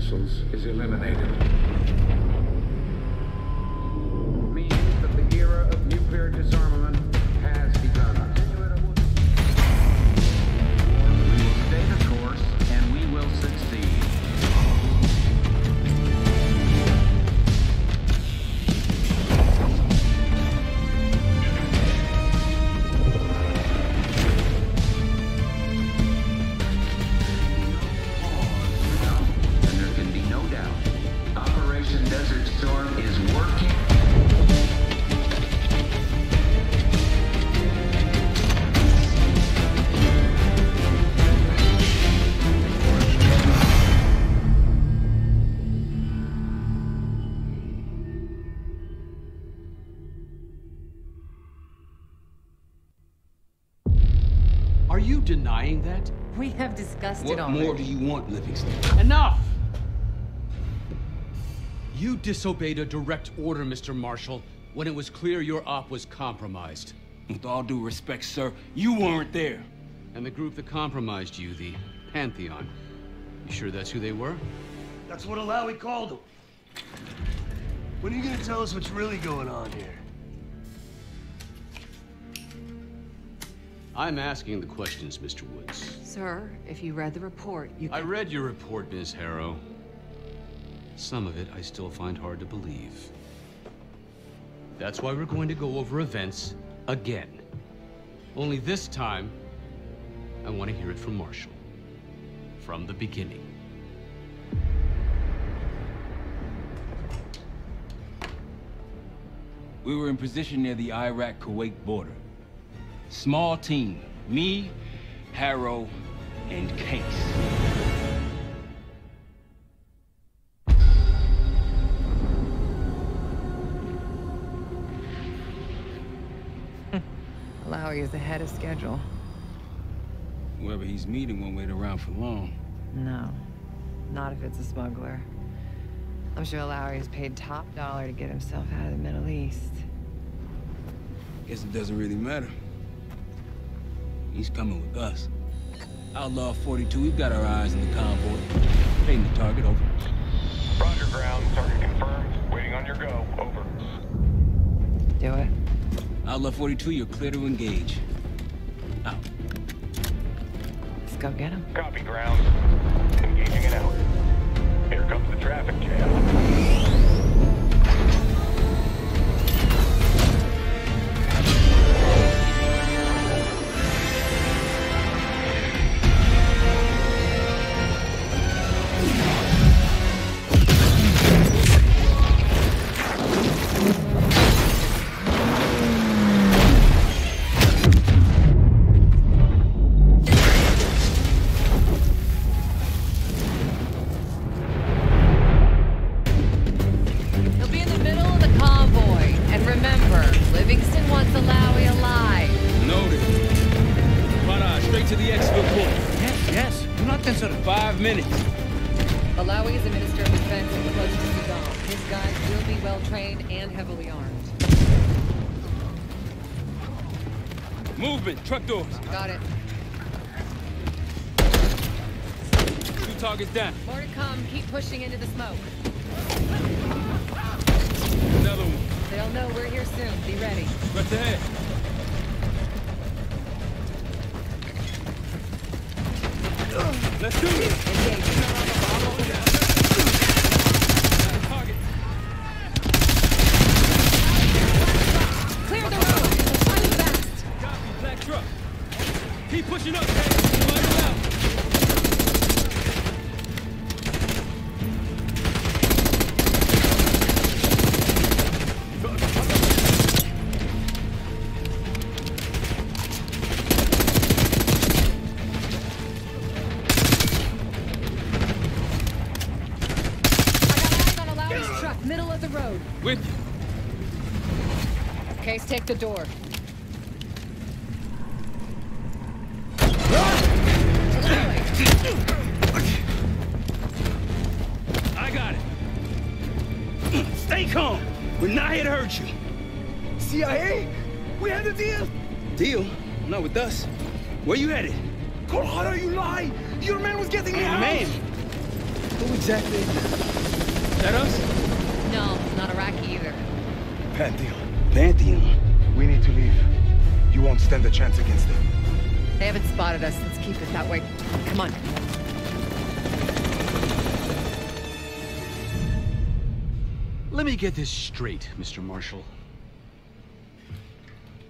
Missiles is eliminated. More do you want, Livingston? Enough! You disobeyed a direct order, Mr. Marshall, when it was clear your op was compromised. With all due respect, sir, you weren't there. And the group that compromised you, the Pantheon. You sure that's who they were? That's what Alawi called them. When are you gonna tell us what's really going on here? I'm asking the questions, Mr. Woods. Sir, if you read the report, you I read your report, Ms. Harrow. Some of it I still find hard to believe. That's why we're going to go over events again. Only this time, I want to hear it from Marshall. From the beginning. We were in position near the Iraq-Kuwait border. Small team. Me, Harrow, and Case. Lowry is ahead of schedule. Whoever he's meeting won't wait around for long. No, not if it's a smuggler. I'm sure Lowry has paid top dollar to get himself out of the Middle East. Guess it doesn't really matter. He's coming with us. Outlaw 42, we've got our eyes on the convoy. Taking the target, over. Roger, ground. Target confirmed. Waiting on your go. Over. Do it. Outlaw 42, you're clear to engage. Out. Let's go get him. Copy, ground. Engaging it out. Here comes the traffic jam. Pushing into the smoke. The door. Get this straight, Mr. Marshall.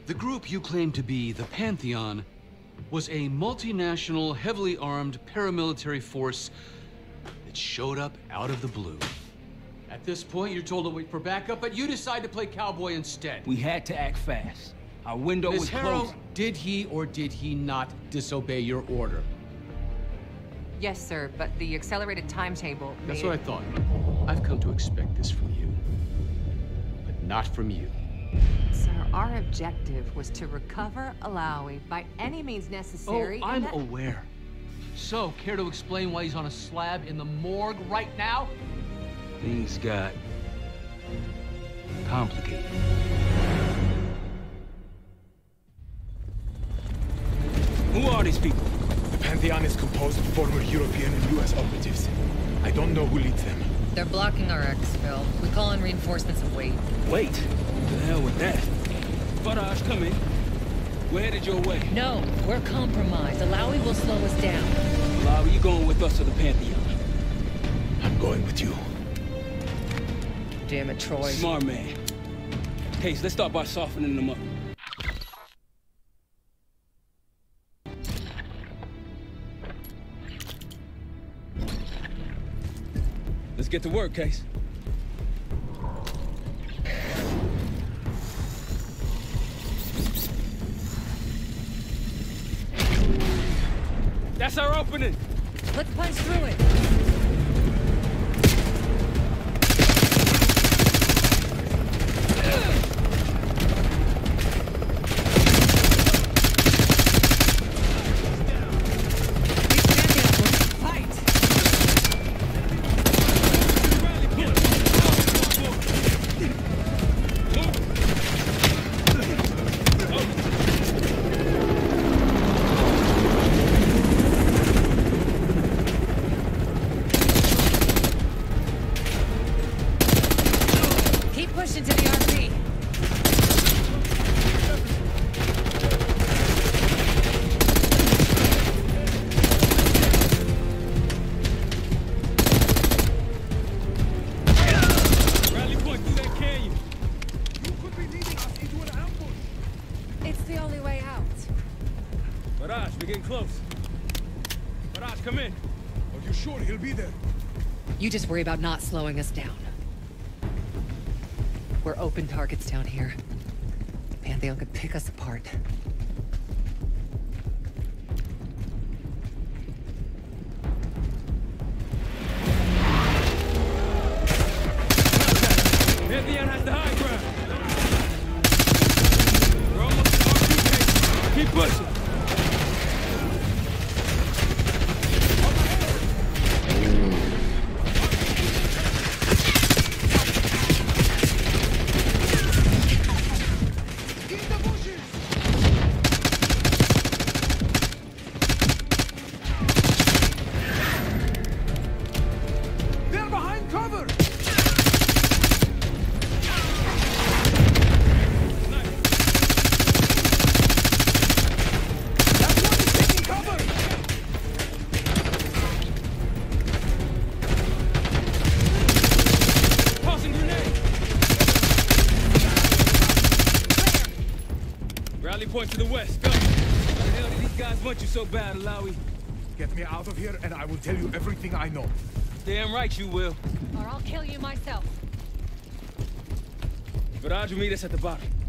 The group you claim to be the Pantheon was a multinational, heavily armed paramilitary force that showed up out of the blue. At this point, you're told to wait for backup, but you decide to play cowboy instead. We had to act fast. Our window Miss was Harrow, closing. did he or did he not disobey your order? Yes, sir, but the accelerated timetable. That's made what I thought. I've come to expect this from you. But not from you. Sir, our objective was to recover Alawi by any means Oh, necessary. and I'm that- aware. So, care to explain why he's on a slab in the morgue right now? Things got complicated. Who are these people? The Pantheon is composed of former European and US operatives. I don't know who leads them. They're blocking our exfil. We call in reinforcements and wait. Wait. The hell with that? Faraj, come in. We're headed your way. No, we're compromised. Alawi will slow us down. Lau, you going with us to the Pantheon? I'm going with you. Damn it, Troy. Smart man. Case, let's start by softening them up. Let's get to work, Case. That's our opening. Let's punch through it. You just worry about not slowing us down. We're open targets down here. Pantheon could pick us apart. Right you will. Or I'll kill you myself. Faraj will meet us at the bottom.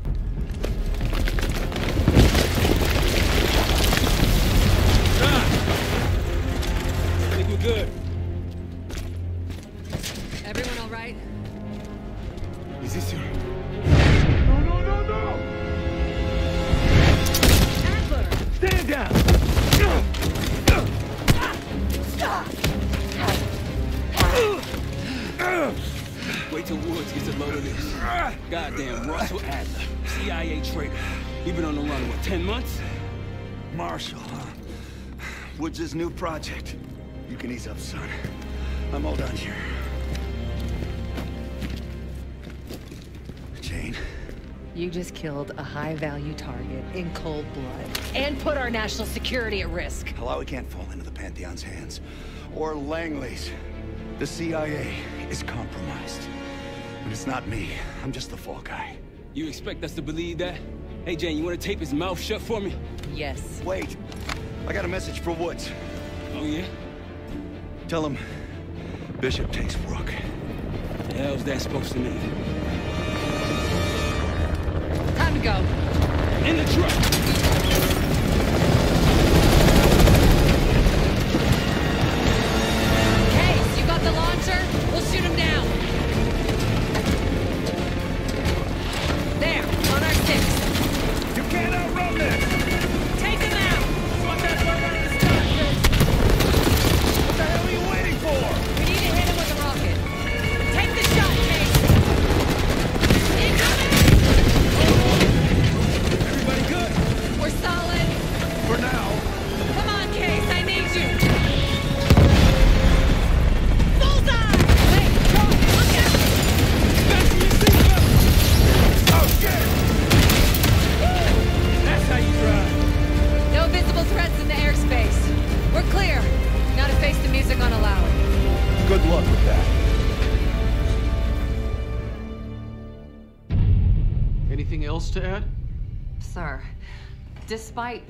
10 months? Marshall, huh? Woods' new project. You can ease up, son. I'm all done here. Jane, You just killed a high-value target in cold blood and put our national security at risk. Alawi can't fall into the Pantheon's hands. Or Langley's. The CIA is compromised. But it's not me. I'm just the fall guy. You expect us to believe that? Hey, Jane, you want to tape his mouth shut for me? Yes. Wait. I got a message for Woods. Oh, yeah? Tell him Bishop takes Rook. The hell's that supposed to mean? Time to go. In the truck!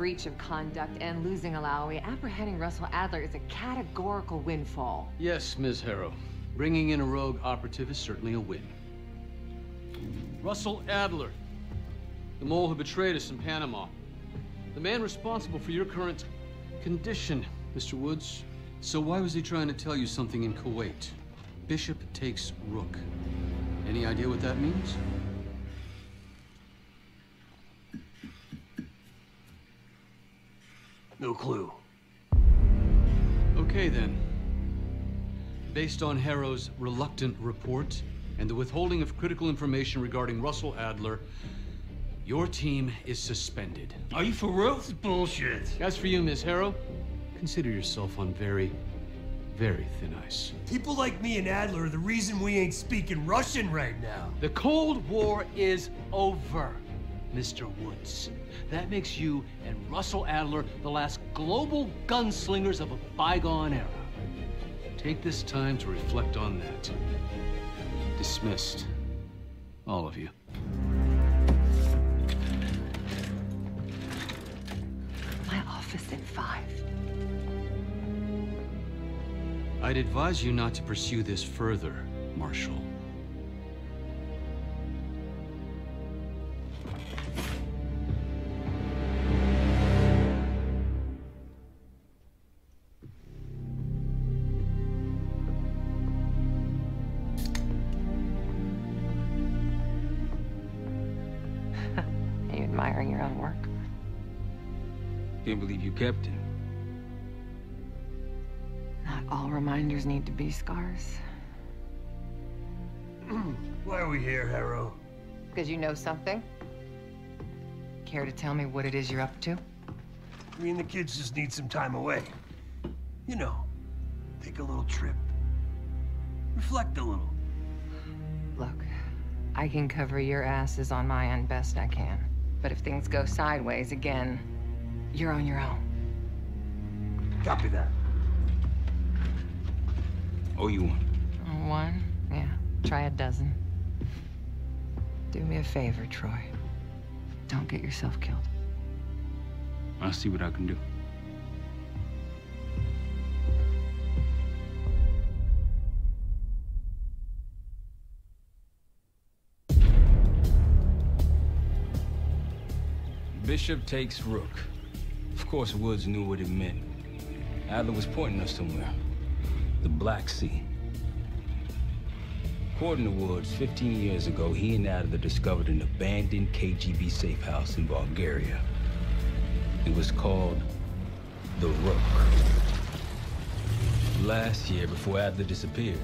Breach of conduct and losing Alawi, apprehending Russell Adler is a categorical windfall. Yes, Ms. Harrow. Bringing in a rogue operative is certainly a win. Russell Adler, the mole who betrayed us in Panama. The man responsible for your current condition, Mr. Woods. So why was he trying to tell you something in Kuwait? Bishop takes Rook. Any idea what that means? No clue. Okay then. Based on Harrow's reluctant report and the withholding of critical information regarding Russell Adler, your team is suspended. Are you for real? This Bullshit. As for you, Miss Harrow, consider yourself on very, very thin ice. People like me and Adler are the reason we ain't speaking Russian right now. The Cold War is over, Mr. Woods. That makes you and Russell Adler the last global gunslingers of a bygone era. Take this time to reflect on that. Dismissed. All of you. My office in five. I'd advise you not to pursue this further, Marshall. Are you admiring your own work? Can't believe you kept it. Not all reminders need to be scars. Hmm. Why are we here, Harrow? Because you know something? Care to tell me what it is you're up to? Me and the kids just need some time away. You know, take a little trip. Reflect a little. Look, I can cover your asses on my end best I can. But if things go sideways again, you're on your own. Copy that. Oh, you want? One? Yeah. Try a dozen. Do me a favor, Troy. Don't get yourself killed. I'll see what I can do. Bishop takes Rook. Of course, Woods knew what it meant. Adler was pointing us somewhere. The Black Sea. According to Woods, 15 years ago, he and Adler discovered an abandoned KGB safe house in Bulgaria. It was called the Rook. Last year, before Adler disappeared,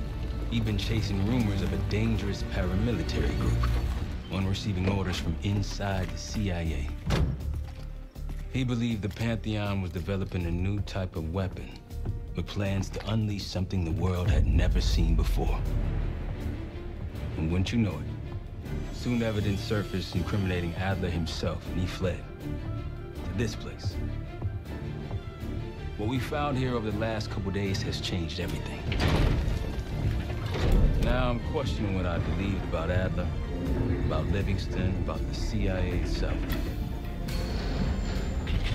he'd been chasing rumors of a dangerous paramilitary group, one receiving orders from inside the CIA. He believed the Pantheon was developing a new type of weapon with plans to unleash something the world had never seen before. And wouldn't you know it, soon evidence surfaced incriminating Adler himself, and he fled to this place. What we found here over the last couple days has changed everything. Now I'm questioning what I believed about Adler, about Livingston, about the CIA itself.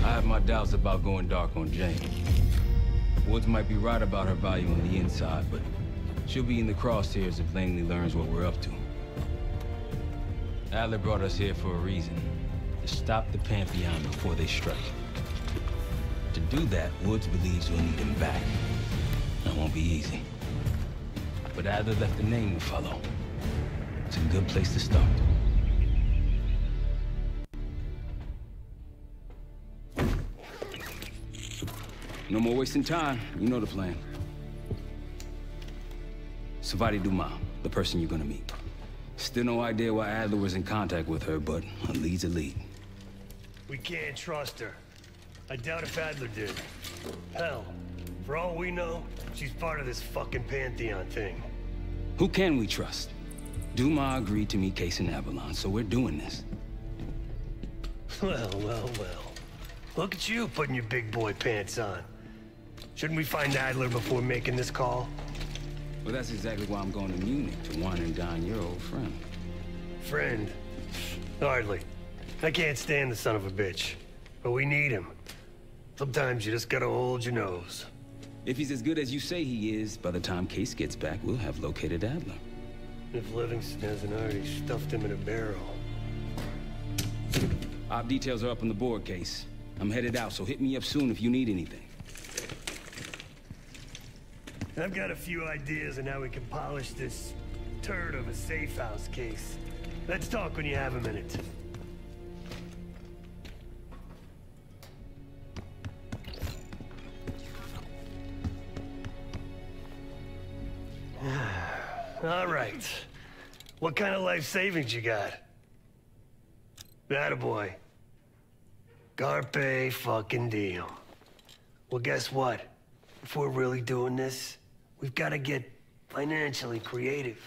I have my doubts about going dark on Jane. Woods might be right about her value on the inside, but she'll be in the crosshairs if Langley learns what we're up to. Adler brought us here for a reason. To stop the Pantheon before they strike. To do that, Woods believes we'll need him back. That won't be easy. But Adler left the name to follow. It's a good place to start. No more wasting time. You know the plan. Sevati Dumas, the person you're gonna meet. Still no idea why Adler was in contact with her, but a lead's a lead. We can't trust her. I doubt if Adler did. Hell, for all we know, she's part of this fucking Pantheon thing. Who can we trust? Dumas agreed to meet Case in Avalon, so we're doing this. Well, well, well. Look at you putting your big boy pants on. Shouldn't we find Adler before making this call? Well, that's exactly why I'm going to Munich, to wine and dine your old friend. Friend? Hardly. I can't stand the son of a bitch. But we need him. Sometimes you just gotta hold your nose. If he's as good as you say he is, by the time Case gets back, we'll have located Adler. If Livingston hasn't already stuffed him in a barrel. Op details are up on the board, Case. I'm headed out, so hit me up soon if you need anything. I've got a few ideas on how we can polish this turd of a safe house case. Let's talk when you have a minute. All right. What kind of life savings you got? Attaboy. Carpe fucking deal. Well, guess what? If we're really doing this, we've got to get financially creative.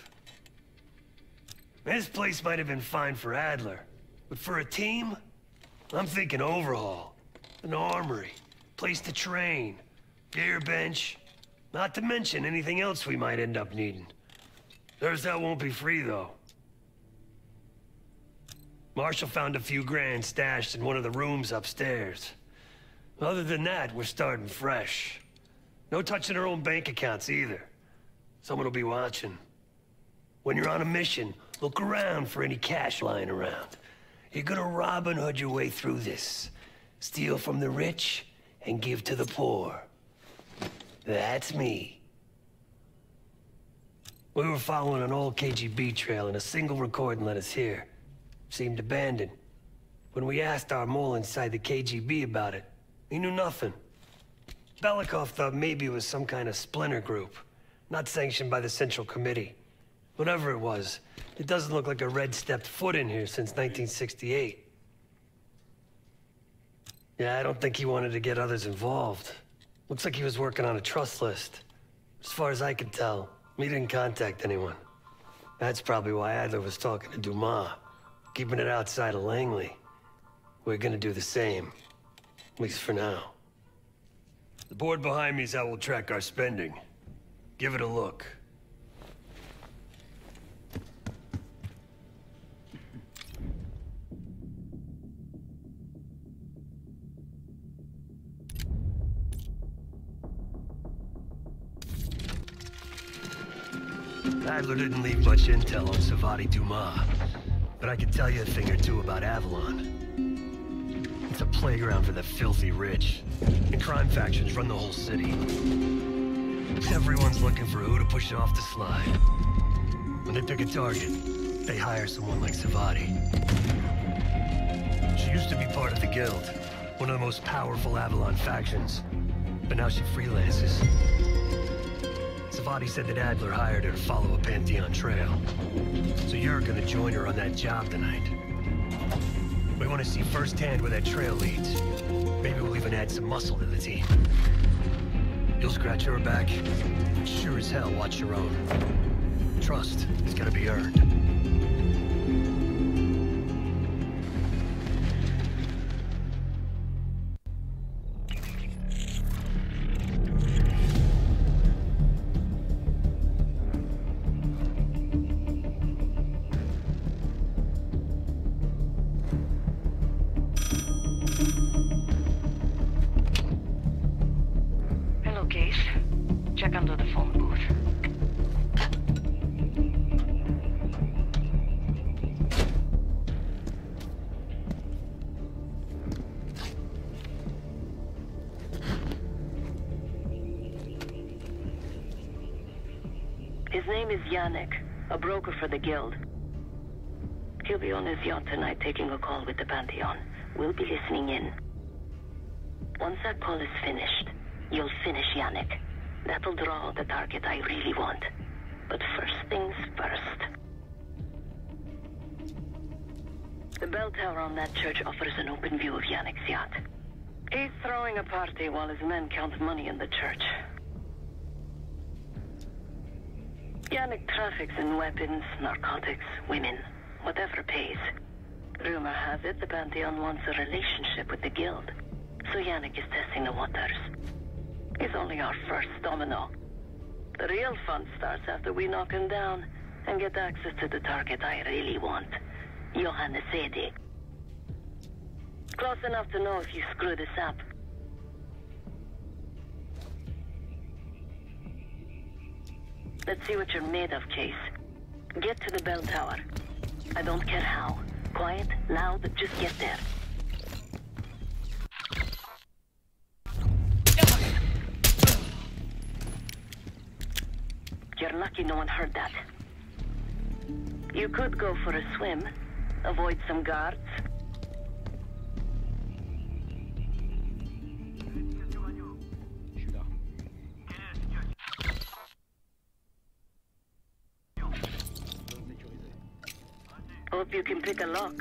This place might have been fine for Adler, but for a team, I'm thinking overhaul. An armory, place to train, gear bench, not to mention anything else we might end up needing. There's that won't be free, though. Marshall found a few grand stashed in one of the rooms upstairs. Other than that, we're starting fresh. No touching our own bank accounts either. Someone will be watching. When you're on a mission, look around for any cash lying around. You're gonna Robin Hood your way through this. Steal from the rich and give to the poor. That's me. We were following an old KGB trail and a single recording led us here. Seemed abandoned. When we asked our mole inside the KGB about it, he knew nothing. Belikov thought maybe it was some kind of splinter group, not sanctioned by the Central Committee. Whatever it was, it doesn't look like a red stepped foot in here since 1968. Yeah, I don't think he wanted to get others involved. Looks like he was working on a trust list. As far as I could tell, he didn't contact anyone. That's probably why Adler was talking to Dumas, keeping it outside of Langley. We're gonna do the same. At least for now. The board behind me is how we'll track our spending. Give it a look. Adler didn't leave much intel on Sevati Dumas, but I can tell you a thing or two about Avalon. It's a playground for the filthy rich, and crime factions run the whole city. Everyone's looking for who to push off the slide. When they pick a target, they hire someone like Sevati. She used to be part of the Guild, one of the most powerful Avalon factions, but now she freelances. Sevati said that Adler hired her to follow a Pantheon trail. So you're gonna join her on that job tonight. We want to see firsthand where that trail leads. Maybe we'll even add some muscle to the team. You'll scratch your back. Sure as hell watch your own. Trust is gonna be earned. Taking a call with the Pantheon. We'll be listening in. Once that call is finished, you'll finish Yannick. That'll draw the target I really want. But first things first. The bell tower on that church offers an open view of Yannick's yacht. He's throwing a party while his men count money in the church. Yannick traffics in weapons, narcotics, women, whatever pays. Rumor has it the Pantheon wants a relationship with the Guild, so Yannick is testing the waters. He's only our first domino. The real fun starts after we knock him down and get access to the target I really want, Johannes Edi. Close enough to know if you screw this up. Let's see what you're made of, Case. Get to the bell tower. I don't care how. Quiet, loud, just get there. You're lucky no one heard that. You could go for a swim, avoid some guards. Hope you can pick a lock.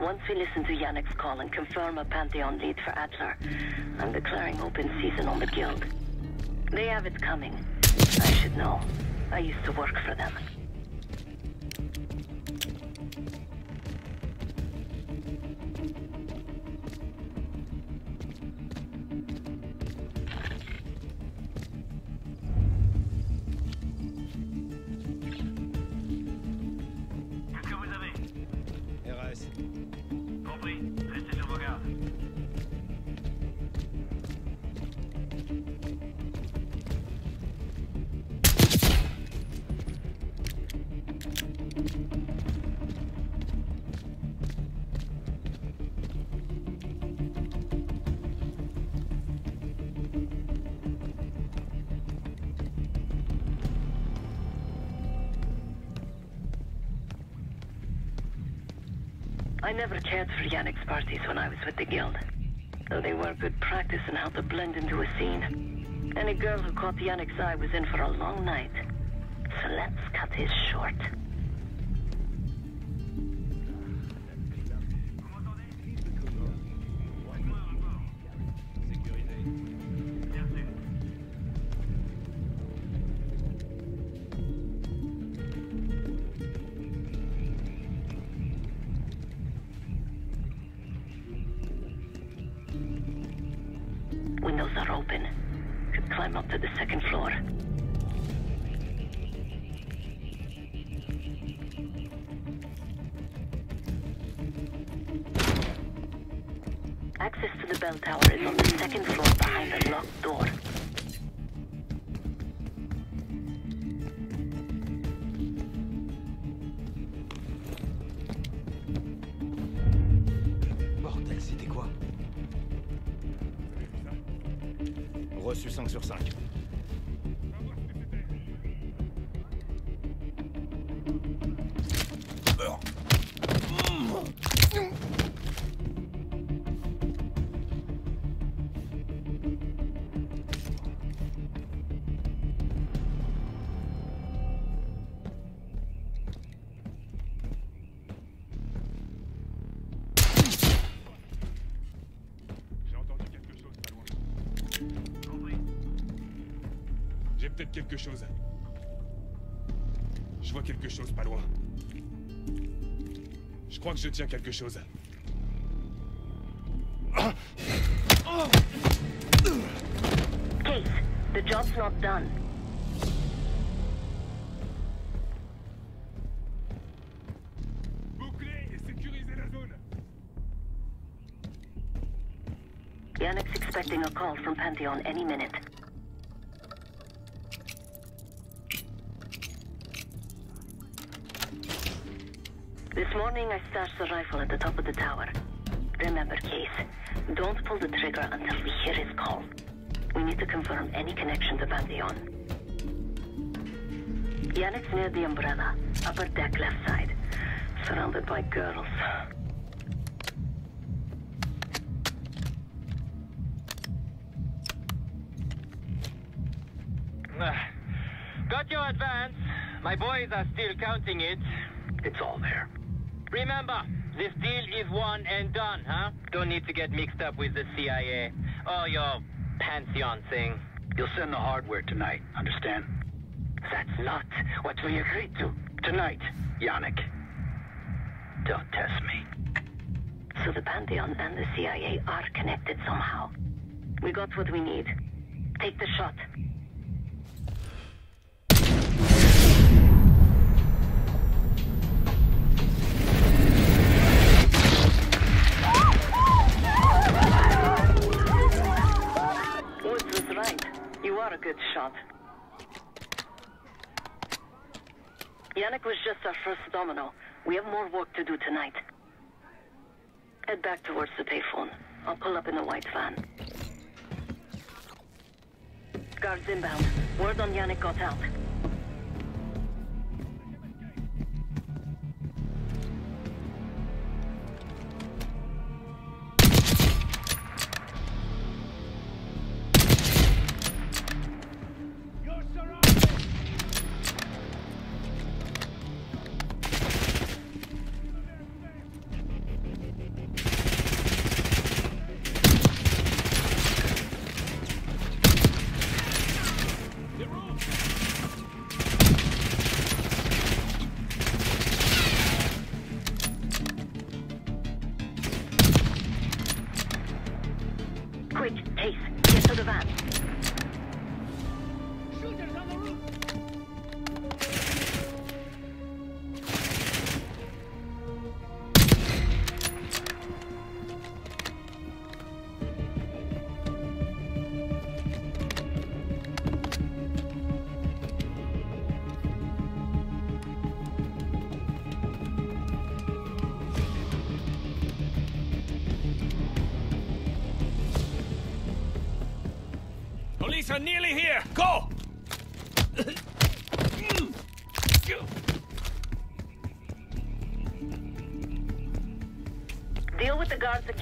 Once we listen to Yannick's call and confirm a Pantheon lead for Adler, I'm declaring open season on the Guild. They have it coming. I should know. I used to work for them. I never cared for Yannick's parties when I was with the Guild. Though they were good practice in how to blend into a scene. Any girl who caught Yannick's eye was in for a long night. So let's cut his short. Que je tiens quelque chose. Case, the job's not done. Bouclez et sécurisez la zone. Yannick's expecting a call from Pantheon any minute. Stashed the rifle at the top of the tower. Remember, Case, don't pull the trigger until we hear his call. We need to confirm any connection to Pantheon. Yannick's near the umbrella, upper deck left side, surrounded by girls. Got your advance. My boys are still counting it. It's all there. Remember, this deal is one and done, huh? Don't need to get mixed up with the CIA Oh, your Pantheon thing. You'll send the hardware tonight, understand? That's not what we agreed to. Tonight, Yannick. Don't test me. So the Pantheon and the CIA are connected somehow. We got what we need. Take the shot. Right. You are a good shot. Yannick was just our first domino. We have more work to do tonight. Head back towards the payphone. I'll pull up in a white van. Guards inbound. Word on Yannick got out.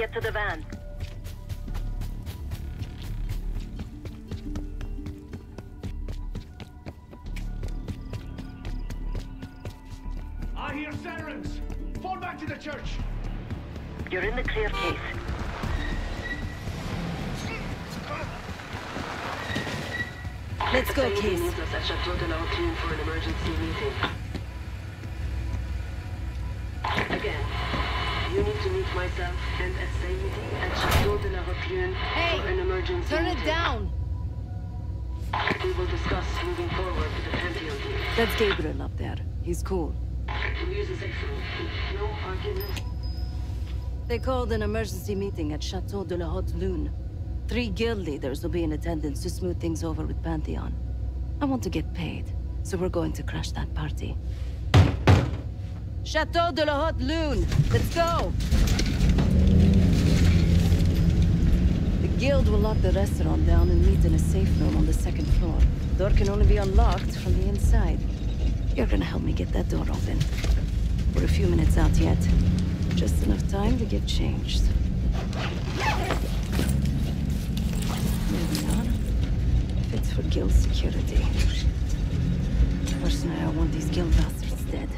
Get to the van. He's cool. No arguments. They called an emergency meeting at Chateau de la Haute Lune. Three guild leaders will be in attendance to smooth things over with Pantheon. I want to get paid, so we're going to crash that party. Chateau de la Haute Lune! Let's go! The guild will lock the restaurant down and meet in a safe room on the second floor. The Door can only be unlocked from the inside. You're gonna help me get that door open. We're a few minutes out yet. Just enough time to get changed. We are. Fits for guild security. Personally, I want these guild bastards dead.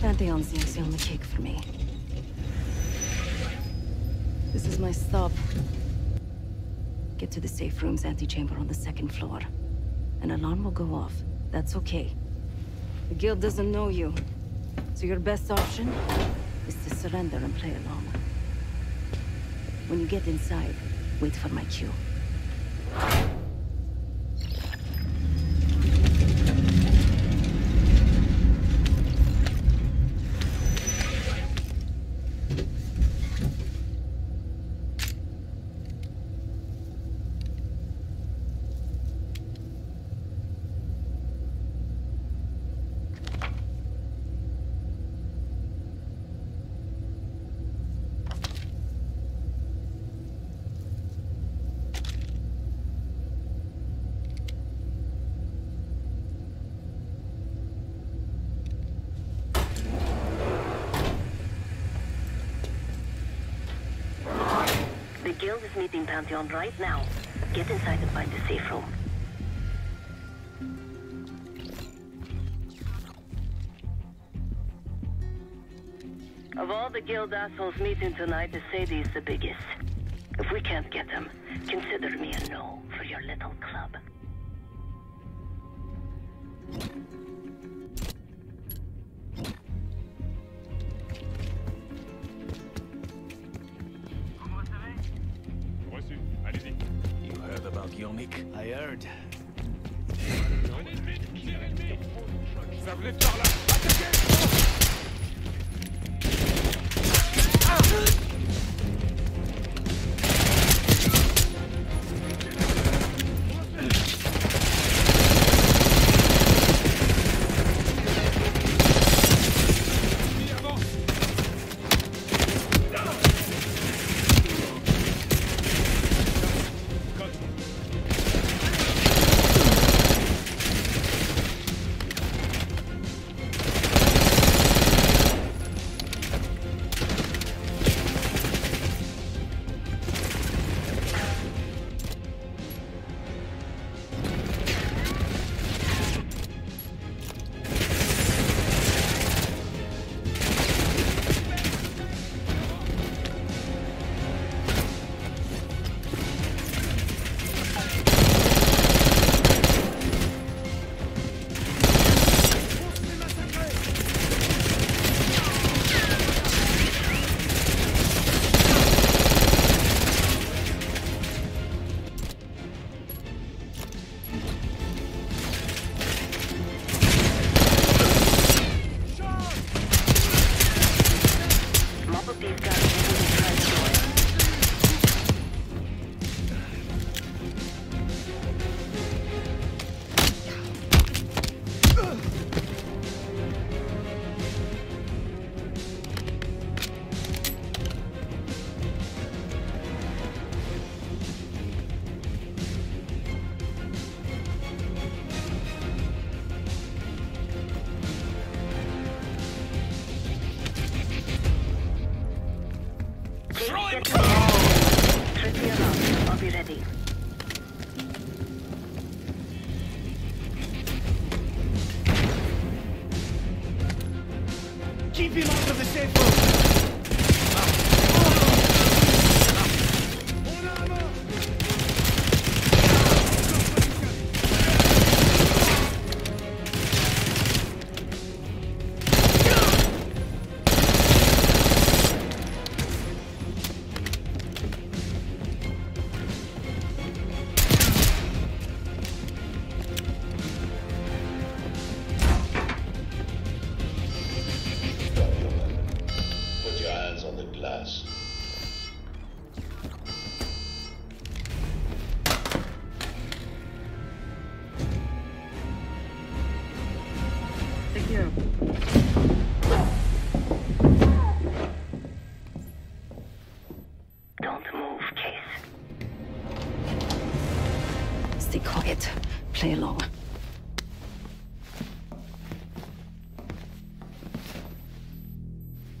Pantheon's the icing on the cake for me. This is my stop. Get to the safe room's antechamber on the second floor. an alarm will go off. That's okay. The guild doesn't know you. So your best option is to surrender and play along. When you get inside, wait for my cue. The guild Pantheon right now. Get inside and find a safe room. Of all the guild assholes meeting tonight, the Sadie is the biggest. If we can't get him, consider me a no for your little venait par là. Mop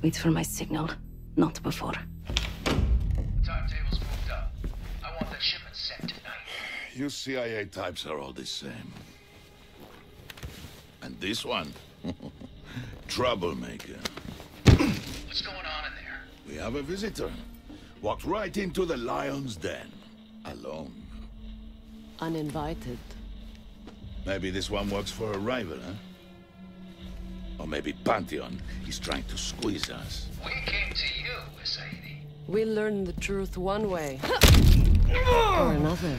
Wait for my signal. Not before. Timetable's moved up. I want the shipment sent tonight. You CIA types are all the same. And this one? Troublemaker. What's going on in there? We have a visitor. Walked right into the lion's den. Alone. Uninvited. Maybe this one works for a rival, huh? Or maybe Pantheon is trying to squeeze us. We came to you, Mercedes. We learn the truth one way. or another.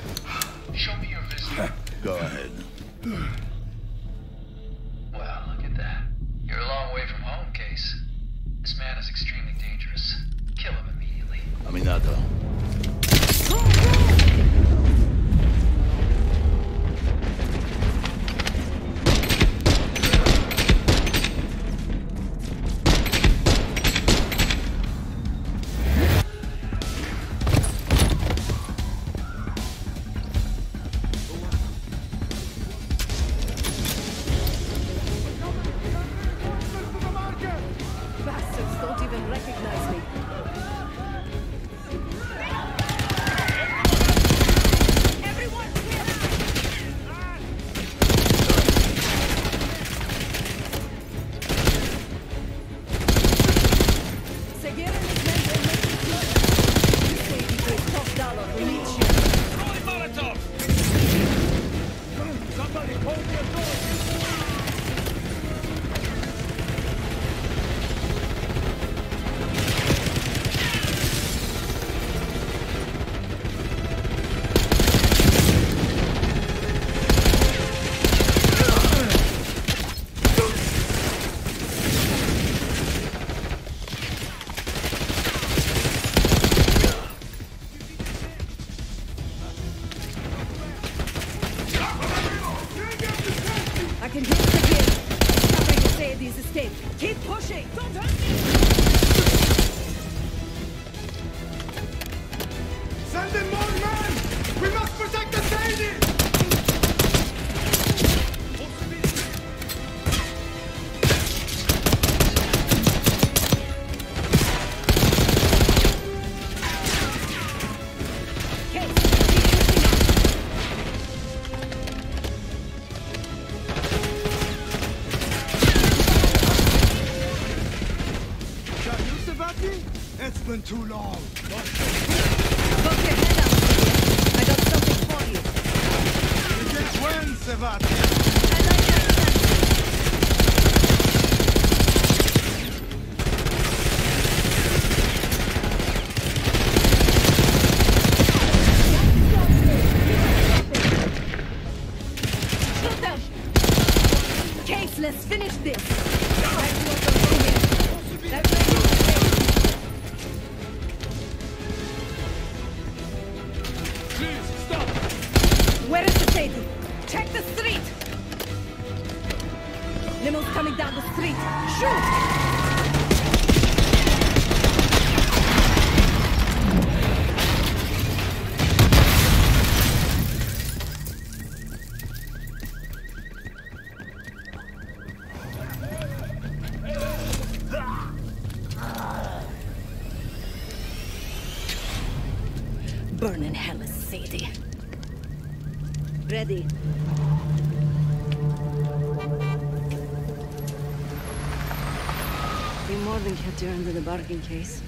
Bargain case.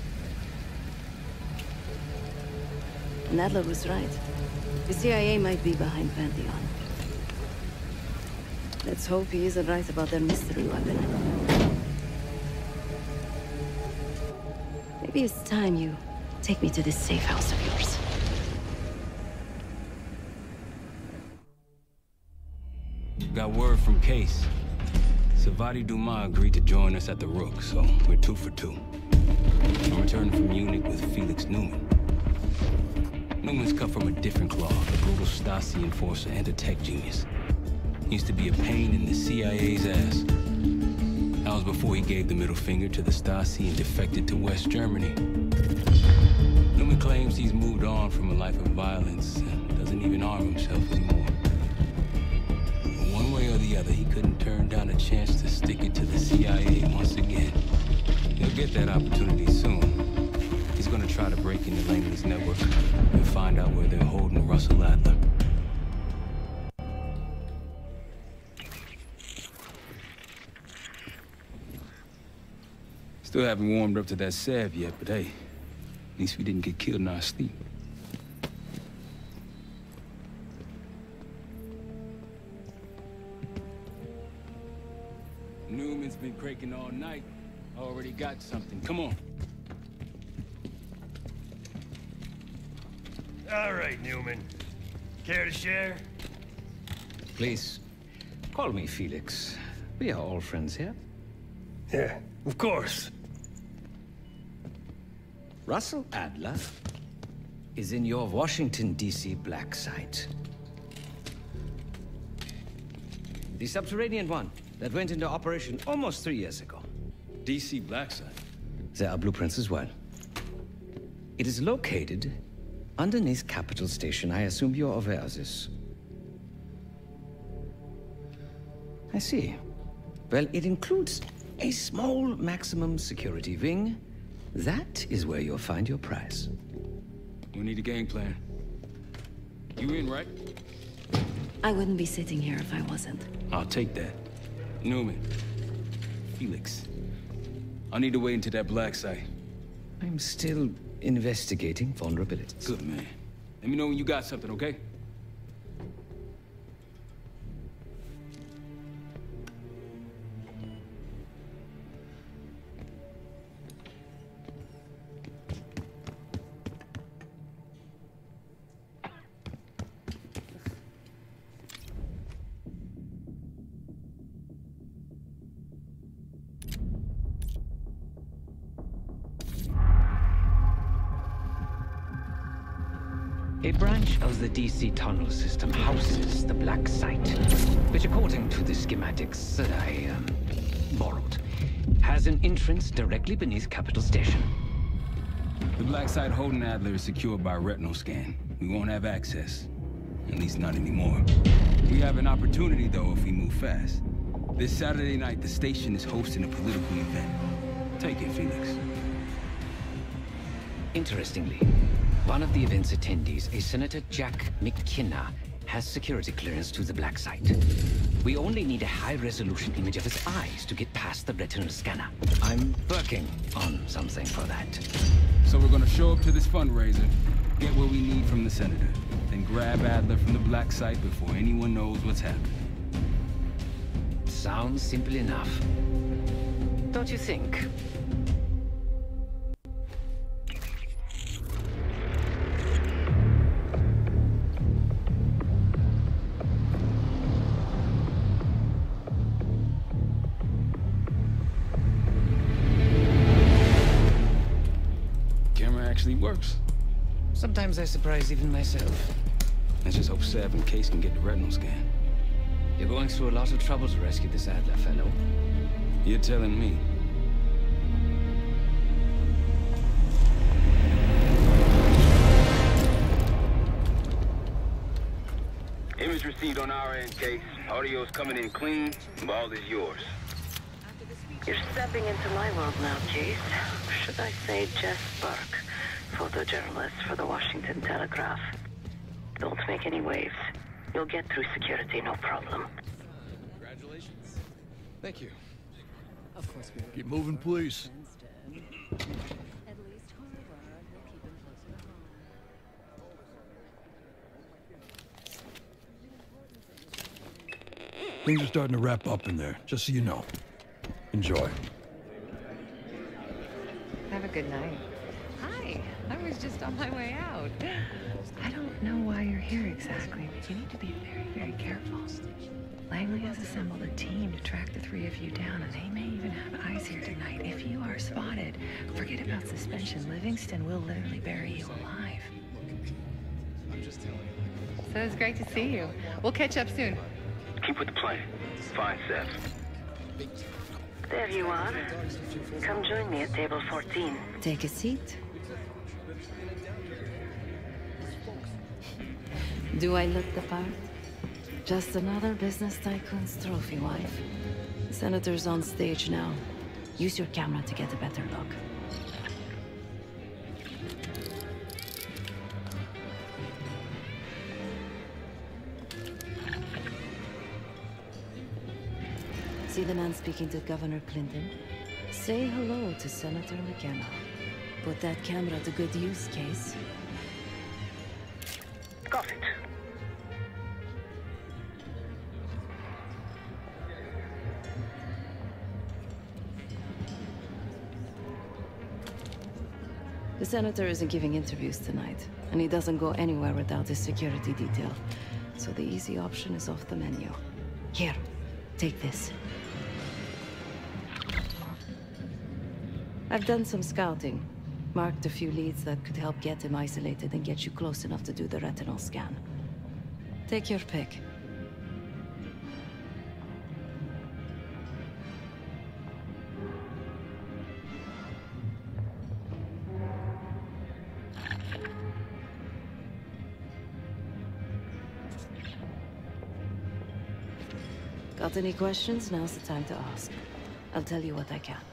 Nadler was right. The CIA might be behind Pantheon. Let's hope he isn't right about their mystery weapon. Maybe it's time you take me to this safe house of yours. Got word from Case. Sevati Dumas agreed to join us at the Rook, so we're two for two. I'm returning from Munich with Felix Neumann. Neumann's cut from a different cloth, a brutal Stasi enforcer and a tech genius. He used to be a pain in the CIA's ass. That was before he gave the middle finger to the Stasi and defected to West Germany. Neumann claims he's moved on from a life of violence and doesn't even arm himself anymore. One way or the other, he couldn't turn down a chance to stick it to the CIA once again. He'll get that opportunity soon. He's gonna try to break into Langley's network and find out where they're holding Russell Adler. Still haven't warmed up to that salve yet, but hey, at least we didn't get killed in our sleep. Neumann's been cranking all night. Already got something. Come on. All right, Neumann. Care to share? Please, call me Felix. We are all friends here. Yeah, of course. Russell Adler is in your Washington, D.C. black site. The subterranean one that went into operation almost three years ago. DC black site? There are blueprints as well. It is located underneath Capital Station. I assume you're aware of this. I see. Well, it includes a small maximum security wing. That is where you'll find your prize. We need a game plan. You in, right? I wouldn't be sitting here if I wasn't. I'll take that. Neumann. Felix. I need to wait into that black site. I'm still investigating vulnerabilities. Good, man. Let me know when you got something, okay? The DC tunnel system houses the Black Site, which according to the schematics that I, um, borrowed, has an entrance directly beneath Capital Station. The black site holding Adler is secured by retinal scan. We won't have access. At least not anymore. We have an opportunity, though, if we move fast. This Saturday night, the station is hosting a political event. Take it, Felix. Interestingly, one of the event's attendees, a Senator Jack McKenna, has security clearance to the Black Site. We only need a high-resolution image of his eyes to get past the retinal scanner. I'm working on something for that. So we're gonna show up to this fundraiser, get what we need from the senator, then grab Adler from the black site before anyone knows what's happening. Sounds simple enough. Don't you think? Actually works. Sometimes I surprise even myself. Let's just hope Sev and Case can get the retinal scan. You're going through a lot of trouble to rescue this Adler fellow. You're telling me. Image received on our end, Case. Audio's coming in clean. Ball is yours. You're stepping into my world now, Case. Should I say Jess Burke, photojournalist for the Washington Telegraph. Don't make any waves. You'll get through security, no problem. Congratulations. Thank you. Of course we Keep moving, please. Things are starting to wrap up in there, just so you know. Enjoy. Have a good night. Hi. I was just on my way out. I don't know why you're here exactly, but you need to be very, very careful. Langley has assembled a team to track the three of you down, and they may even have eyes here tonight. If you are spotted, forget about suspension. Livingston will literally bury you alive. So it's great to see you. We'll catch up soon. Keep with the plan. Fine, Seth. There you are. Come join me at table 14. Take a seat. Do I look the part? Just another business tycoon's trophy wife. Senator's on stage now. Use your camera to get a better look. See the man speaking to Governor Clinton? Say hello to Senator McKenna. Put that camera to good use, Case. Got it. The senator isn't giving interviews tonight, and he doesn't go anywhere without his security detail. So the easy option is off the menu. Here, take this. I've done some scouting. Marked a few leads that could help get him isolated and get you close enough to do the retinal scan. Take your pick. Got any questions? Now's the time to ask. I'll tell you what I can.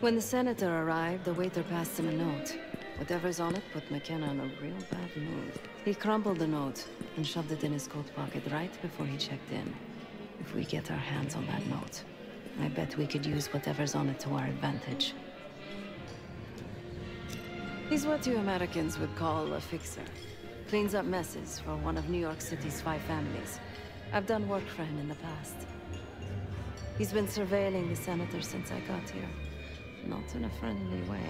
When the senator arrived, the waiter passed him a note. Whatever's on it put McKenna in a real bad mood. He crumpled the note and shoved it in his coat pocket right before he checked in. If we get our hands on that note, I bet we could use whatever's on it to our advantage. He's what you Americans would call a fixer. Cleans up messes for one of New York City's five families. I've done work for him in the past. He's been surveilling the senator since I got here. Not in a friendly way.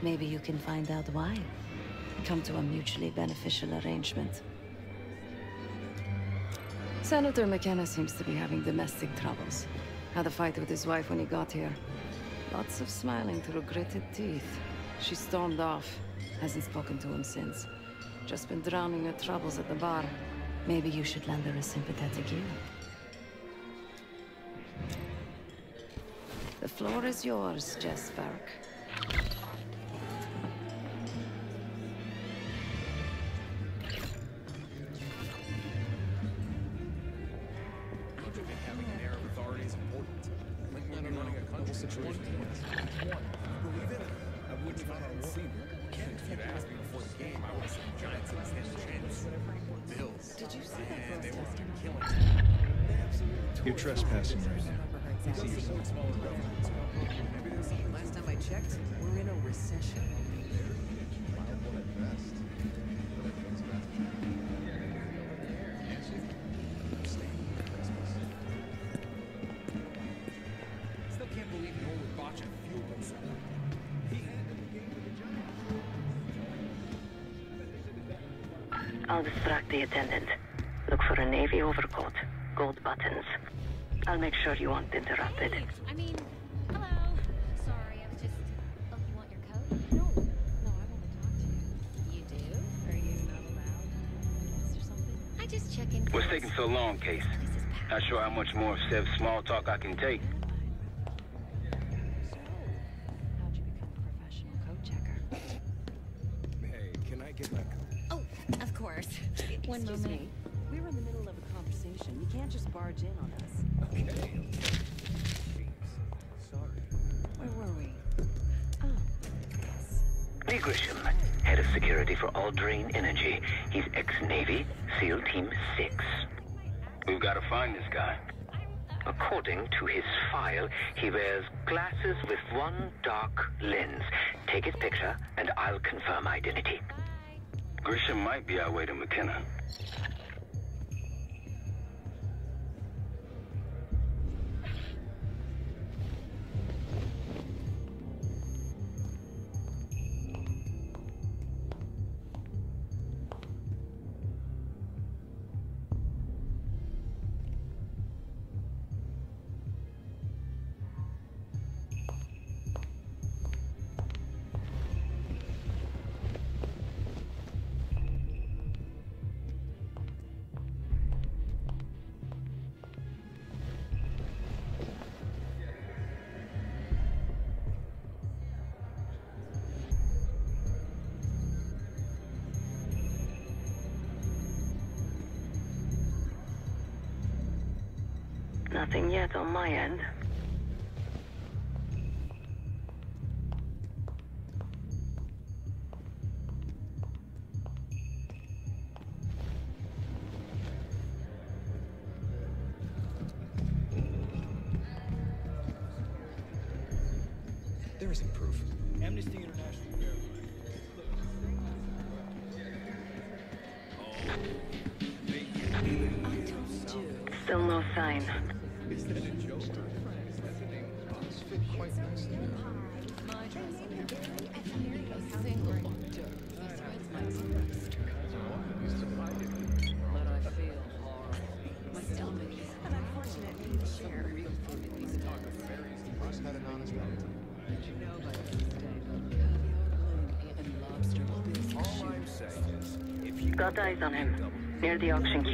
Maybe you can find out why. Come to a mutually beneficial arrangement. Senator McKenna seems to be having domestic troubles. Had a fight with his wife when he got here. Lots of smiling through gritted teeth. She stormed off. Hasn't spoken to him since. Just been drowning her troubles at the bar. Maybe you should lend her a sympathetic ear. The floor is yours, Jess Burke. Don't you think having an air of authority is important? Like running a country situation. You're trespassing right now. See yourself. Last time I checked, we're in a recession. I'll distract the attendant. Look for a navy overcoat, gold buttons. I'll make sure you aren't interrupted. I mean, hello. Sorry, I was just. Oh, you want your coat? No, no, I want to talk to you. You do? Are you not allowed? Guests or something? I just check in. What's taking so long, Case? Not sure how much more of Sev's small talk I can take. Hey, can I get my coat? Oh, of course. One Excuse moment. me. We're in the middle of a conversation. You can't just barge in on us. Okay. Sorry. Where were we? Oh, Lee Grisham, head of security for Aldrine Energy. He's ex-Navy, SEAL Team 6. We've got to find this guy. According to his file, he wears glasses with one dark lens. Take his picture, and I'll confirm identity. Grisham might be our way to McKenna. Nothing yet on my end.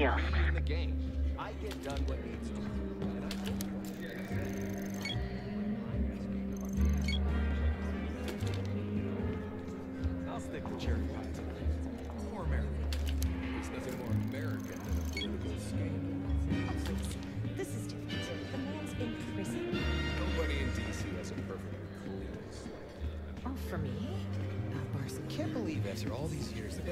I I'll stick with cherry pie. More American. There's nothing more American than a political scandal. This is different. The man's in prison. Nobody in DC has a perfect clean Oh, for me? Not Barcelona. Can't believe after all these years that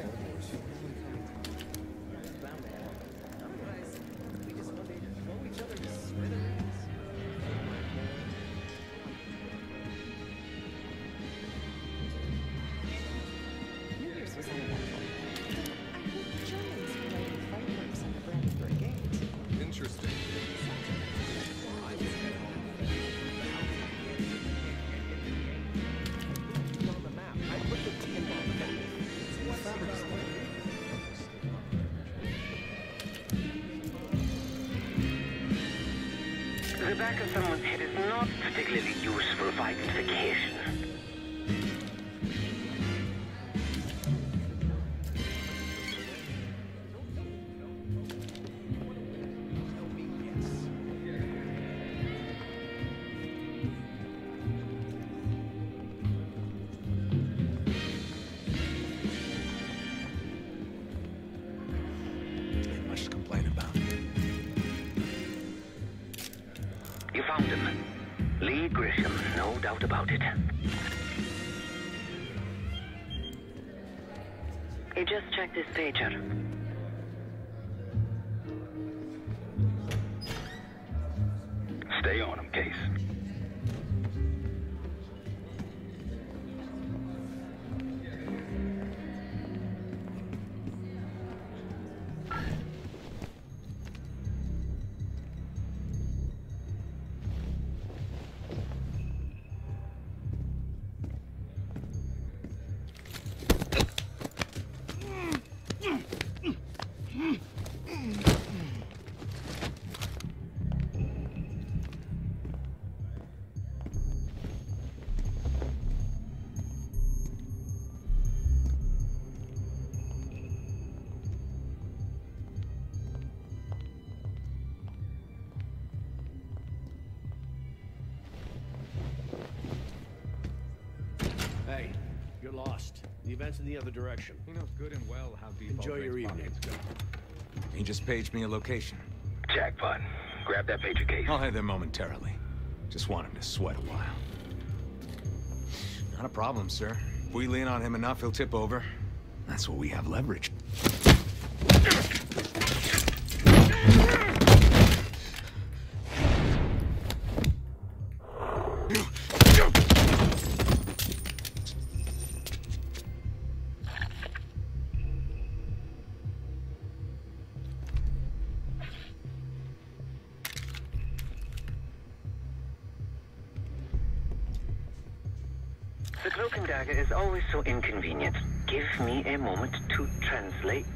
He just checked his The event's in the other direction. He knows good and well how deep Enjoy your Drake's evening. go. He just paged me a location. Jackpot. Grab that pager case. I'll head there momentarily. Just want him to sweat a while. Not a problem, sir. If we lean on him enough, he'll tip over. That's what we have leverage. Translate.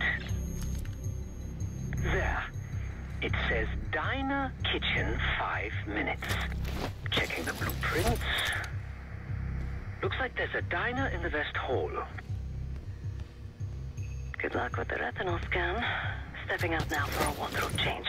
There. It says Diner Kitchen, five minutes. Checking the blueprints. Looks like there's a diner in the West Hall. Good luck with the retinal scan. Stepping out now for a wardrobe change.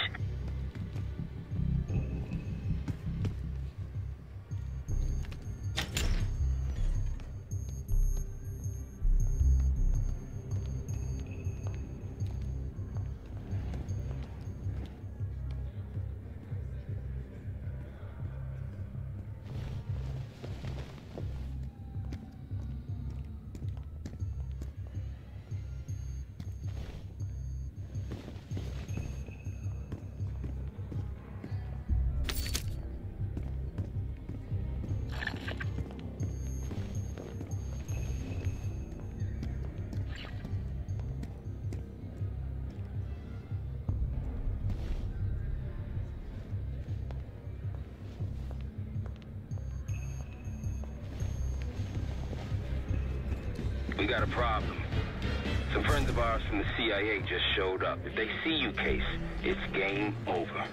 CIA just showed up. If they see you, Case, it's game over.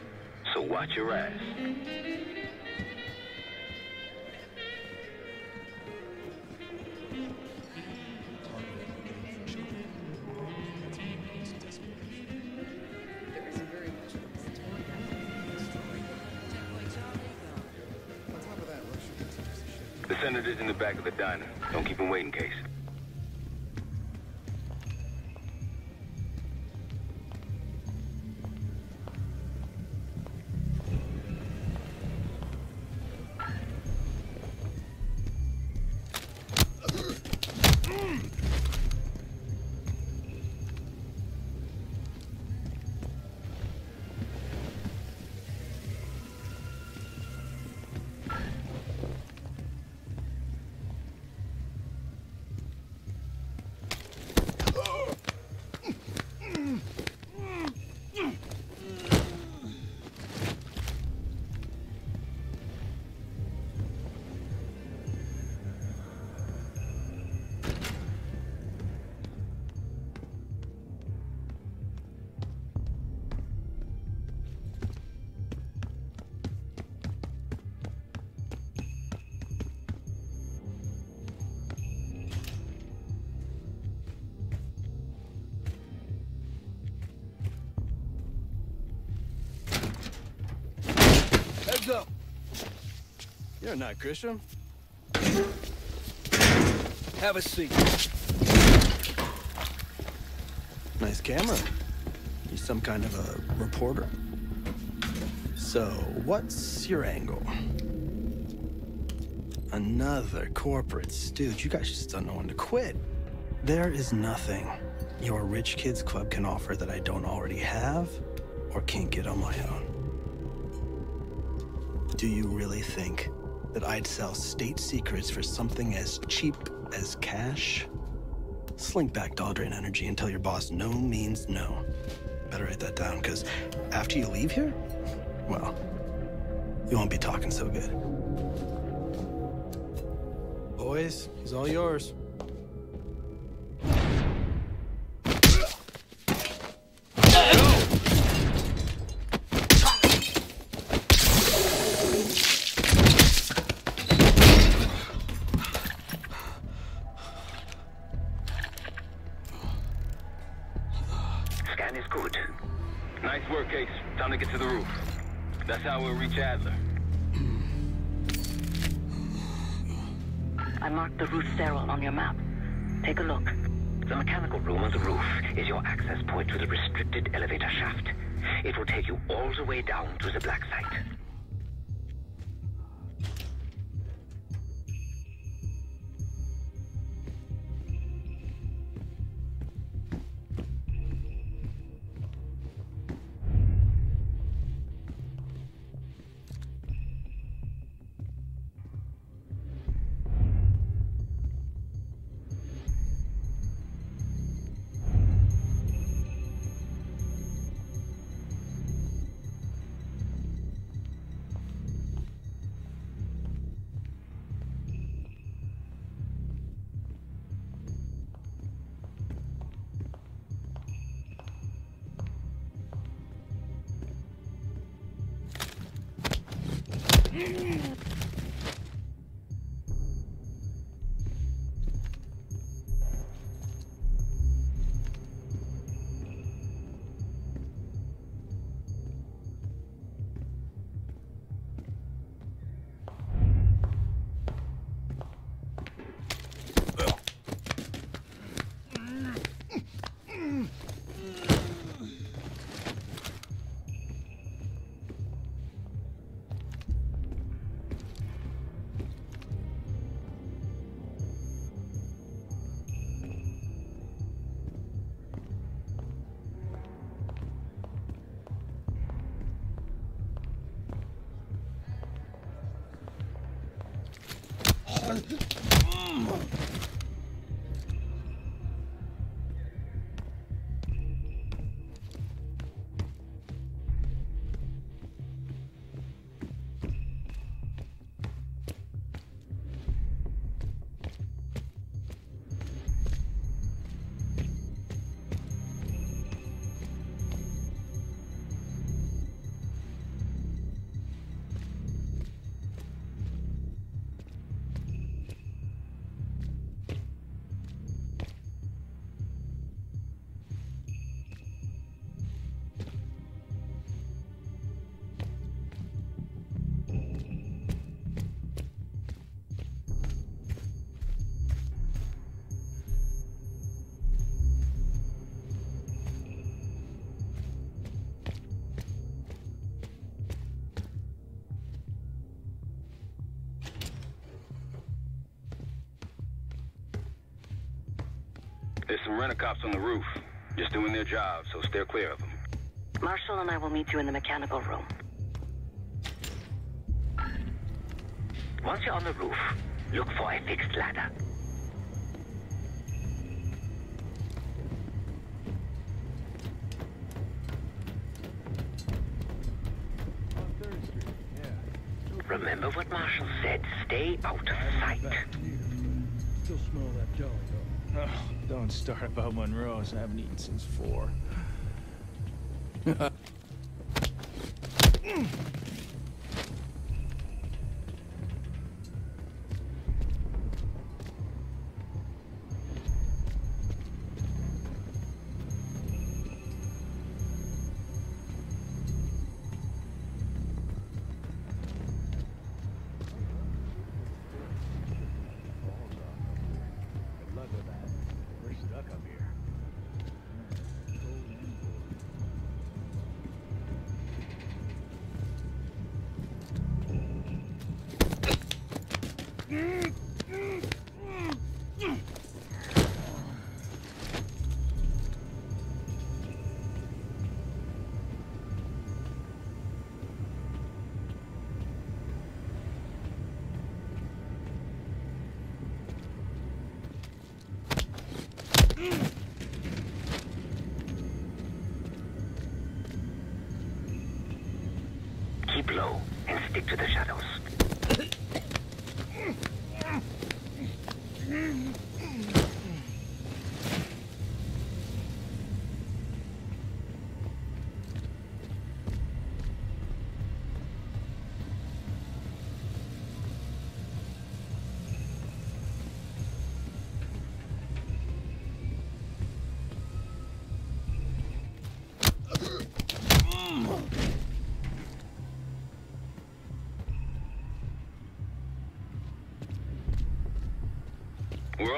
So watch your ass. You're not Christian. Have a seat. Nice camera. You're some kind of a reporter. So, what's your angle? Another corporate stooge. You guys just don't know when to quit. There is nothing your rich kids club can offer that I don't already have or can't get on my own. Do you really think that I'd sell state secrets for something as cheap as cash? Slink back to Aldrin Energy and tell your boss no means no. Better write that down, because after you leave here, well, you won't be talking so good. Boys, he's all yours. Sterile on your map. Take a look. The mechanical room on the roof is your access point to the restricted elevator shaft. It will take you all the way down to the black site. Mm-hmm. There's some rent-a-cops on the roof. Just doing their job, so steer clear of them. Marshall and I will meet you in the mechanical room. Once you're on the roof, look for a fixed ladder. Remember what Marshall said. Stay out of sight. Still smell that jelly, though. Oh. Don't start about Monroe's. I haven't eaten since four.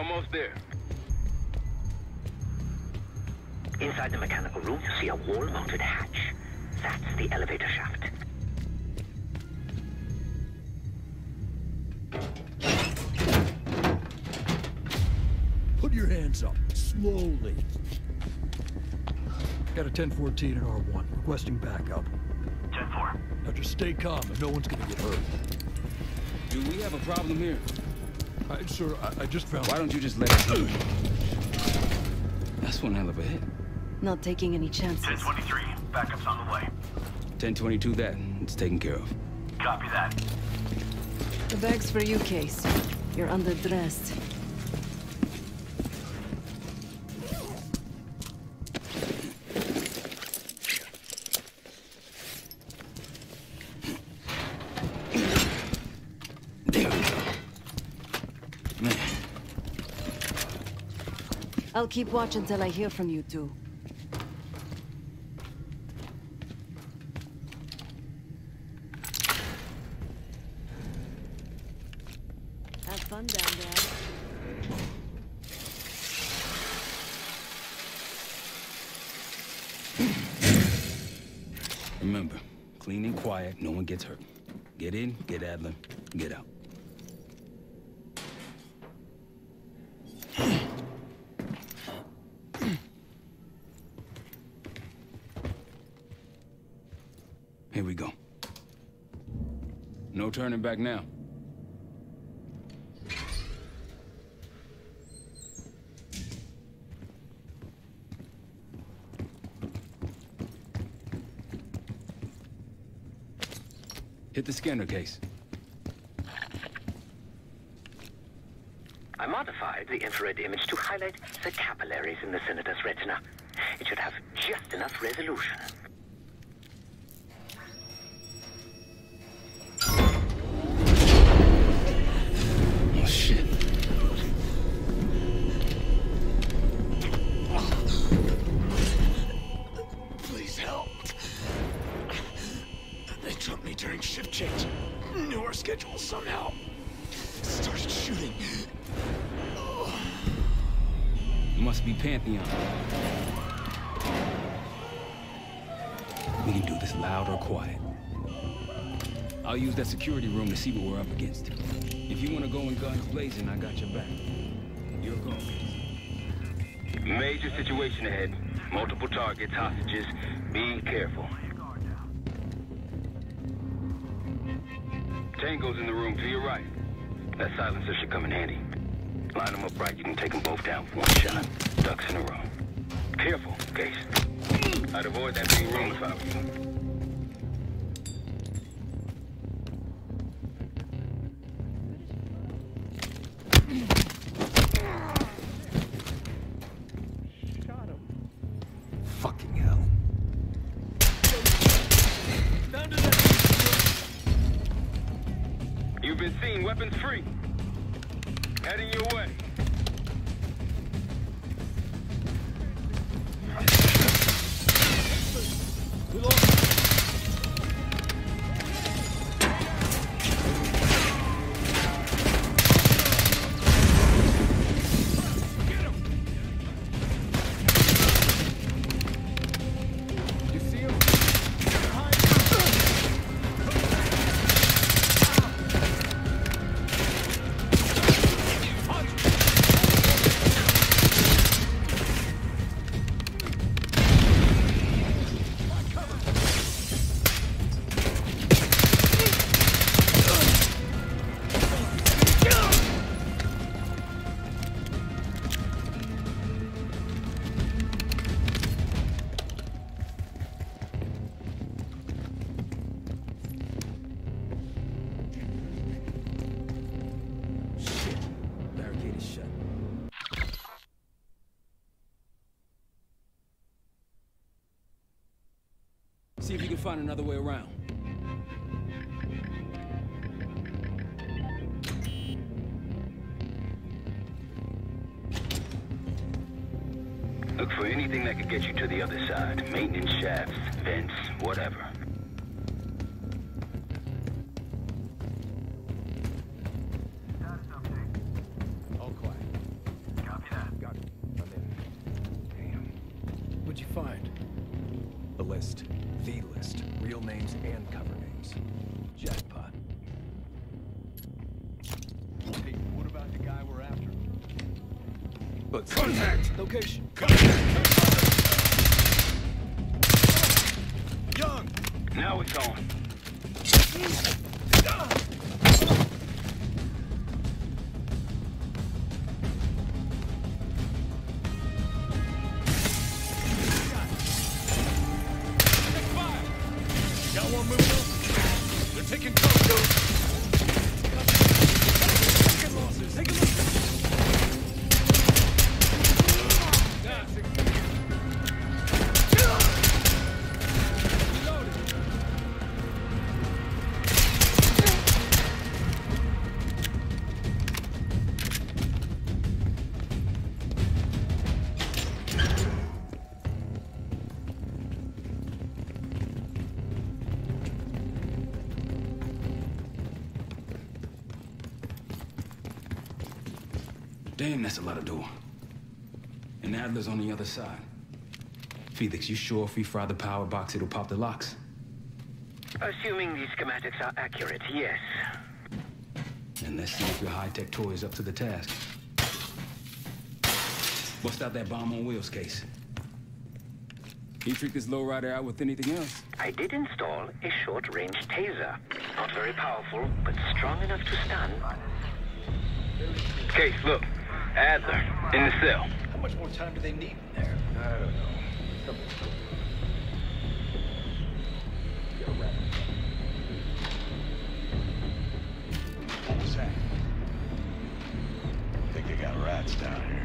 Almost there. Inside the mechanical room, you see a wall-mounted hatch. That's the elevator shaft. Put your hands up, slowly. Got a 1014 and R1, requesting backup. 10-4. Now just stay calm and no one's gonna get hurt. Do we have a problem here? I, sir, I, I just found... Why don't you just let us do it? That's one hell of a hit. Not taking any chances. 1023, backup's on the way. 1022 that. It's taken care of. Copy that. The bag's for you, Case. You're underdressed. I'll keep watch until I hear from you two. Have fun down there. remember, clean and quiet, no one gets hurt. Get in, get Adler, get out. Here we go. No turning back now. Hit the scanner case. I modified the infrared image to highlight the capillaries in the Senator's retina. It should have just enough resolution. Security room to see what we're up against. If you want to go in guns blazing, I got your back. You're going. Major situation ahead. Multiple targets, hostages. Be careful. Tango's in the room to your right. That silencer should come in handy. Line them up right, you can take them both down with one shot. Ducks in a row. Damn, that's a lot of door. And Adler's on the other side. Felix, you sure if we fry the power box, it'll pop the locks? Assuming these schematics are accurate, yes. And let's see if your high-tech toy is up to the task. Bust out that bomb on wheels case. You trick this lowrider out with anything else? I did install a short-range taser. Not very powerful, but strong enough to stun. Case, look. Adler, in the cell. How much more time do they need in there? I don't know. Come Get a rat. What was that? I Think they got rats down here.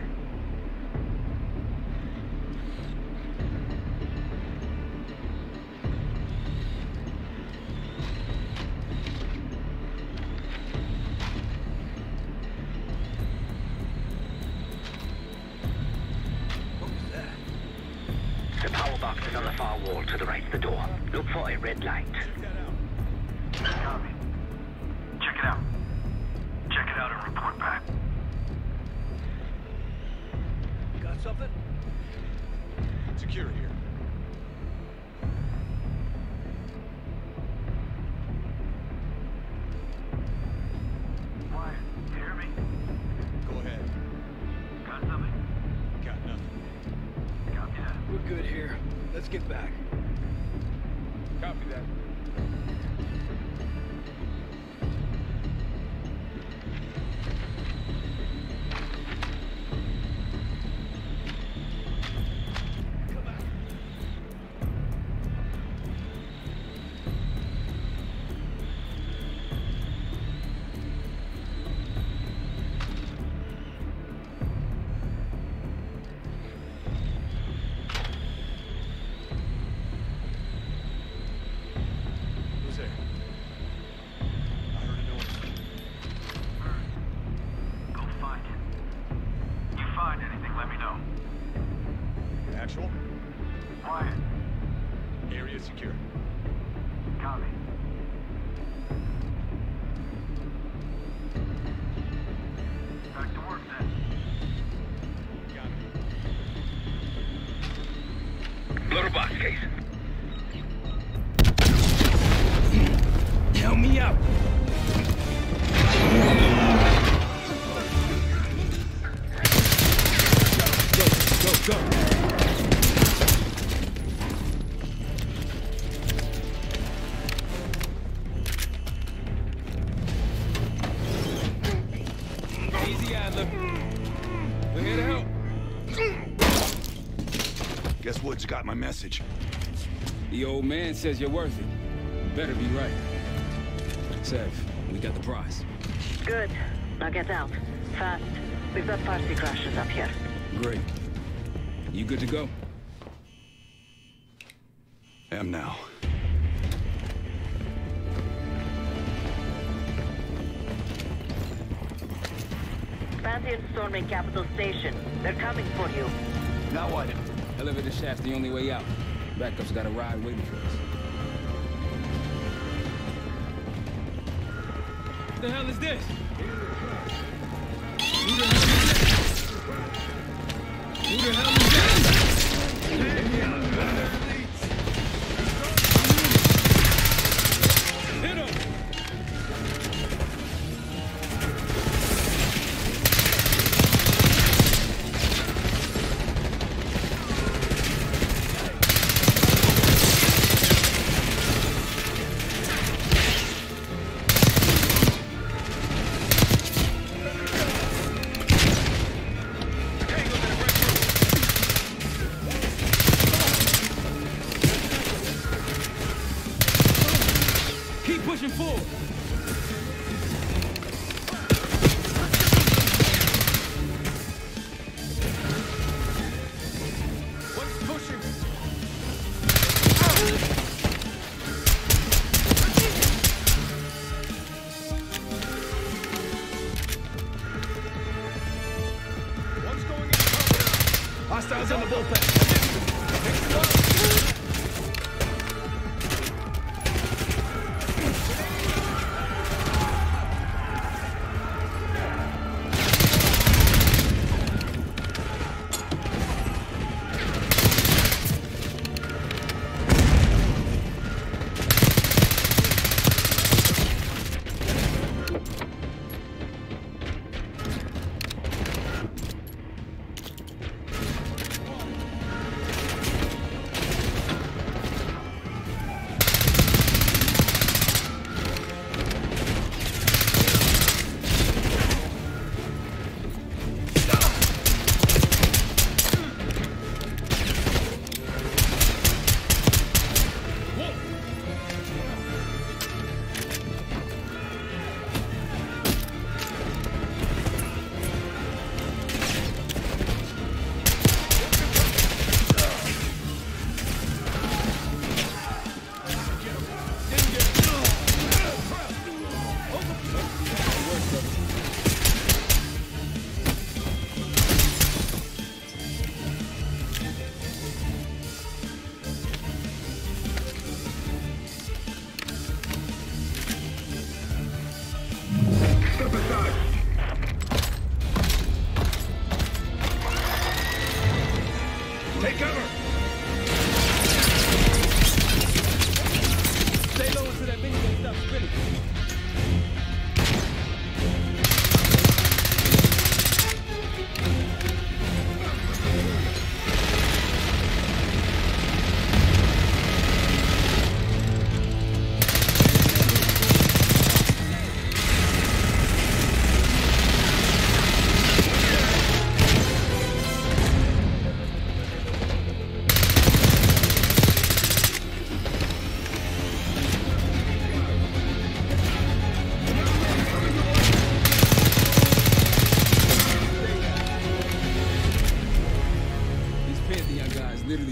Woods got my message. The old man says you're worth it. Better be right. Sev, we got the prize. Good. Now get out. Fast. We've got party crashes up here. Great. You good to go? Am now. Pantheon storming Capital Station. They're coming for you. Now what? Elevator shaft's the only way out. Backup's got a ride waiting for us. What the hell is this?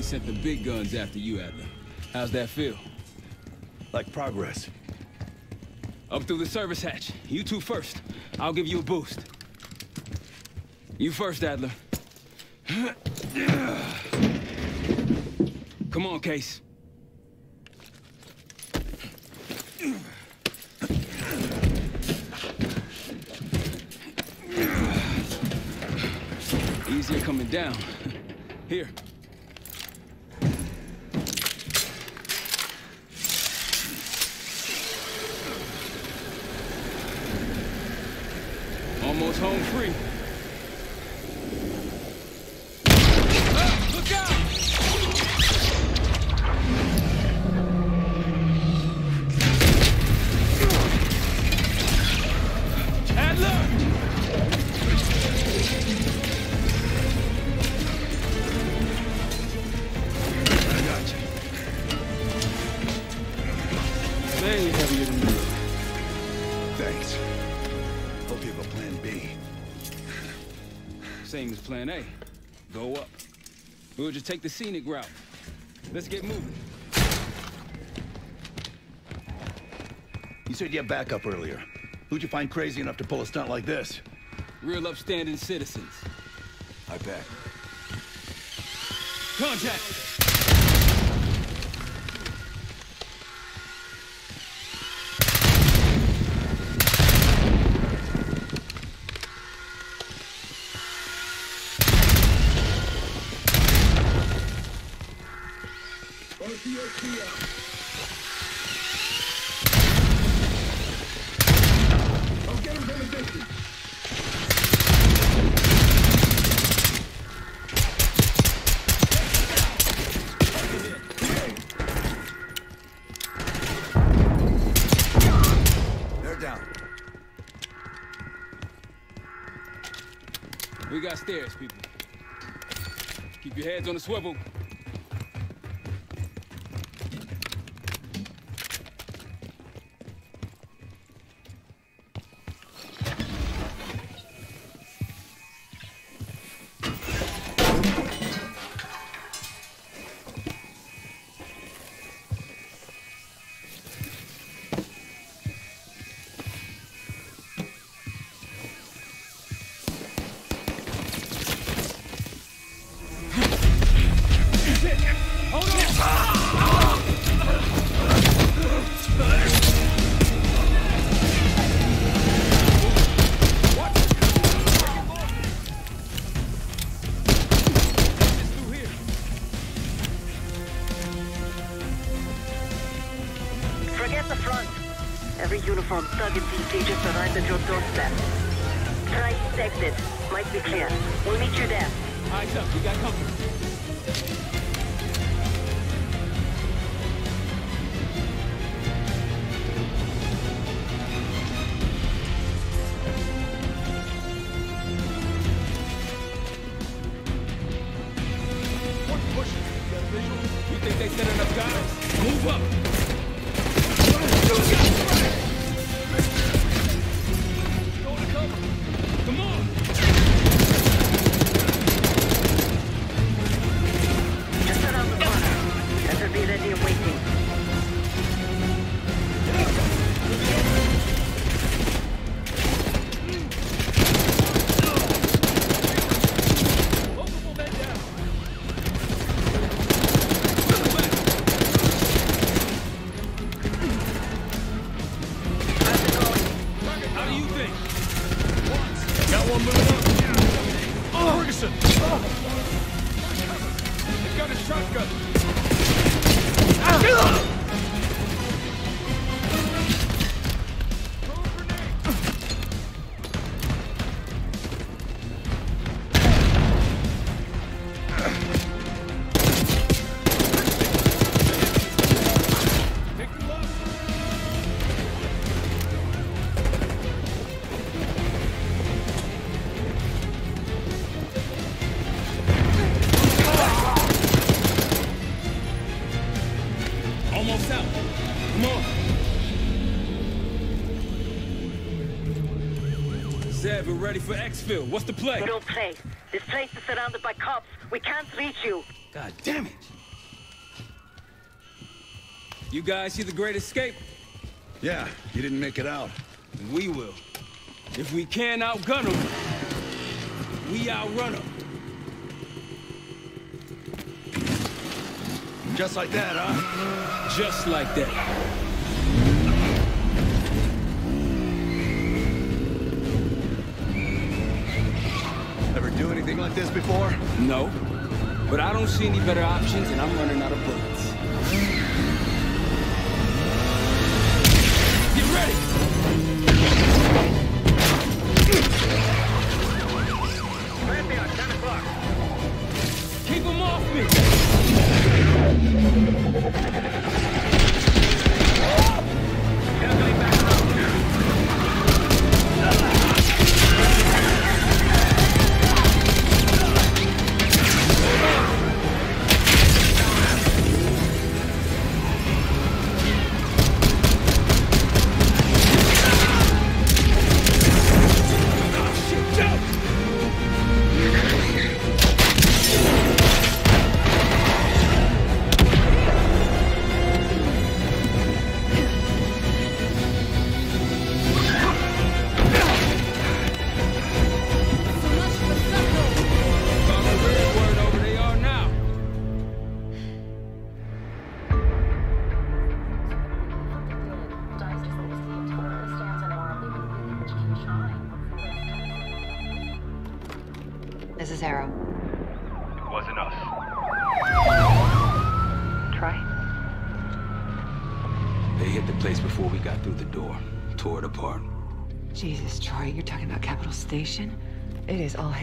Sent the big guns after you, Adler. How's that feel? Like progress. Up through the service hatch. You two first. I'll give you a boost. You first, Adler. Come on, Case. Plan A. Go up. We'll just take the scenic route. Let's get moving. You said you had backup earlier. Who'd you find crazy enough to pull a stunt like this? Real upstanding citizens. I bet. Contact! Down. We got stairs, people. Keep your heads on the swivel. Ready for exfil. What's the play? We don't play. This place is surrounded by cops. We can't reach you. God damn it! You guys see the Great Escape? Yeah, you didn't make it out. We will. If we can't outgun them, we outrun them. Just like that, huh? Just like that. But I don't see any better options, and I'm running out of bullets.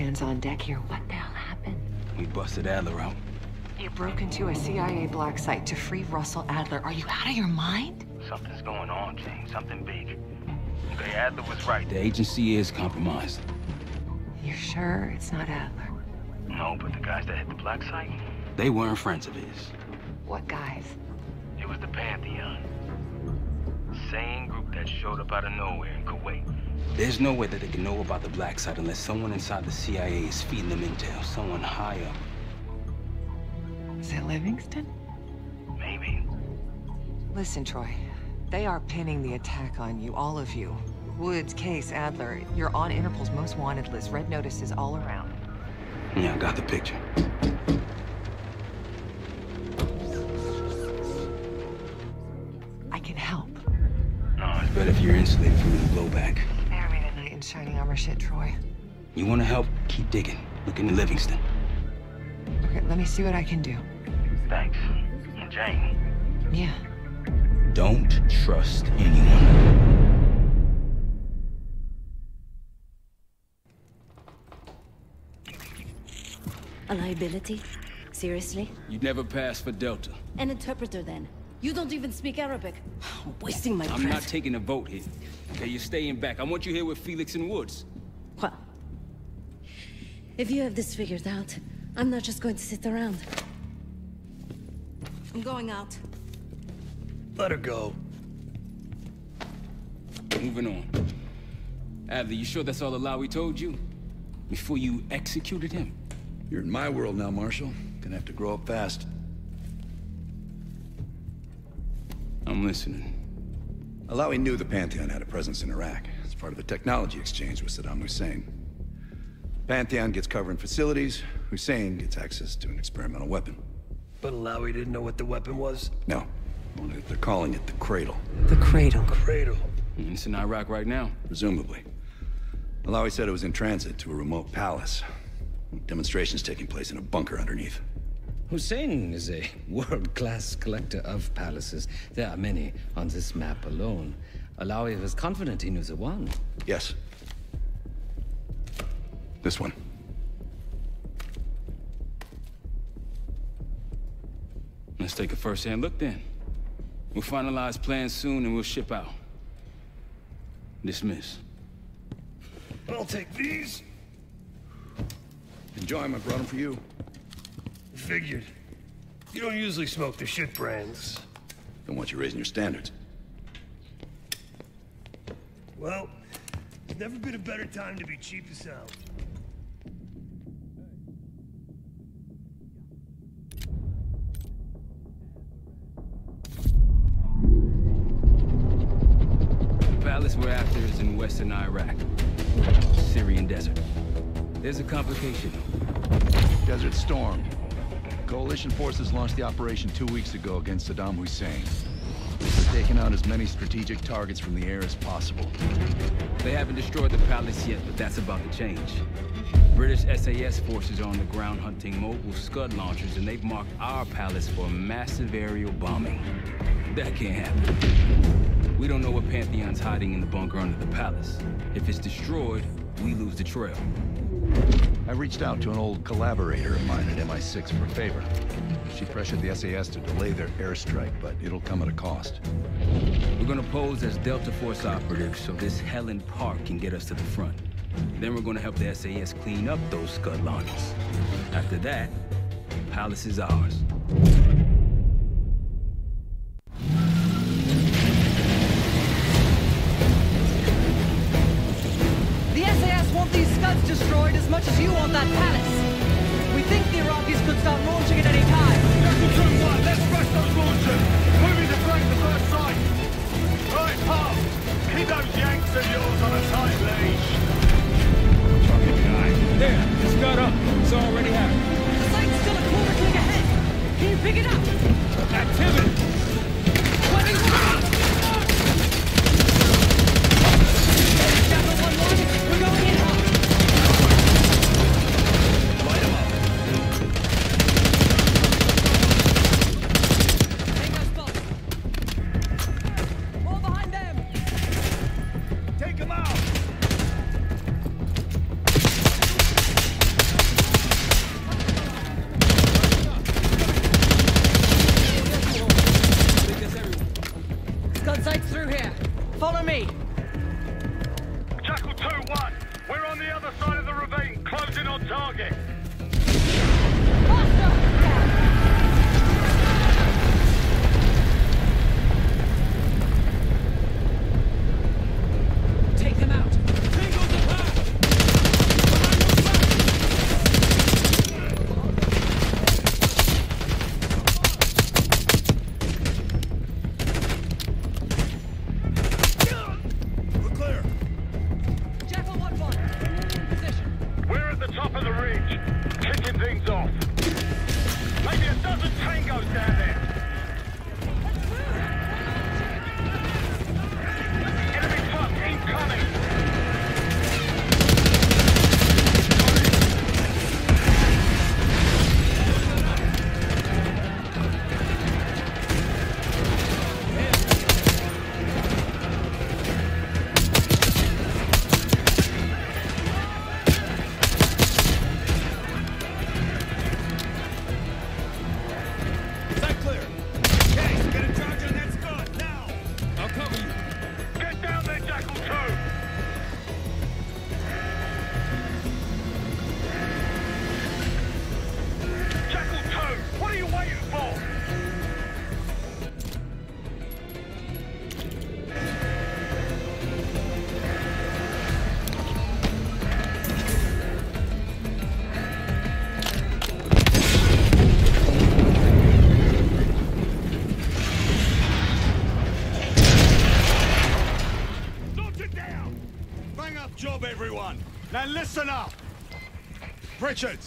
Hands on deck here. What the hell happened? We busted Adler out. You broke into a CIA black site to free Russell Adler. Are you out of your mind? Something's going on, Jane. Something big. Okay, Adler was right. The agency is compromised. You're sure it's not Adler? No, but the guys that hit the black site, They weren't friends of his. What guys? it was the Pantheon. Same group that showed up out of nowhere in Kuwait. There's no way that they can know about the black side unless someone inside the CIA is feeding them intel. Someone high up. Is it Livingston? Maybe. Listen, Troy. They are pinning the attack on you, all of you. Woods, Case, Adler. You're on Interpol's most wanted list. Red notices all around. Yeah, I got the picture. I can help. No, it's better if you're insulated from the blowback. Shining armor shit, Troy. You want to help? Keep digging. Look into Livingston. Okay, let me see what I can do. Thanks. And Jane, Yeah. Don't trust anyone. A liability? Seriously? You'd never pass for Delta. An interpreter then? You don't even speak Arabic. I'm wasting my time. I'm breath. not taking a vote here. Okay, you're staying back. I want you here with Felix and Woods. Well, if you have this figured out, I'm not just going to sit around. I'm going out. Let her go. Moving on. Adler, you sure that's all Alawi told you? Before you executed him? You're in my world now, Marshall. Gonna have to grow up fast. I'm listening. Alawi knew the Pantheon had a presence in Iraq. It's part of the technology exchange with Saddam Hussein. Pantheon gets cover in facilities. Hussein gets access to an experimental weapon. But Alawi didn't know what the weapon was? No. Only that they're calling it the Cradle. The Cradle. Cradle. Mm, it's in Iraq right now. Presumably. Alawi said it was in transit to a remote palace. Demonstrations taking place in a bunker underneath. Hussein is a world-class collector of palaces. There are many on this map alone. Alawi was confident he knew the one. Yes. This one. Let's take a first-hand look then. We'll finalize plans soon and we'll ship out. Dismiss. I'll take these. Enjoy them. I brought them for you. Figured. You don't usually smoke the shit brands. Don't want you raising your standards. Well, there's Never been a better time to be cheap as hell. The palace we're after is in western Iraq. Syrian desert. There's a complication. Desert Storm. Coalition forces launched the operation two weeks ago against Saddam Hussein. They're taking out as many strategic targets from the air as possible. They haven't destroyed the palace yet, but that's about to change. British SAS forces are on the ground hunting mobile Scud launchers, and they've marked our palace for massive aerial bombing. That can't happen. We don't know what Pantheon's hiding in the bunker under the palace. If it's destroyed, we lose the trail. I reached out to an old collaborator of mine at MI6 for favor. She pressured the SAS to delay their airstrike, but it'll come at a cost. We're gonna pose as Delta Force operatives so this Helen Park can get us to the front. Then we're gonna help the SAS clean up those Scud launchers. After that, the Palace is ours. Want these scuds destroyed as much as you want that palace. We think the Iraqis could start launching at any time. Let's rush those launchers! Moving to break the first site! Right, Pop! Keep those Yanks of yours on a tight leash! Fucking guy. There, it's got up. It's already happening. The site's still a quarter click ahead. Can you pick it up? Activity! Sights through here. Follow me. Jackal 2-1! We're on the other side of the ravine, closing on target!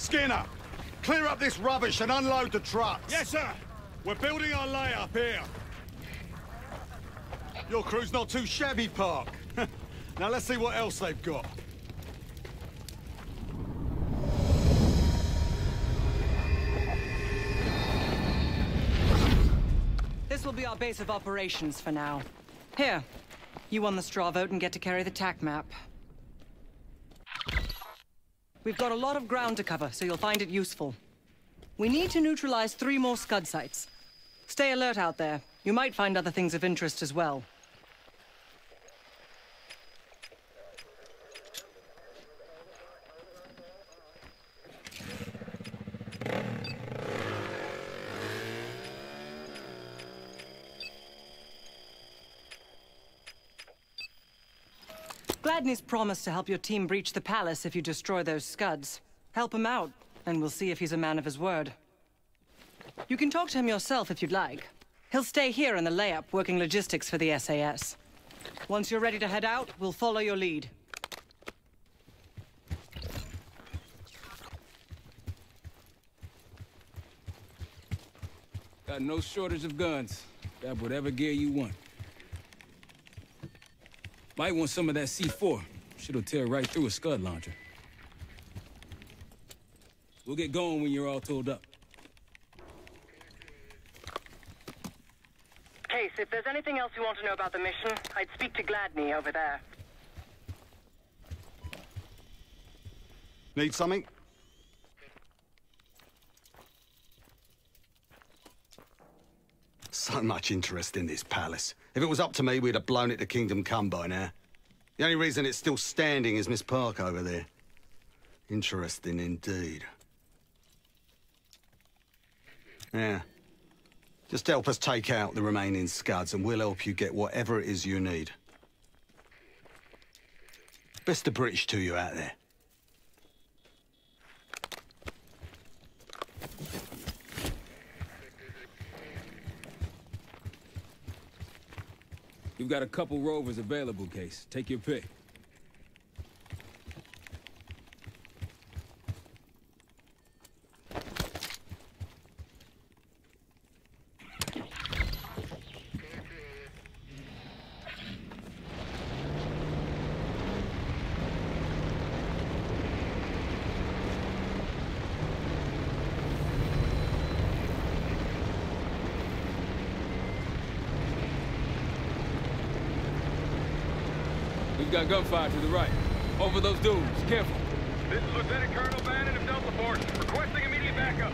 Skinner, clear up this rubbish and unload the trucks. Yes, sir! We're building our layup here. Your crew's not too shabby, Park. now let's see what else they've got. This will be our base of operations for now. Here, you won the straw vote and get to carry the TAC map. We've got a lot of ground to cover, so you'll find it useful. We need to neutralize three more Scud sites. Stay alert out there. You might find other things of interest as well. Gladney's promised to help your team breach the palace if you destroy those scuds. Help him out, and we'll see if he's a man of his word. You can talk to him yourself if you'd like. He'll stay here in the layup, working logistics for the SAS. Once you're ready to head out, we'll follow your lead. Got no shortage of guns. Grab whatever gear you want. Might want some of that C4. Shit'll tear right through a scud launcher. We'll get going when you're all tooled up. Case, if there's anything else you want to know about the mission, I'd speak to Gladney over there. Need something? So much interest in this palace. If it was up to me, we'd have blown it to Kingdom Come by now. The only reason it's still standing is Miss Park over there. Interesting indeed. Yeah. Just help us take out the remaining scuds and we'll help you get whatever it is you need. Best of British to you out there. We've got a couple rovers available, Case. Take your pick. We've got gunfire to the right. Over those dunes. Careful. This is Lieutenant Colonel Bannon of Delta Force, requesting immediate backup.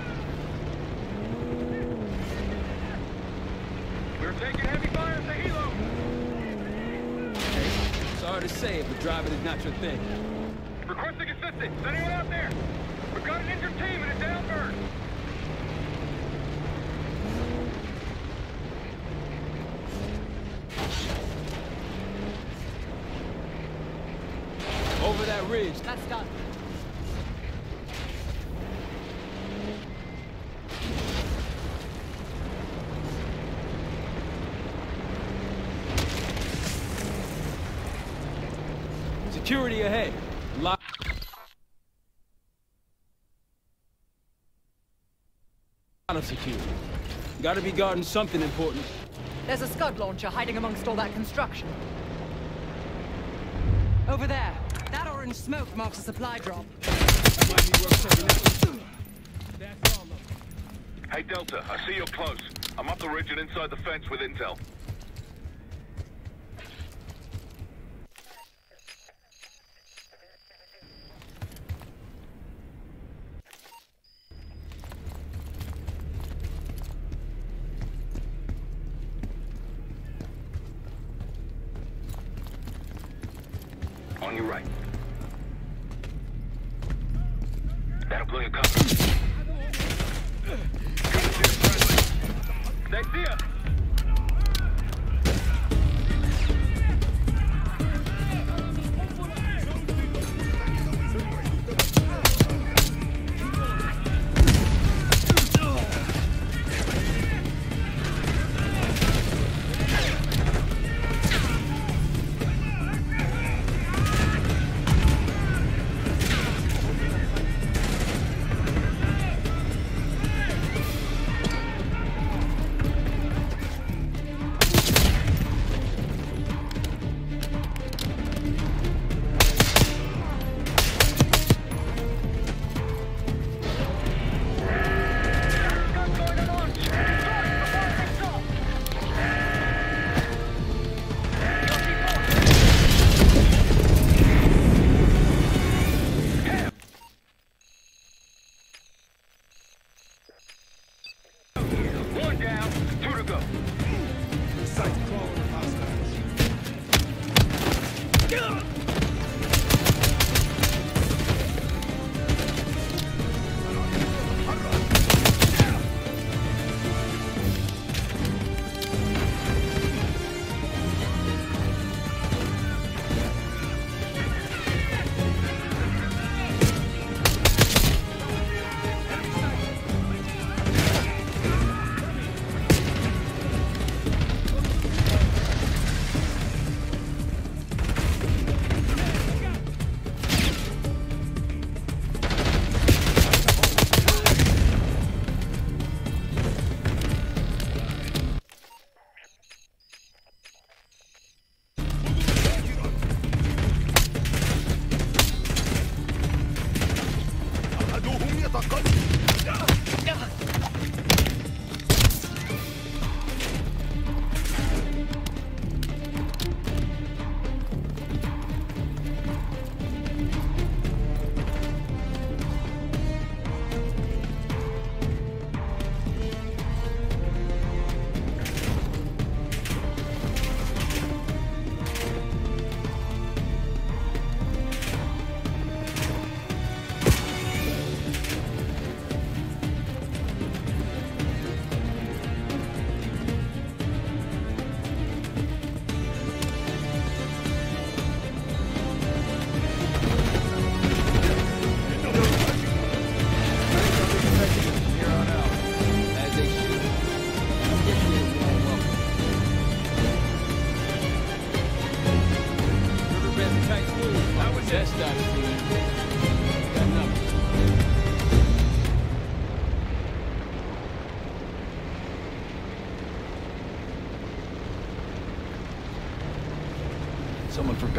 We're taking heavy fire at the helo. Sorry to say it, but driving is not your thing. Requesting assistance. Is anyone out there? We've got an injured team and a down bird. Ridge. That's done. Security ahead. Lock. Of security. Gotta be guarding something important. There's a Scud launcher hiding amongst all that construction. Over there. Orange smoke marks a supply drop. Hey, Delta, I see you're close. I'm up the ridge and inside the fence with intel.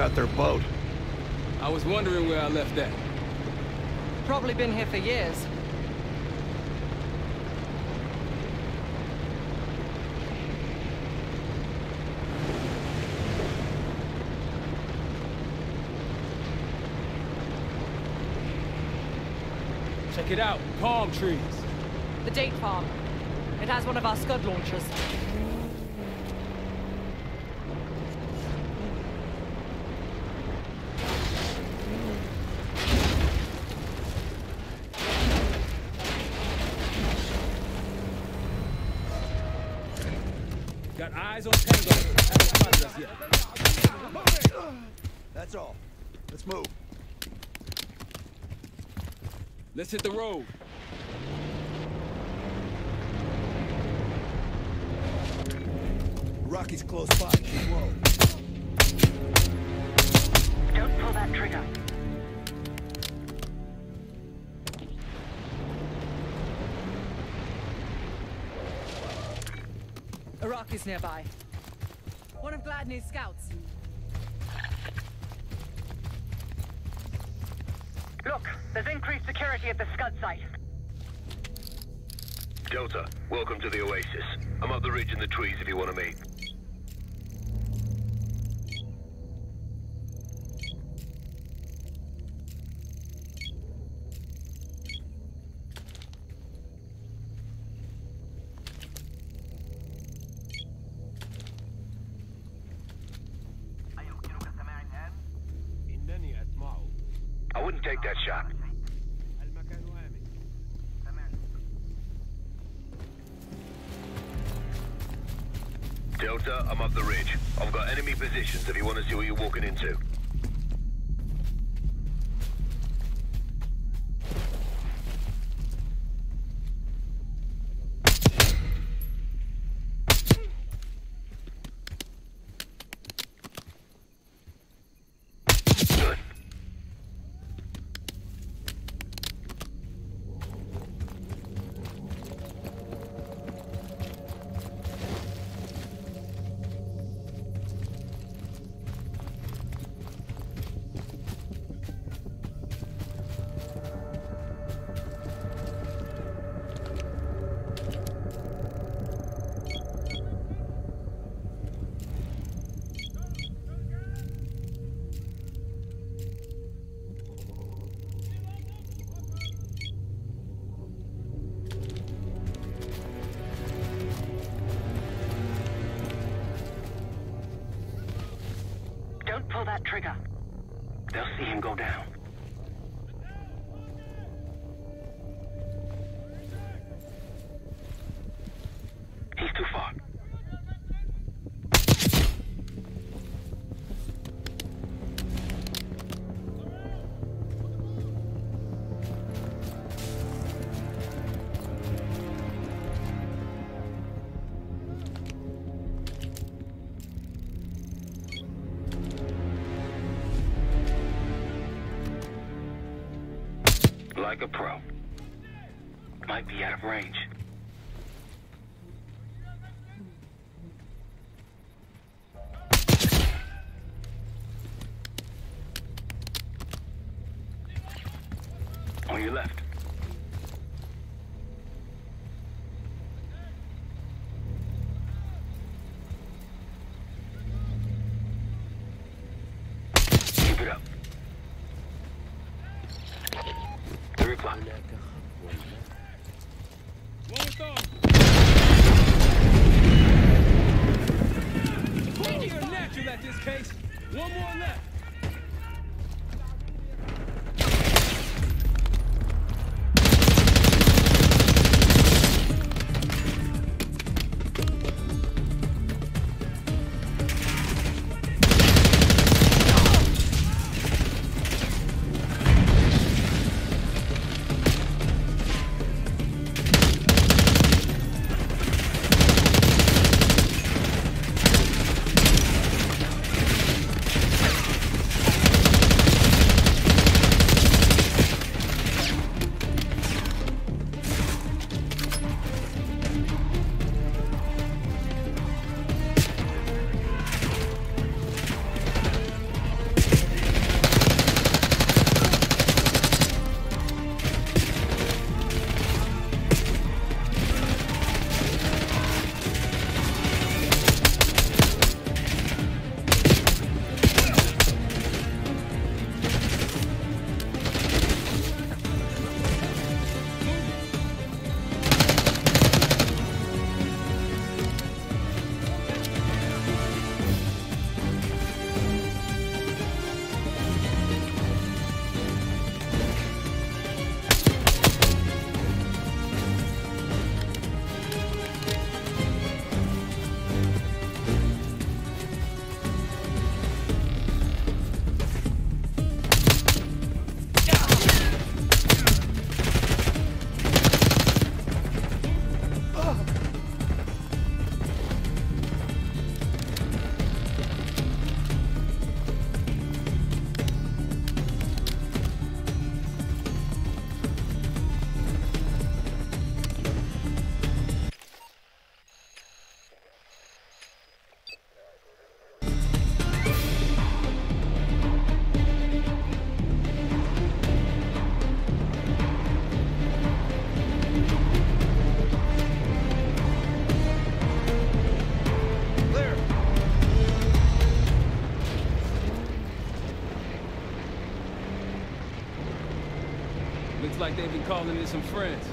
Someone forgot their boat. I was wondering where I left that. Probably been here for years. Check it out. Palm trees. The date farm. It has one of our Scud launchers. Got eyes on Tango. Haven't spotted us yet. That's all. Let's move. Let's hit the road. Iraqis close by. Keep low. Don't pull that trigger. Iraqi's nearby. One of Gladney's scouts. Look, there's increased security at the Scud site. Delta, welcome to the Oasis. I'm up the ridge in the trees if you want to meet. Like a pro. Might be out of range. Calling in some friends.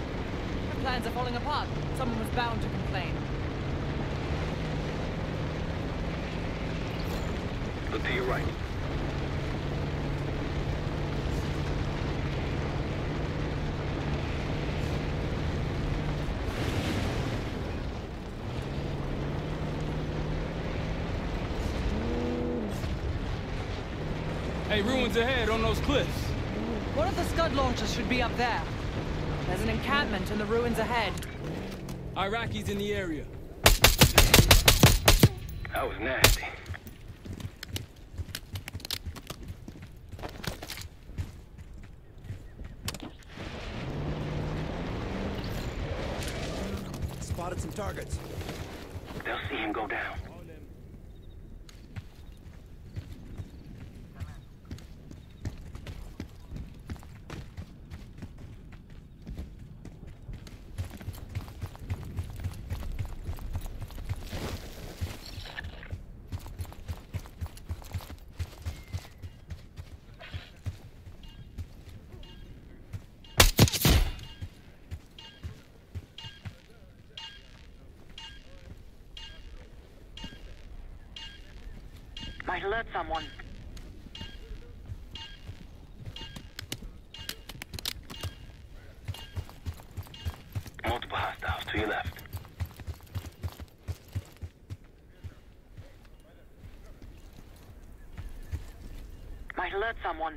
Our plans are falling apart. Someone was bound to complain. Look to your right. Hey, ruins ahead on those cliffs. One of the Scud launchers should be up there. There's encampment in the ruins ahead. Iraqis in the area. That was nasty. Spotted some targets. They'll see him go down. Might alert someone. Multiple hostiles to your left. Might alert someone.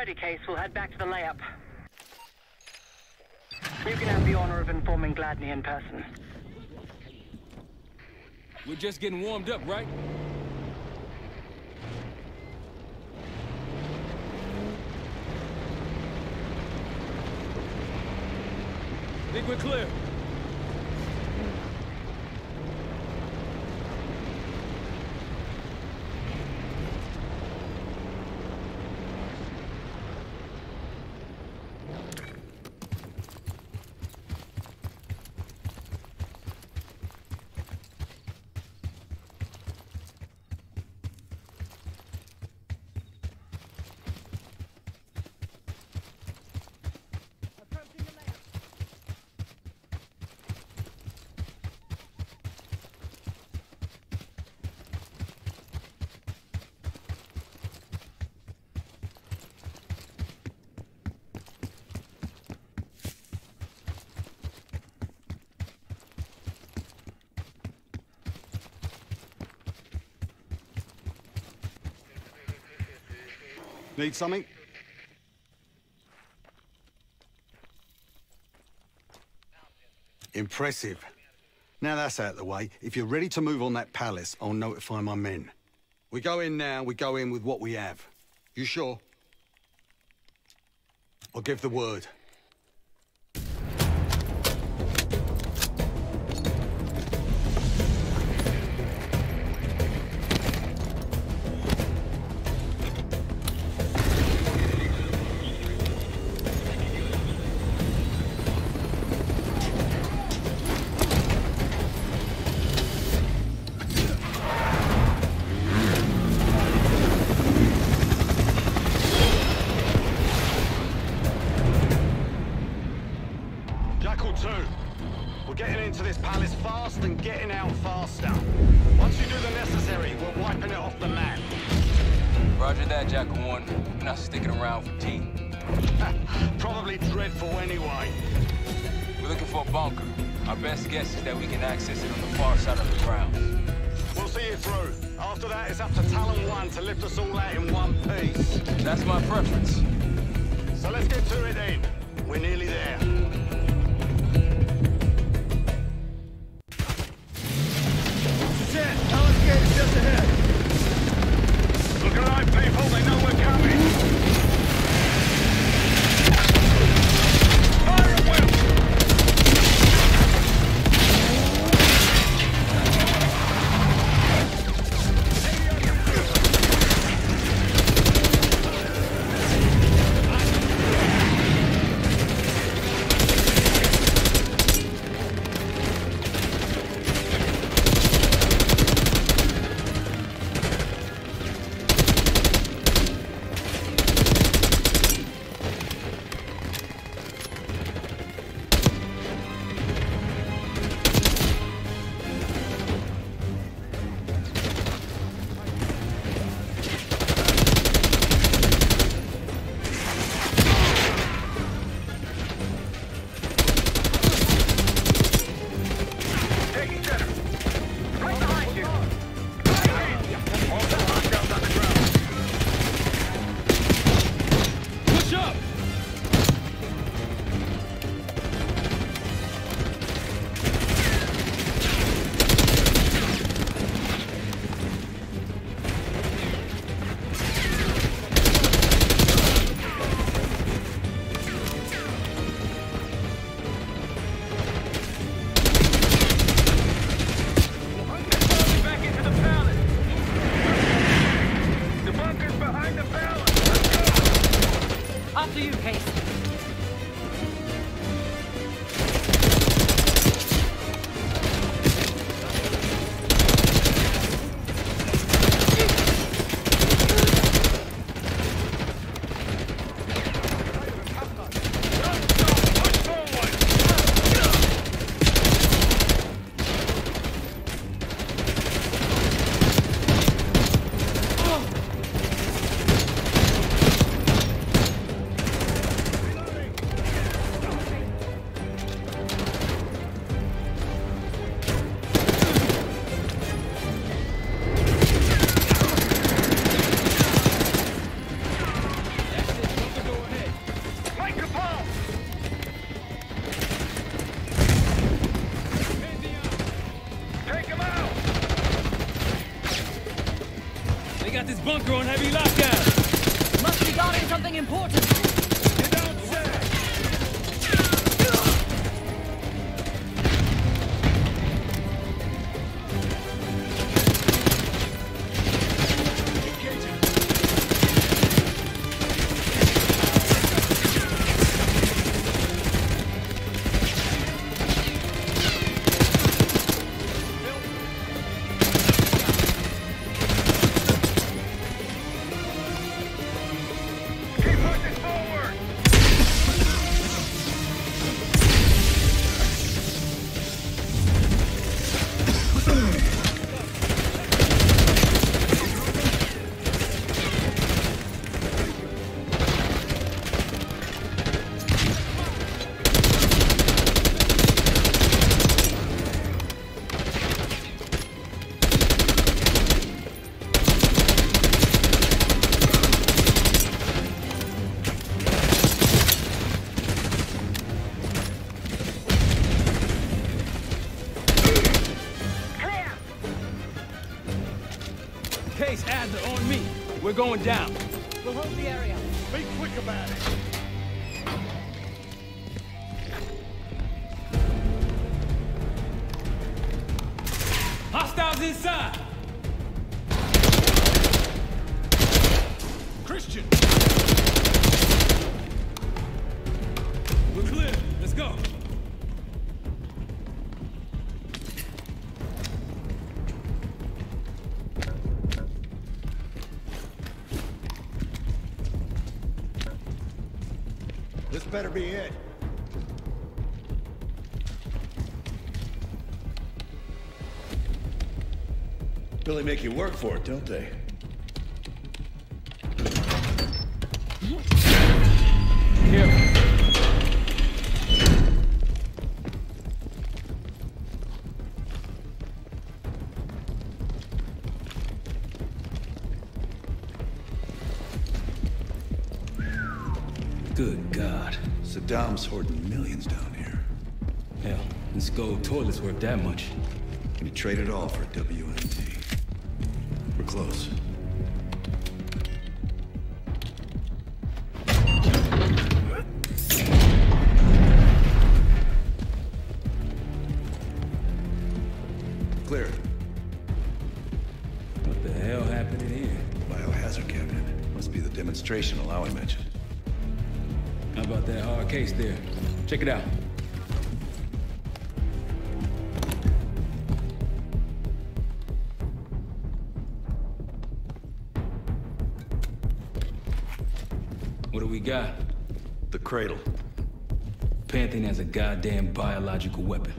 Ready, Case, we'll head back to the layup. You can have the honor of informing Gladney in person. We're just getting warmed up, right? Think we're clear. Need something? Impressive. Now that's out of the way, if you're ready to move on that palace, I'll notify my men. We go in now, we go in with what we have. You sure? I'll give the word. Going down. Better be it. Really make you work for it, don't they? Saddam's hoarding millions down here. Hell, this gold toilet's worth that much. And he traded all for WMD. We're close. Cradle. Pantheon has a goddamn biological weapon.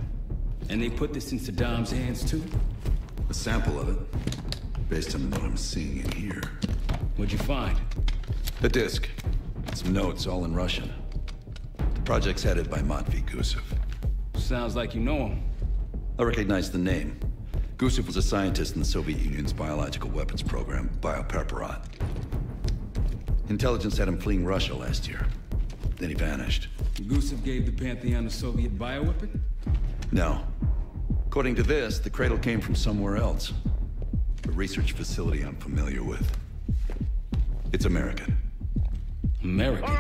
And they put this in Saddam's hands too? A sample of it. Based on what I'm seeing in here. What'd you find? A disc. Some notes, all in Russian. The project's headed by Matvey Gusev. Sounds like you know him. I recognize the name. Gusev was a scientist in the Soviet Union's biological weapons program, Biopreparat. Intelligence had him fleeing Russia last year. Then he vanished. Gusev gave the Pantheon a Soviet bioweapon? No. According to this, the cradle came from somewhere else. A research facility I'm familiar with. It's American. American?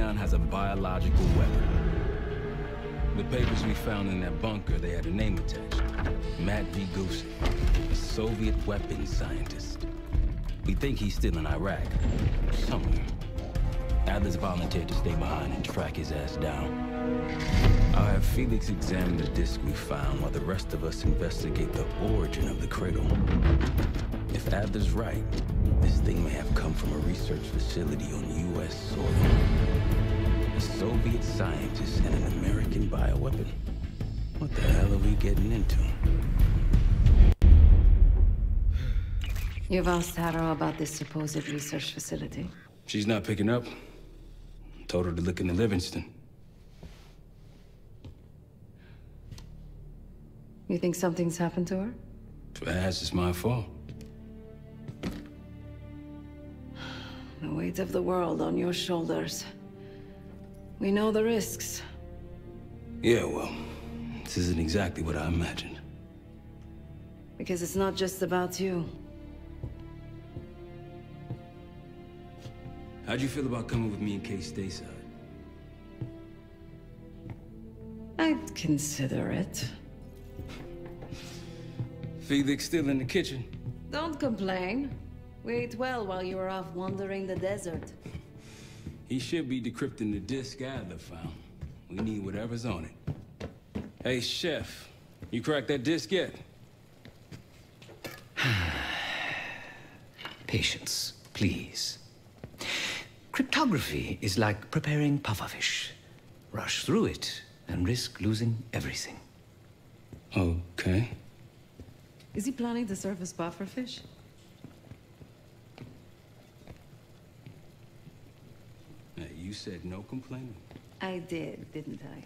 Pantheon has a biological weapon. The papers we found in that bunker, they had a name attached. Matt V. Gusev, a Soviet weapons scientist. We think he's still in Iraq, somewhere. Adler's volunteered to stay behind and track his ass down. I'll have Felix examine the disc we found while the rest of us investigate the origin of the cradle. If Adler's right, this thing may have come from a research facility on U.S. soil. Soviet scientist and an American bioweapon. What the hell are we getting into? You've asked Harrow about this supposed research facility. She's not picking up. Told her to look into Livingston. You think something's happened to her? If it has, it's my fault. The weight of the world on your shoulders. We know the risks. Yeah, well, this isn't exactly what I imagined. Because it's not just about you. How'd you feel about coming with me in case stateside? I'd consider it. Felix still in the kitchen. Don't complain. We ate well while you were off wandering the desert. He should be decrypting the disk Adler found. We need whatever's on it. Hey, Chef, you cracked that disk yet? Patience, please. Cryptography is like preparing pufferfish. Rush through it and risk losing everything. Okay. Is he planning to serve us pufferfish? You said no complaining. I did, didn't I?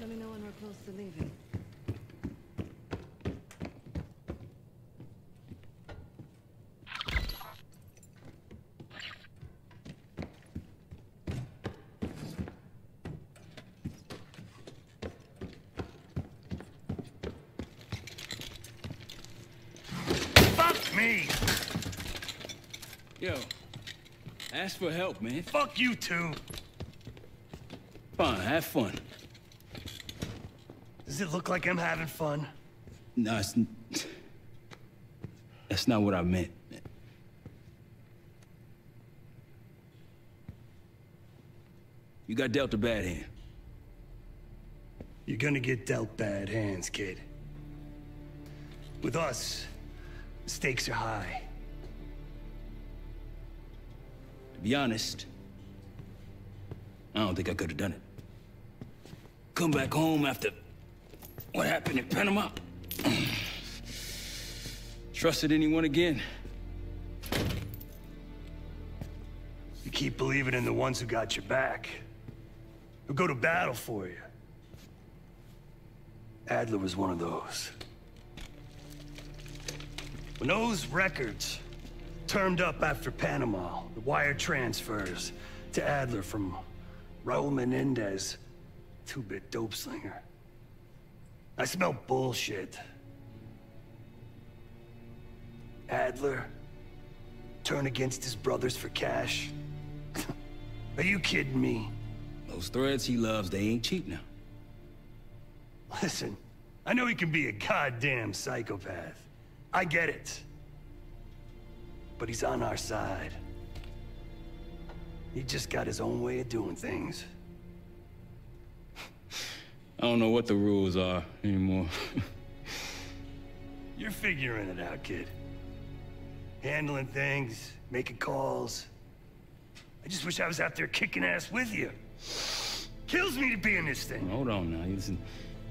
Let me know when we're close to leaving. Fuck me! Yo, ask for help, man. Fuck you too. Fine, have fun. Does it look like I'm having fun? No, it's... That's not what I meant. You got dealt a bad hand. You're gonna get dealt bad hands, kid. With us, stakes are high. To be honest, I don't think I could have done it. Come back home after what happened in Panama. Trusted anyone again? You keep believing in the ones who got your back. Who go to battle for you. Adler was one of those. When those records turned up after Panama, the wire transfers to Adler from Raul Menendez, two-bit dope slinger. I smell bullshit. Adler turn against his brothers for cash? Are you kidding me? Those threads he loves, they ain't cheap now. Listen, I know he can be a goddamn psychopath. I get it. But he's on our side. He just got his own way of doing things. I don't know what the rules are anymore. You're figuring it out, kid. Handling things, making calls. I just wish I was out there kicking ass with you. Kills me to be in this thing. Hold on now. Listen,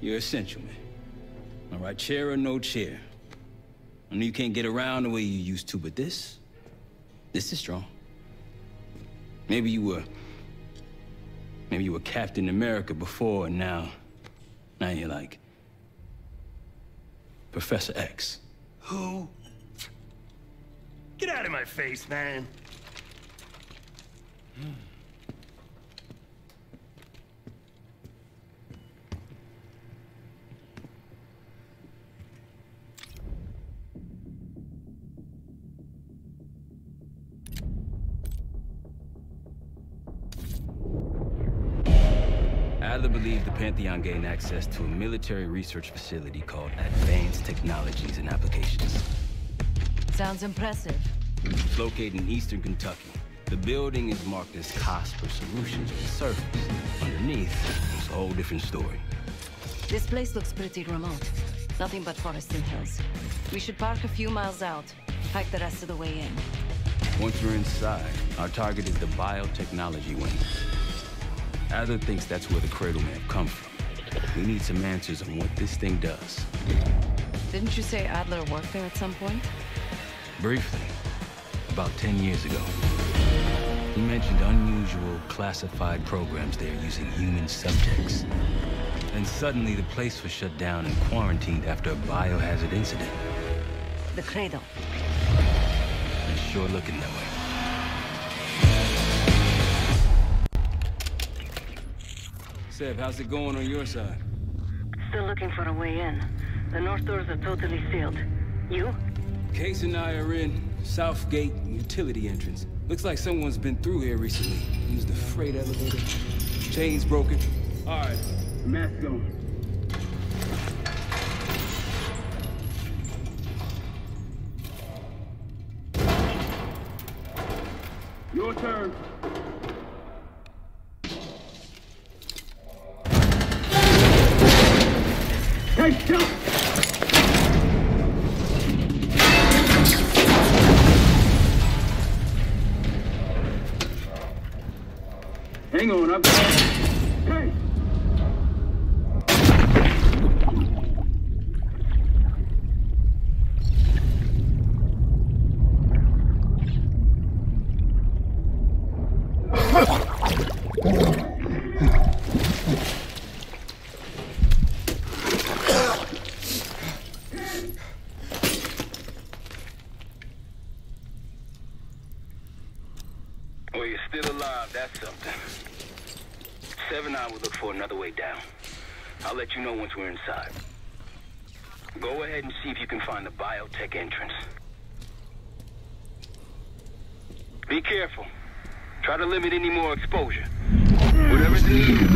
you're essential, man. All right, chair or no chair. I know you can't get around the way you used to, but this... This is strong. Maybe you were... Maybe you were Captain America before, and now... Now you're like... Professor X. Who? Get out of my face, man. Hmm. Adler believed the Pantheon gained access to a military research facility called Advanced Technologies and Applications. Sounds impressive. It's located in eastern Kentucky. The building is marked as Cosper Solutions on the surface. Underneath, it's a whole different story. This place looks pretty remote. Nothing but forest and hills. We should park a few miles out, hike the rest of the way in. Once we're inside, our target is the biotechnology wing. Adler thinks that's where the Cradle may have come from. We need some answers on what this thing does. Didn't you say Adler worked there at some point? Briefly, about 10 years ago. He mentioned unusual, classified programs there using human subjects. And suddenly the place was shut down and quarantined after a biohazard incident. The Cradle. It's sure looking that way. Sev, how's it going on your side? Still looking for a way in. The north doors are totally sealed. You? Case and I are in South Gate utility entrance. Looks like someone's been through here recently. Used the freight elevator. Chains broken. All right, mask on. Your turn. Hang on, I've got... Hey! Well, you're still alive, that's something. Seven I will look for another way down. I'll let you know once we're inside. Go ahead and see if you can find the biotech entrance. Be careful. Try to limit any more exposure. Whatever's needed.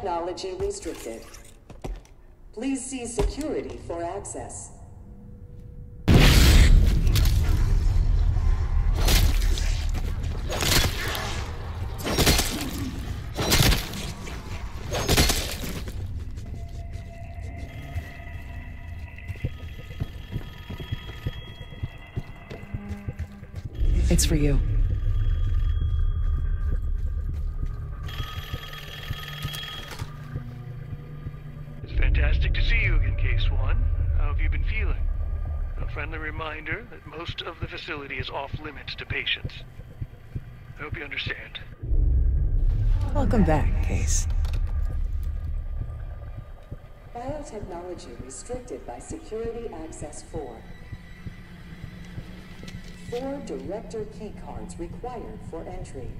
Biotechnology restricted. Please see security for access. It's for you. It's fantastic to see you again, Case One. How have you been feeling? A friendly reminder that most of the facility is off limits to patients. I hope you understand. Welcome back, Case. Biotechnology restricted by Security Access 4. Four director key cards required for entry.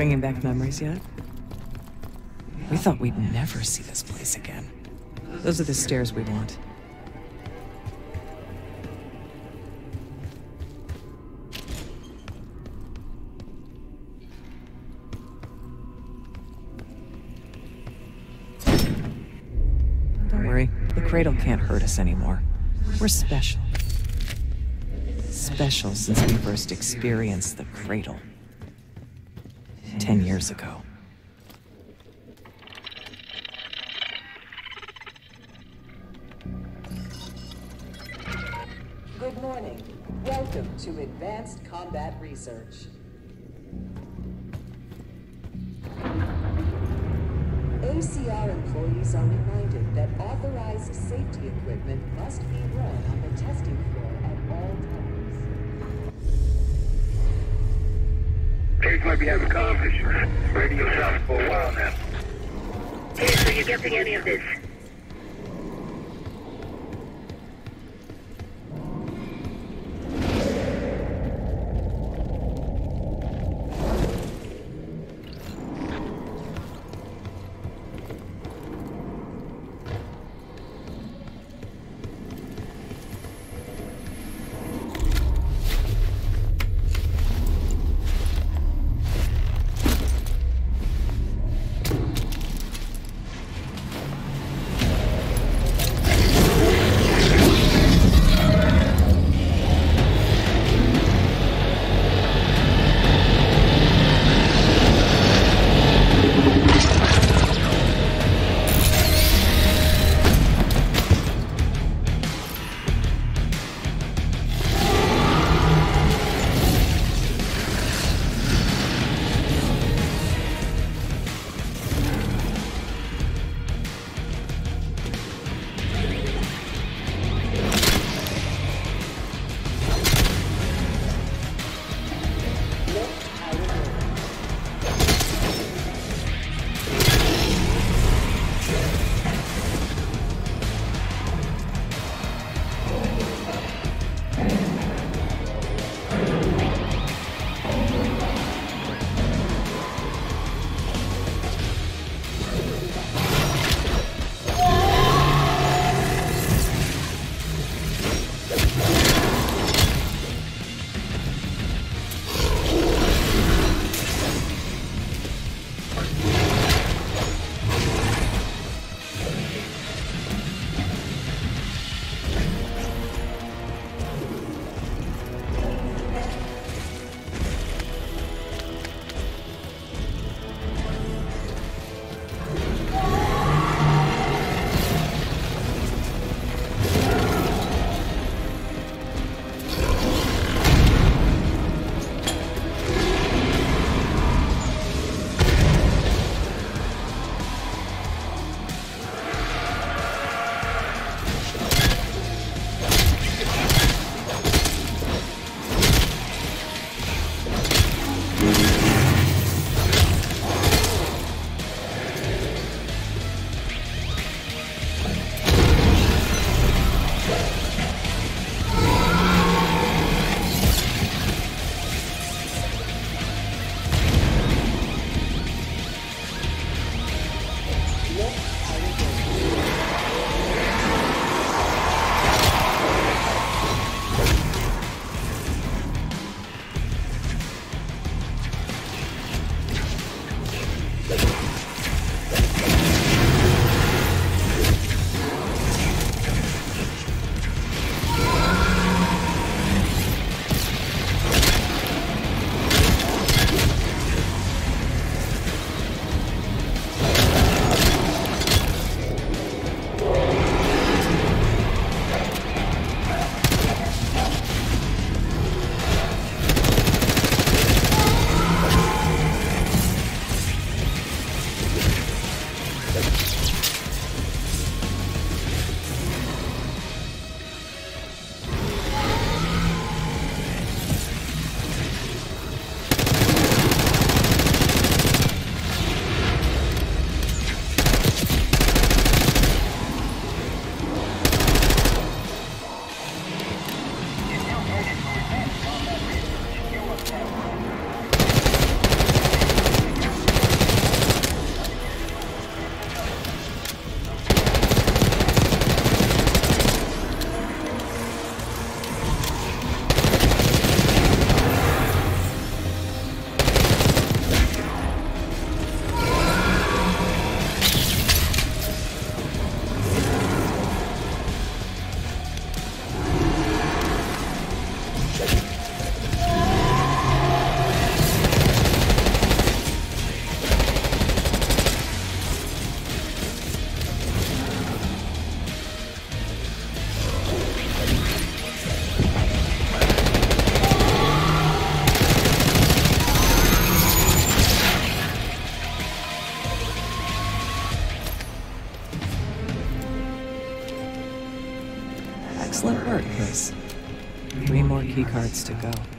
Bringing back memories yet? We thought we'd never see this place again. Those are the stairs we want. Don't worry, the cradle can't hurt us anymore. We're special. Special since we first experienced the cradle. Ten years ago. Good morning. Welcome to Advanced Combat Research. ACR employees are reminded that authorized safety equipment must be worn on the testing floor Case might be having conflict. Radio south for a while now. Hey, so you getting any of this? More to go.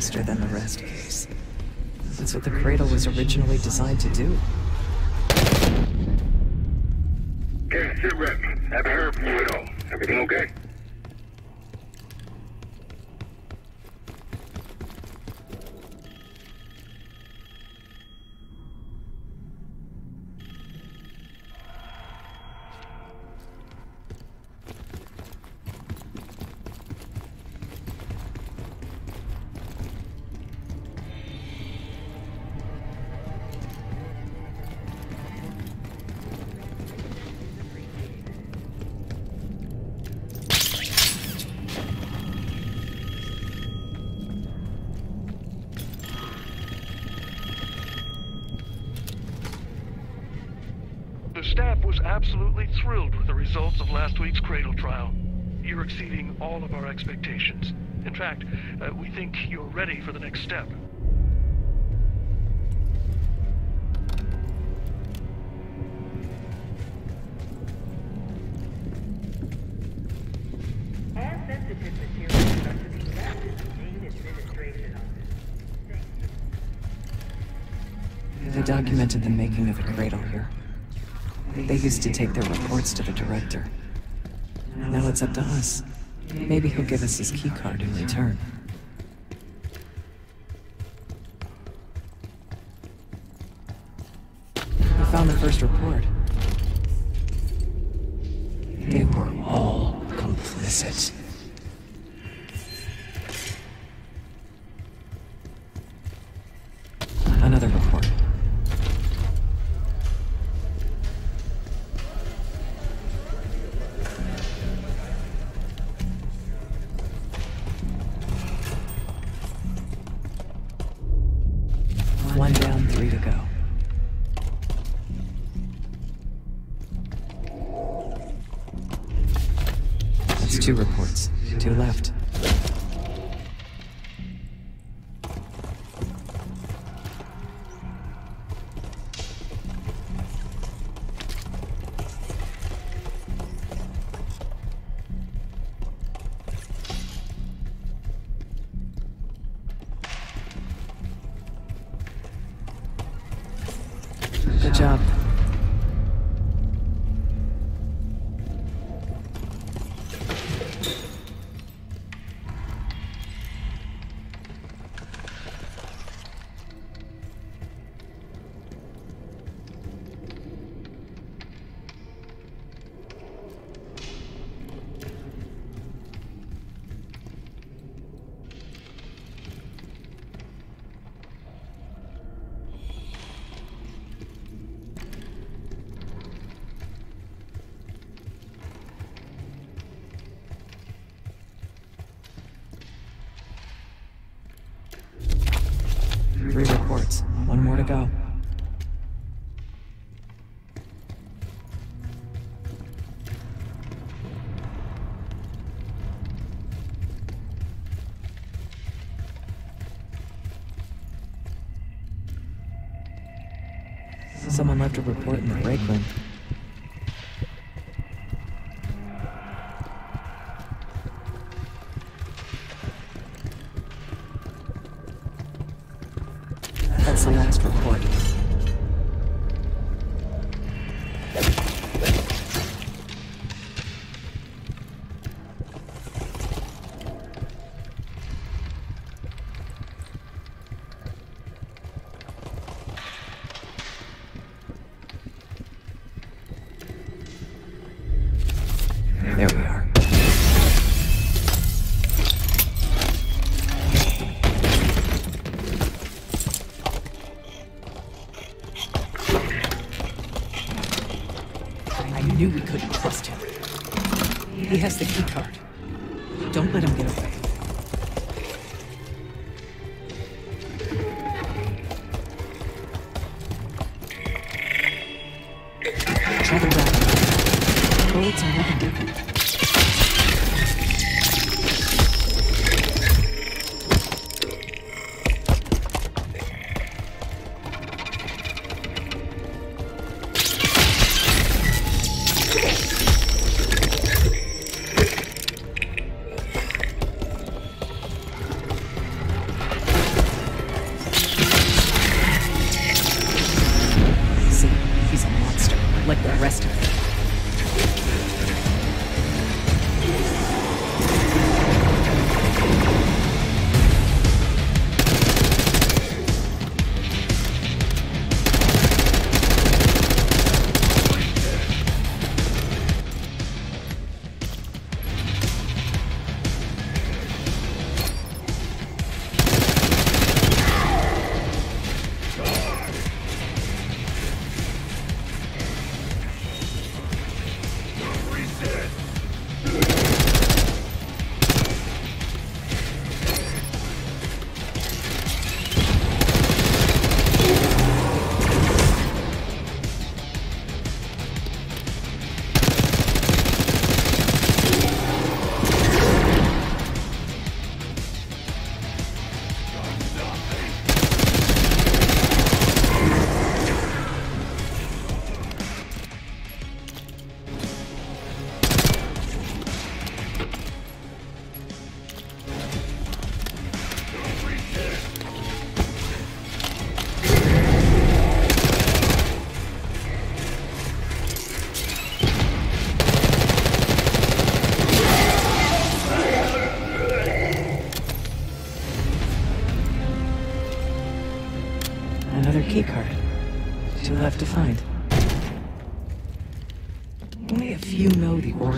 Faster than the rest, Case. That's what the cradle was originally designed to do. Thrilled with the results of last week's Cradle trial. You're exceeding all of our expectations. In fact, uh, we think you're ready for the next step. All sensitive materials are to be left in the main administration office. They documented the making of the cradle here. They used to take their reports to the director. Now it's up to us. Maybe he'll give us his keycard in return. We found the first report. Someone left a report in the break room.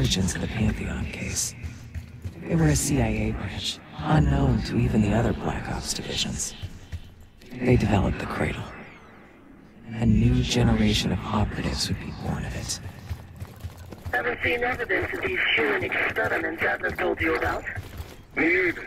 Origins of the Pantheon case. They were a CIA branch, unknown to even the other Black Ops divisions. They developed the Cradle. A new generation of operatives would be born of it. Haven't seen evidence of these human experiments Adler told you about. Me neither.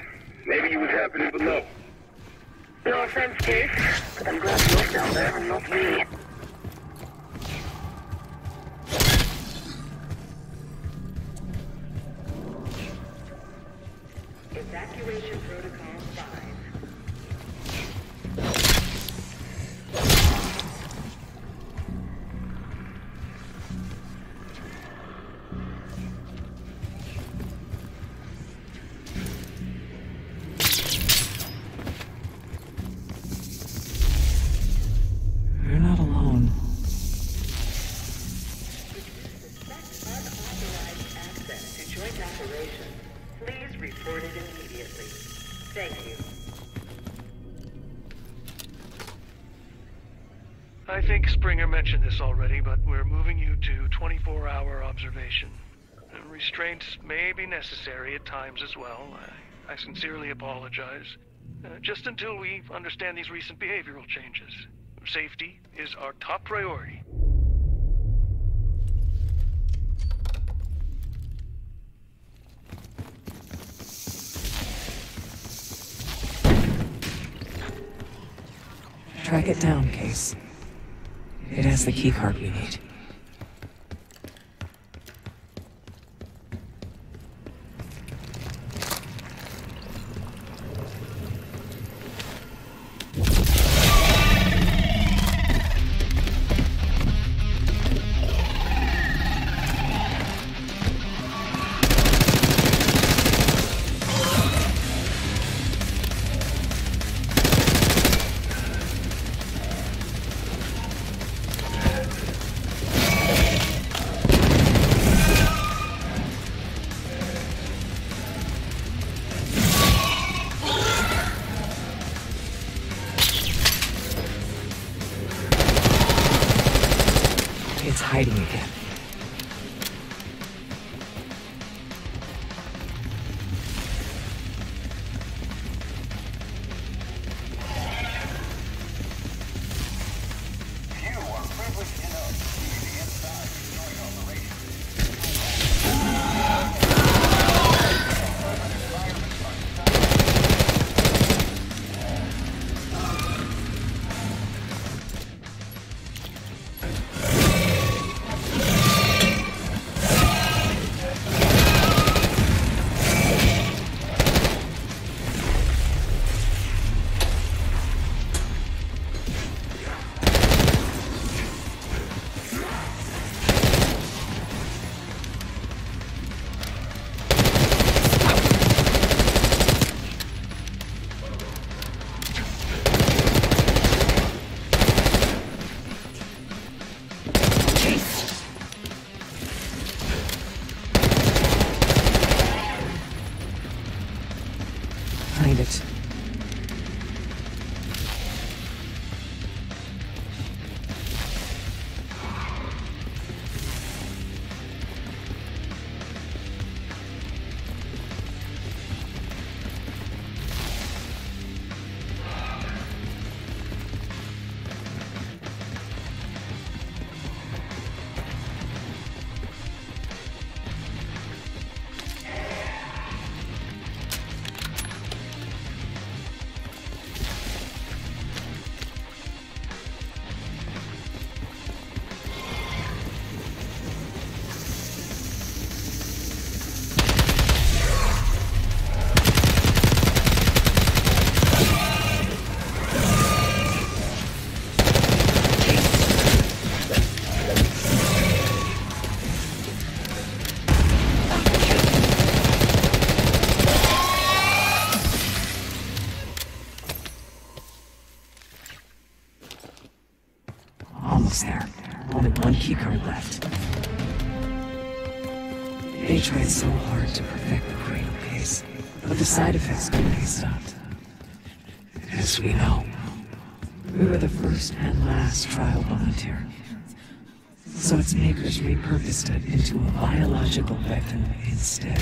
this already, but we're moving you to 24-hour observation. Restraints may be necessary at times as well. I, I sincerely apologize. Uh, just until we understand these recent behavioral changes. Safety is our top priority. Track it down, Case. It has the keycard we need. so its makers repurposed it into a biological weapon instead.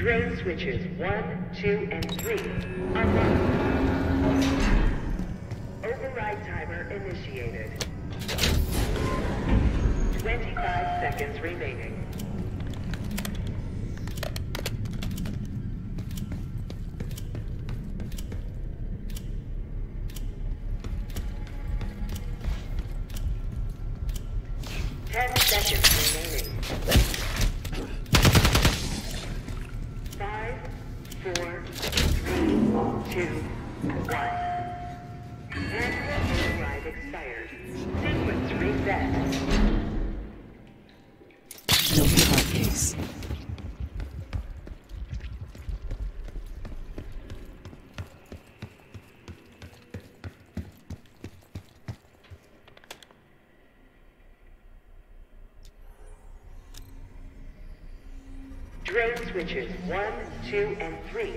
Drone switches 1, 2, and 3 unlocked. Drone switches 1, 2, and 3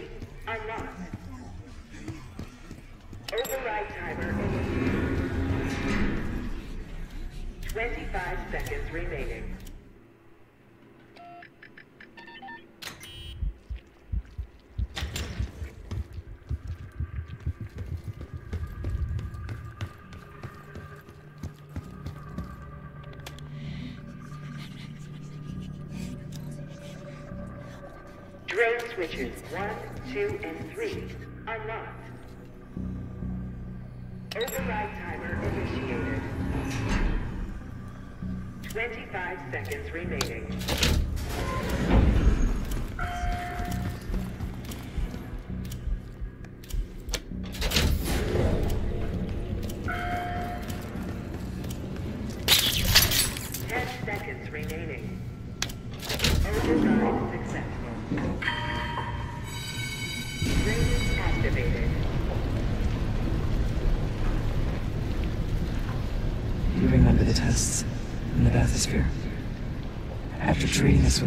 1, 2, and 3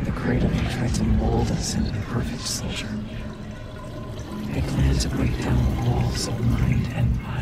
the cradle, they tried to mold us into the perfect soldier. They planned to break down the walls of mind and body.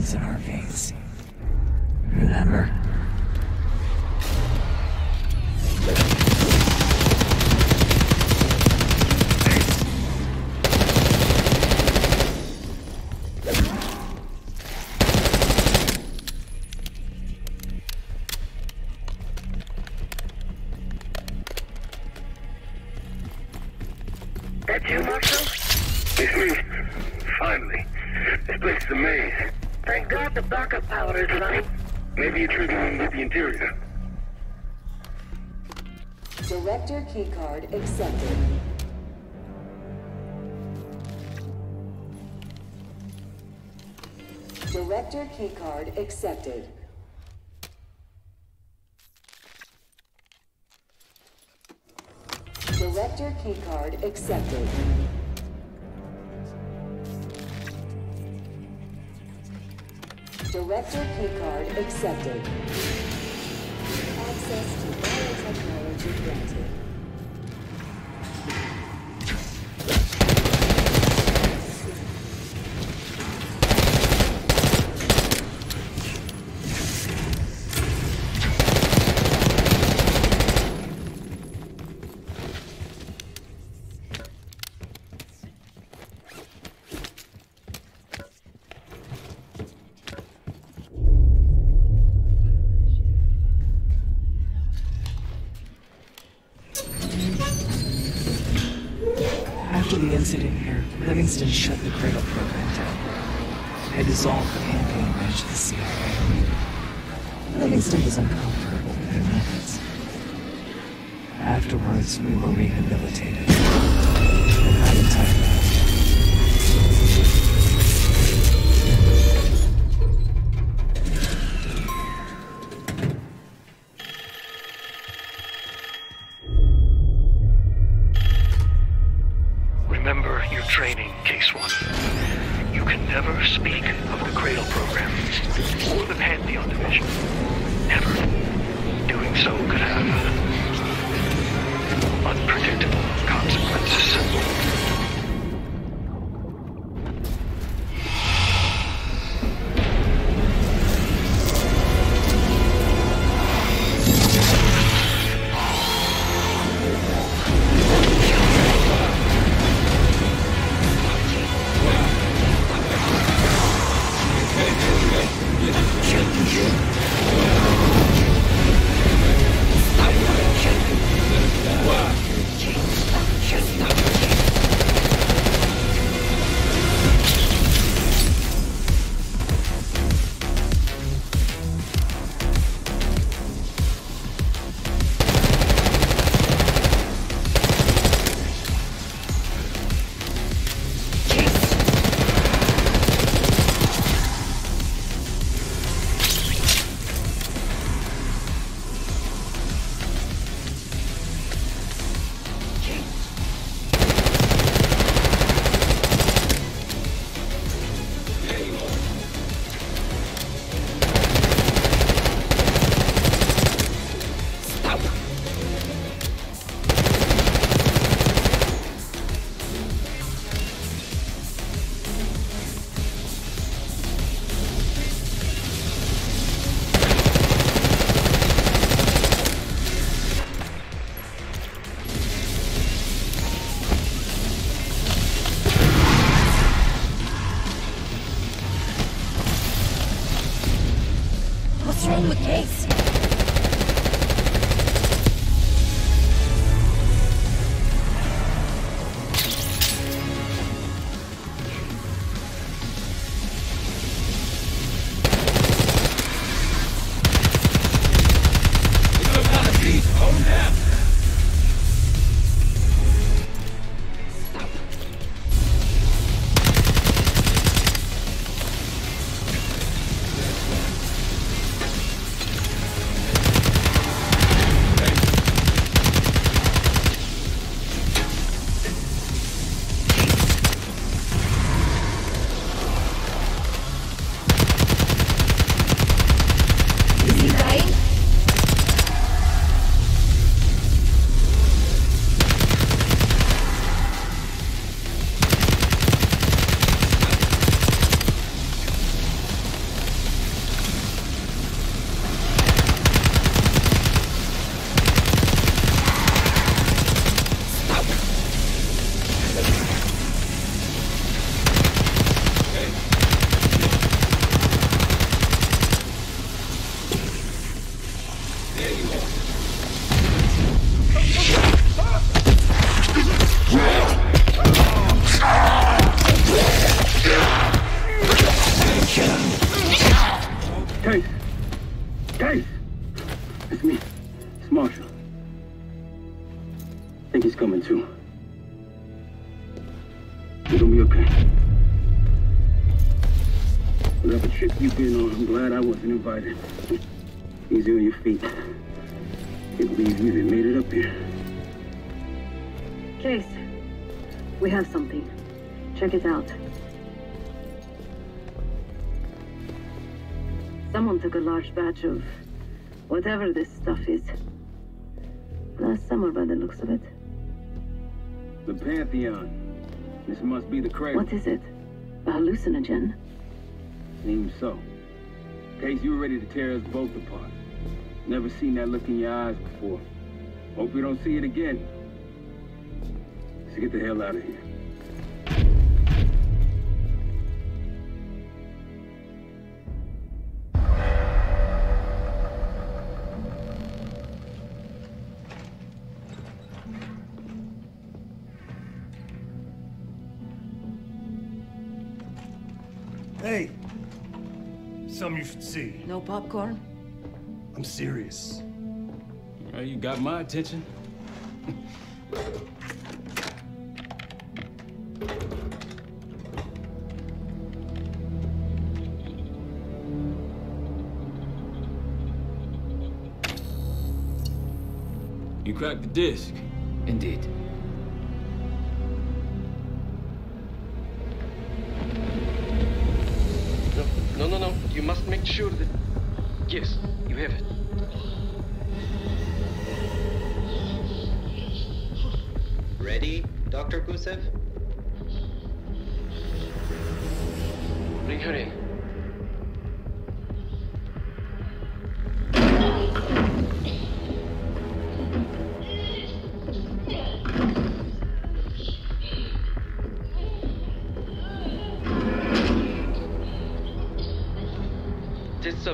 expensive. Sector keycard accepted. Director keycard accepted. Director keycard accepted. Batch of whatever this stuff is. Last summer by the looks of it. The Pantheon. This must be the cradle. What is it? A hallucinogen? Seems so. Case you were ready to tear us both apart. Never seen that look in your eyes before. Hope we don't see it again. Let's get the hell out of here. You should see. No popcorn? I'm serious. Well, you got my attention. You cracked the disc. Indeed. Sure that. Yes, you have it. Ready, Dr. Gusev? Her in.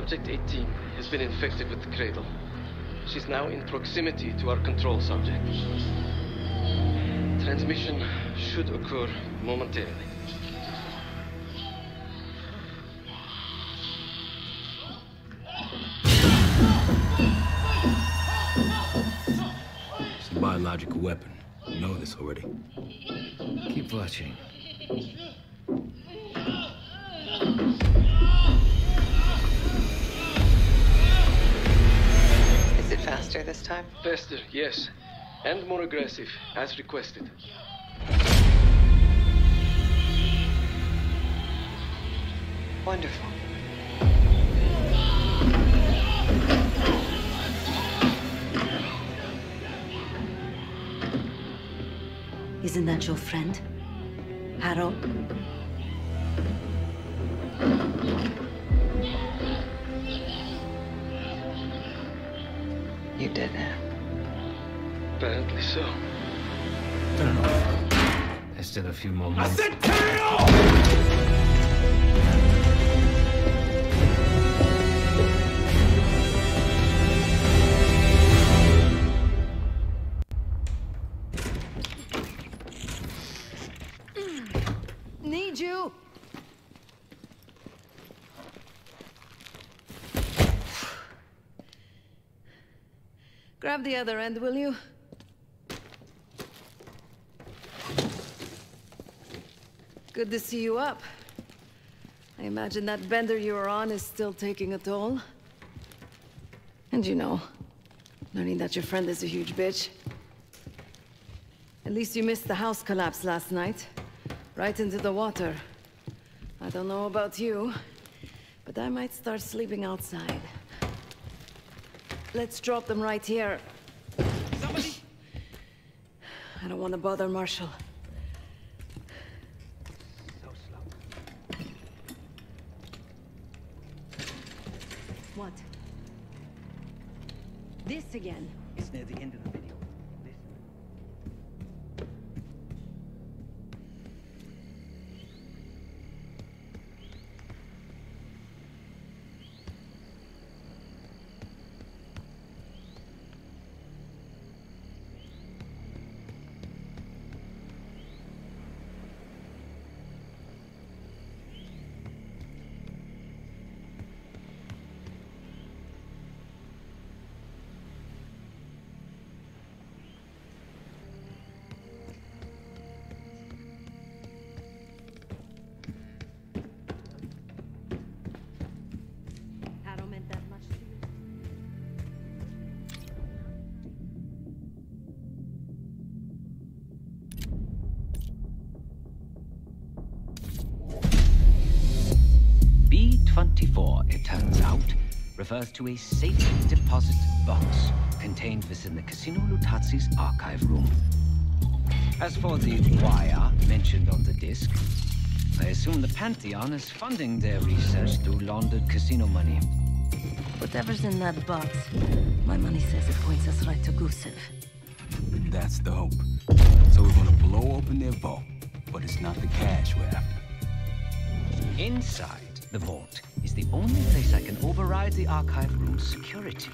Subject 18 has been infected with the cradle. She's now in proximity to our control subject. Transmission should occur momentarily. It's a biological weapon. You know this already. Keep watching. Faster this time? Faster, yes. And more aggressive, as requested. Wonderful. Isn't that your friend? Harrow? You did it. Apparently so. There's still a few more minutes. Need Grab the other end, will you? Good to see you up. I imagine that bender you were on is still taking a toll. And you know, learning that your friend is a huge bitch. At least you missed the house collapse last night. Right into the water. I don't know about you, but I might start sleeping outside. Let's drop them right here. Somebody! I don't want to bother Marshall. What? This again? It's near the end of the video. Refers to a safe deposit box contained within the Casino Lutazzi's archive room. As for the wire mentioned on the disc, I assume the Pantheon is funding their research through laundered casino money. Whatever's in that box, my money says it points us right to Gusev. That's the hope. So we're gonna blow open their vault, but it's not the cash we're after. Inside the vault is the only place I can override the archive room's security.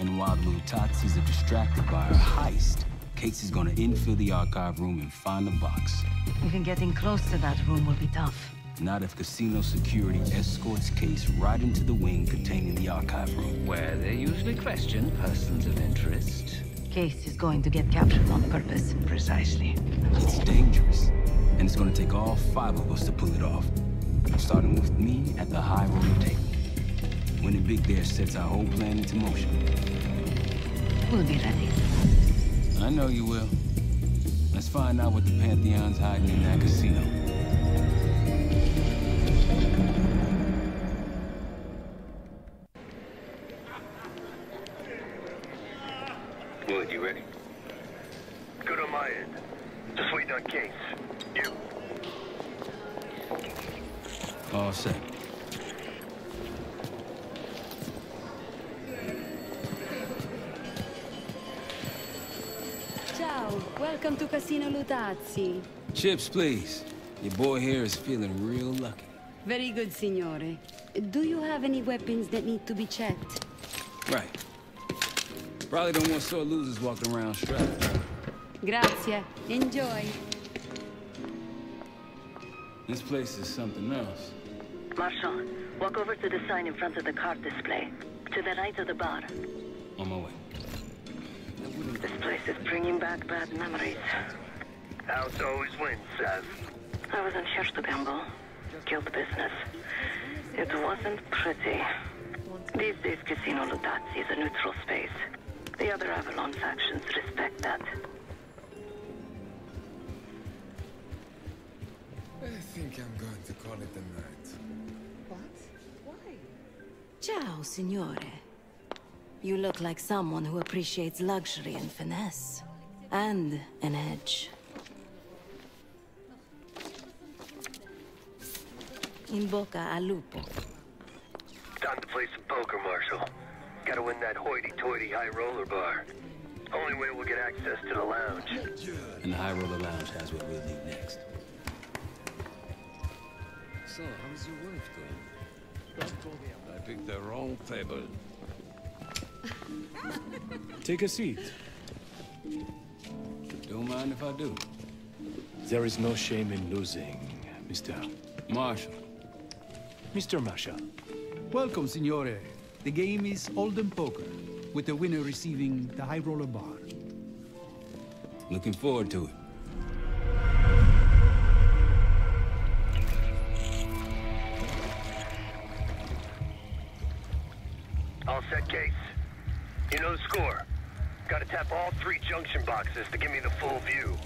And while the Lutazzis are distracted by our heist, Case's gonna infill the archive room and find the box. Even getting close to that room will be tough. Not if casino security escorts Case right into the wing containing the archive room. Where they usually question persons of interest. Case is going to get captured on purpose. Precisely. It's dangerous, and it's gonna take all five of us to pull it off. Starting with me at the high roller table. When the big there sets our whole plan into motion. We'll be ready. I know you will. Let's find out what the Pantheon's hiding in that casino. Welcome to Casino Lutazzi. Chips, please. Your boy here is feeling real lucky. Very good, signore. Do you have any weapons that need to be checked? Right. Probably don't want sore losers walking around strapped. Grazie. Enjoy. This place is something else. Marshall, walk over to the sign in front of the card display. To the right of the bar. On my way. This is bringing back bad memories. House always wins, Sev. I was in here to gamble. Guild business. It wasn't pretty. These days, Casino Lutazzi is a neutral space. The other Avalon factions respect that. I think I'm going to call it a night. What? Why? Ciao, signore. You look like someone who appreciates luxury and finesse. And an edge. In boca al lupo. Time to play some poker, Marshall. Gotta win that hoity-toity high roller bar. Only way we'll get access to the lounge. And the High Roller Lounge has what we'll need next. So, how's your wife doing? I picked the wrong table. Take a seat. Don't mind if I do. There is no shame in losing, Mr. Marshall. Mr. Marshall. Welcome, Signore. The game is Hold'em Poker, with the winner receiving the High Roller Bar. Looking forward to it. You know the score. Gotta tap all three junction boxes to give me the full view.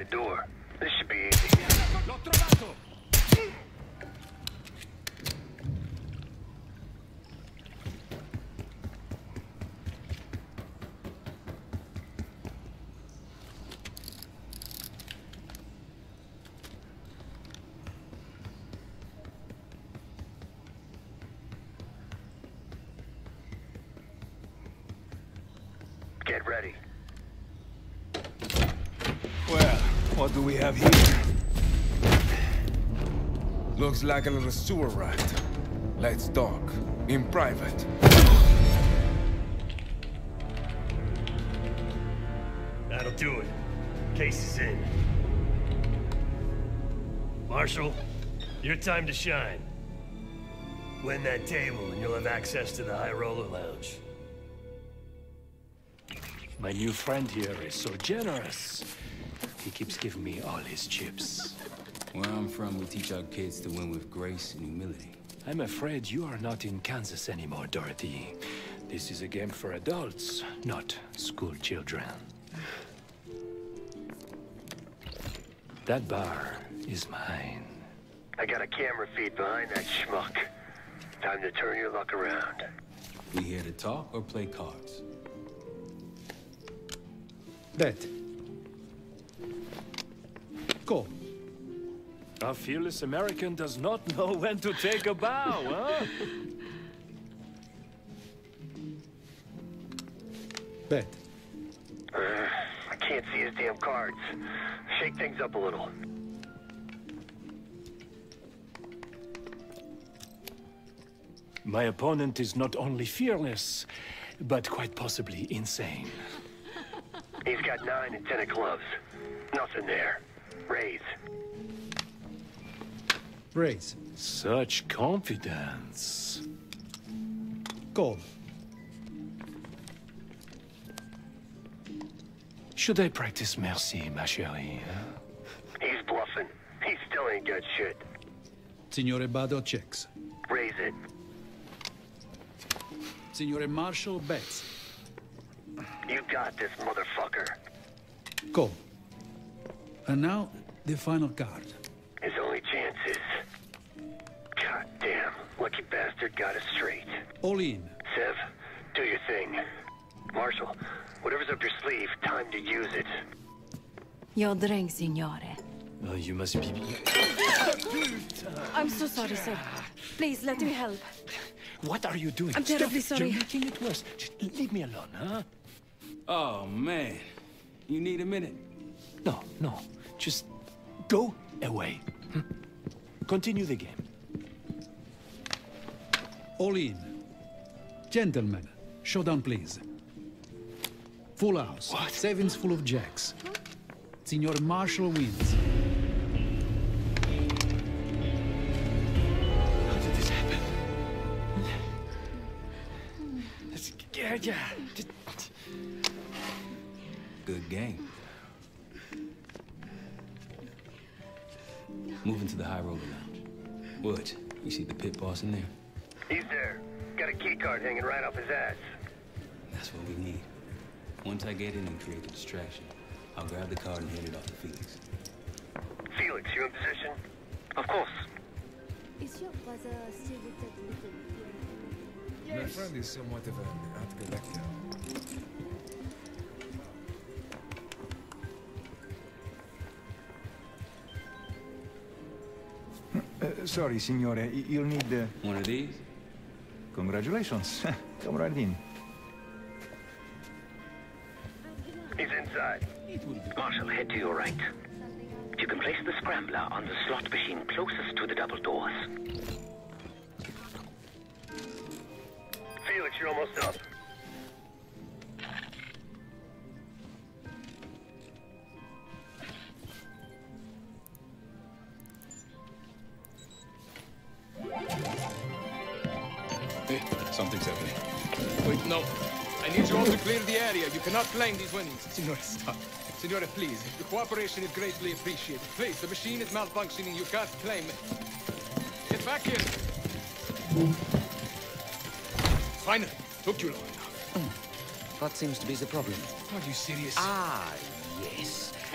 The door. Looks like a little sewer rat. Let's talk. In private. That'll do it. Case is in. Marshall, your time to shine. Win that table and you'll have access to the High Roller Lounge. My new friend here is so generous. He keeps giving me all his chips. Where I'm from, we teach our kids to win with grace and humility. I'm afraid you are not in Kansas anymore, Dorothy. This is a game for adults, not school children. That bar is mine. I got a camera feed behind that schmuck. Time to turn your luck around. We here to talk or play cards? Bet. Go. A fearless American does not know when to take a bow, huh? Bet. Uh, I can't see his damn cards. Shake things up a little. My opponent is not only fearless, but quite possibly insane. He's got nine and ten of clubs. Nothing there. Raise. Raise. Such confidence. Go. Should I practice mercy, ma chérie? He's bluffing. He still ain't got shit. Signore Bado checks. Raise it. Signore Marshall bets. You got this, motherfucker. Go. And now, the final card. Lucky bastard got us straight. All in. Sev, do your thing. Marshall, whatever's up your sleeve, time to use it. Your drink, signore. Oh, you must be... I'm so sorry, sir. Please, let me help. What are you doing? I'm terribly Stop sorry. You're making it worse. Just leave me alone, huh? Oh, man. You need a minute? No, no. Just go away. hmm? Continue the game. All in. Gentlemen, showdown, please. Full house. What? Sevens full of jacks. Signor Marshall wins. How did this happen? Yeah, yeah. Good game. Moving to the High Roller Lounge. What? You see the pit boss in there? He's there. Got a key card hanging right off his ass. That's what we need. Once I get in and create the distraction, I'll grab the card and hand it off to Felix. Felix, you in position? Of course. Is your brother still with that little My friend is somewhat of an art collector. Uh, sorry, signore. You'll need... Uh... One of these? Congratulations. Come right in. He's inside. Marshall, head to your right. You can place the scrambler on the slot machine closest to the double doors. Felix, you're almost up. Hey, something's happening. Wait, no. I need you all to clear the area. You cannot claim these winnings. Signore, stop. Signore, please. Your cooperation is greatly appreciated. Please, the machine is malfunctioning. You can't claim it. Get back here. Finally. Took you long. enough. What seems to be the problem? Are you serious? Ah, yes. Now's your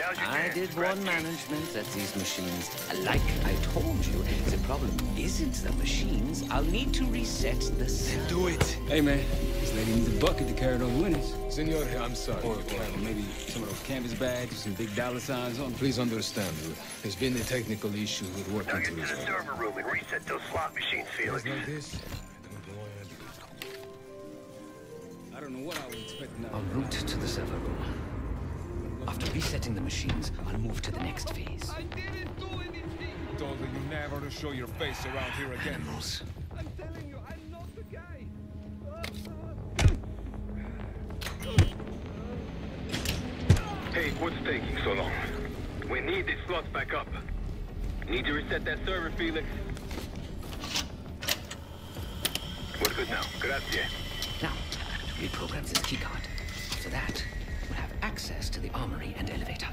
I chance, did Brad warn management that these machines, like I told you, the problem isn't the machines. I'll need to reset the system. Do it. Hey, man. This lady needs a bucket to carry those winnings. Senor, I'm sorry. Or, or maybe some of those canvas bags with some big dollar signs on. Please understand, there's been a technical issue with working Now working get to to the server room and reset those slot machines, Felix. Things like this, I don't know what I was expecting. En route to the server room. After resetting the machines, I'll move to the next phase. told you never to show your face around here again. Animals. I'm telling you, I'm not the guy. Hey, what's taking so long? We need these slots back up. Need to reset that server, Felix. We're good now. Grazie. Now, to reprogram this keycard. After that, we'll have access to the armory and elevator.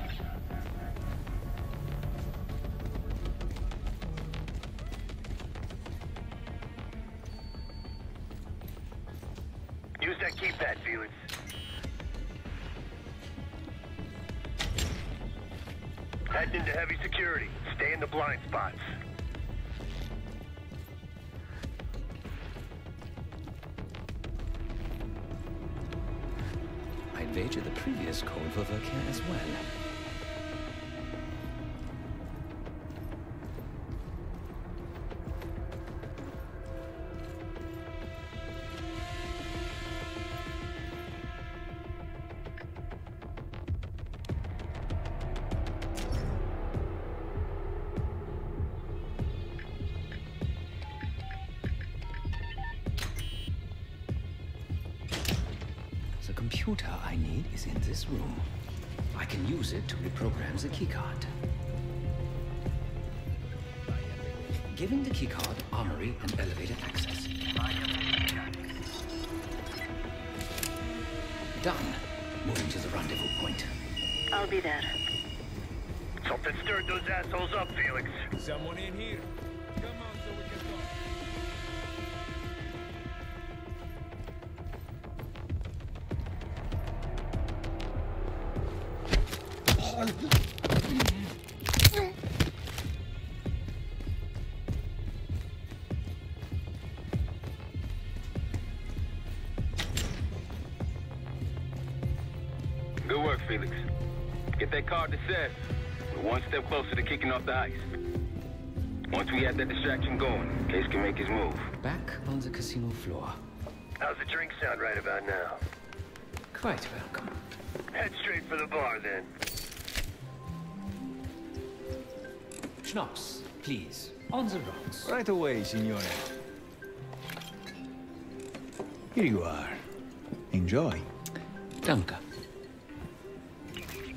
Use that keypad, Felix. Heading into heavy security. Stay in the blind spots. The previous code will work here as well. This room. I can use it to reprogram the keycard. Giving the keycard armory and elevator access. Done. Moving to the rendezvous point. I'll be there. Something stirred those assholes up, Felix. Someone in here. That card to Sev. We're one step closer to kicking off the ice. Once we have that distraction going, Case can make his move. Back on the casino floor. How's the drink sound right about now? Quite welcome. Head straight for the bar, then. Schnapps, please. On the rocks. Right away, signore. Here you are. Enjoy. Danke.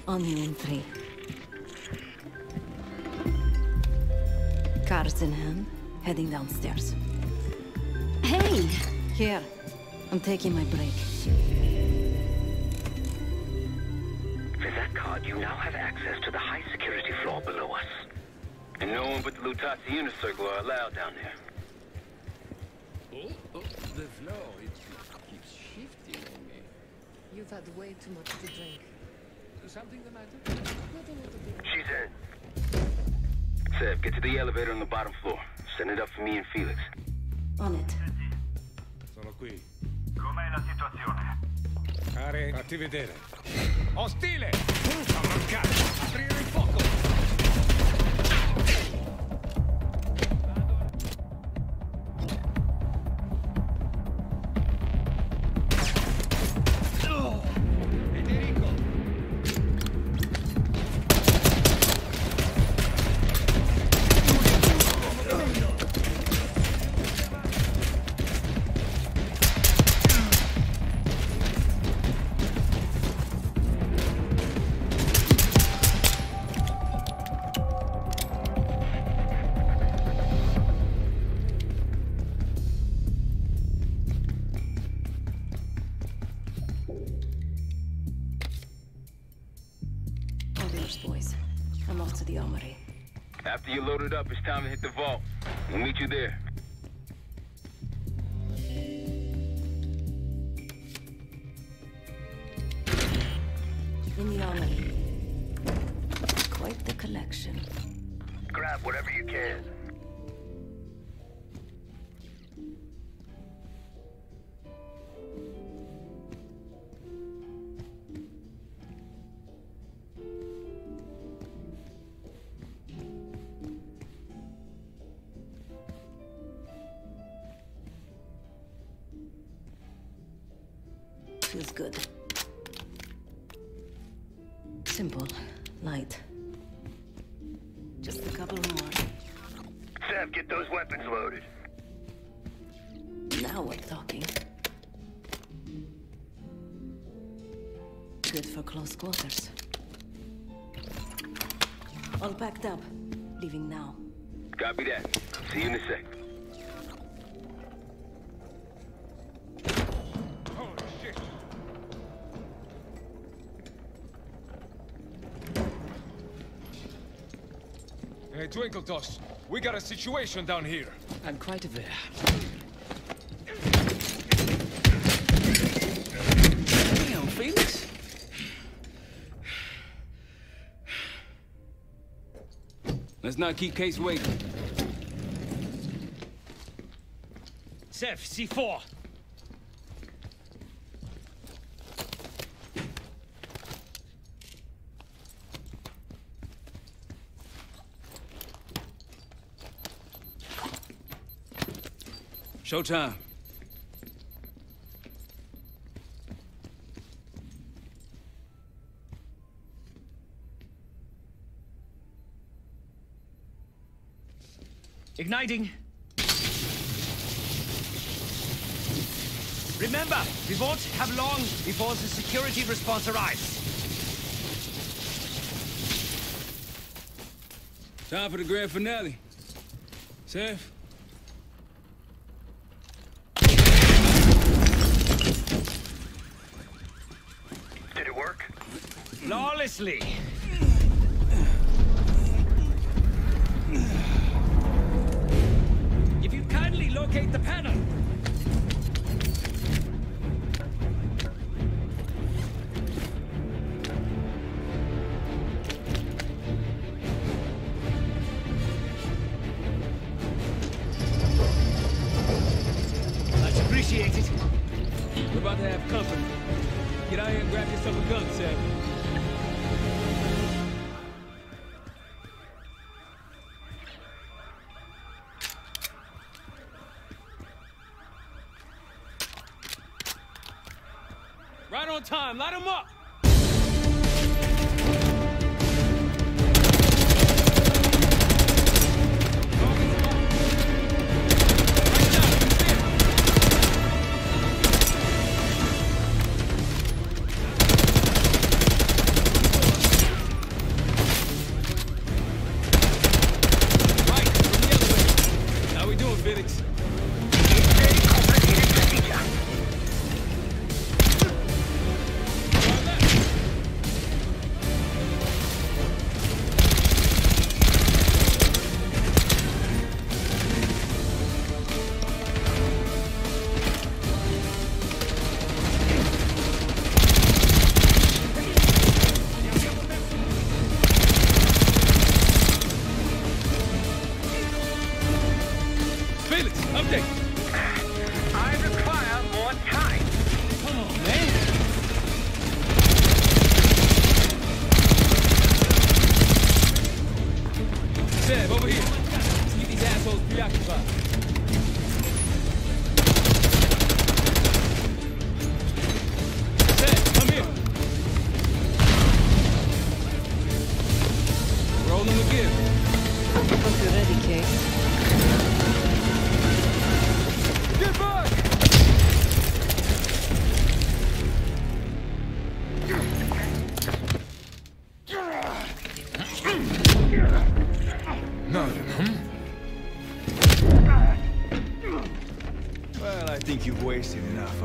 On you in three. Cards in hand, heading downstairs. Hey! Here. I'm taking my break. With that card, you now have access to the high security floor below us. And no one but the Lutazzi Inner Circle are allowed down there. Oh, oh, the floor, it keeps shifting on me. You've had way too much to drink. Is something the matter? She's in. Seth, get to the elevator on the bottom floor. Send it up for me and Felix. On it. Sono qui. Com'è la situazione? Are, fatti vedere. Ostile! Arrancare! Aprire il fuoco! You there. Copy that. See you in a sec. Holy shit! Hey, Twinkletoes, we got a situation down here. I'm quite aware. Damn, Felix. Let's not keep Case waiting. Sev, C4. Showtime. Igniting. Remember, we won't have long before the security response arrives. Time for the grand finale. Sev? Did it work? Flawlessly. Time. Light him up.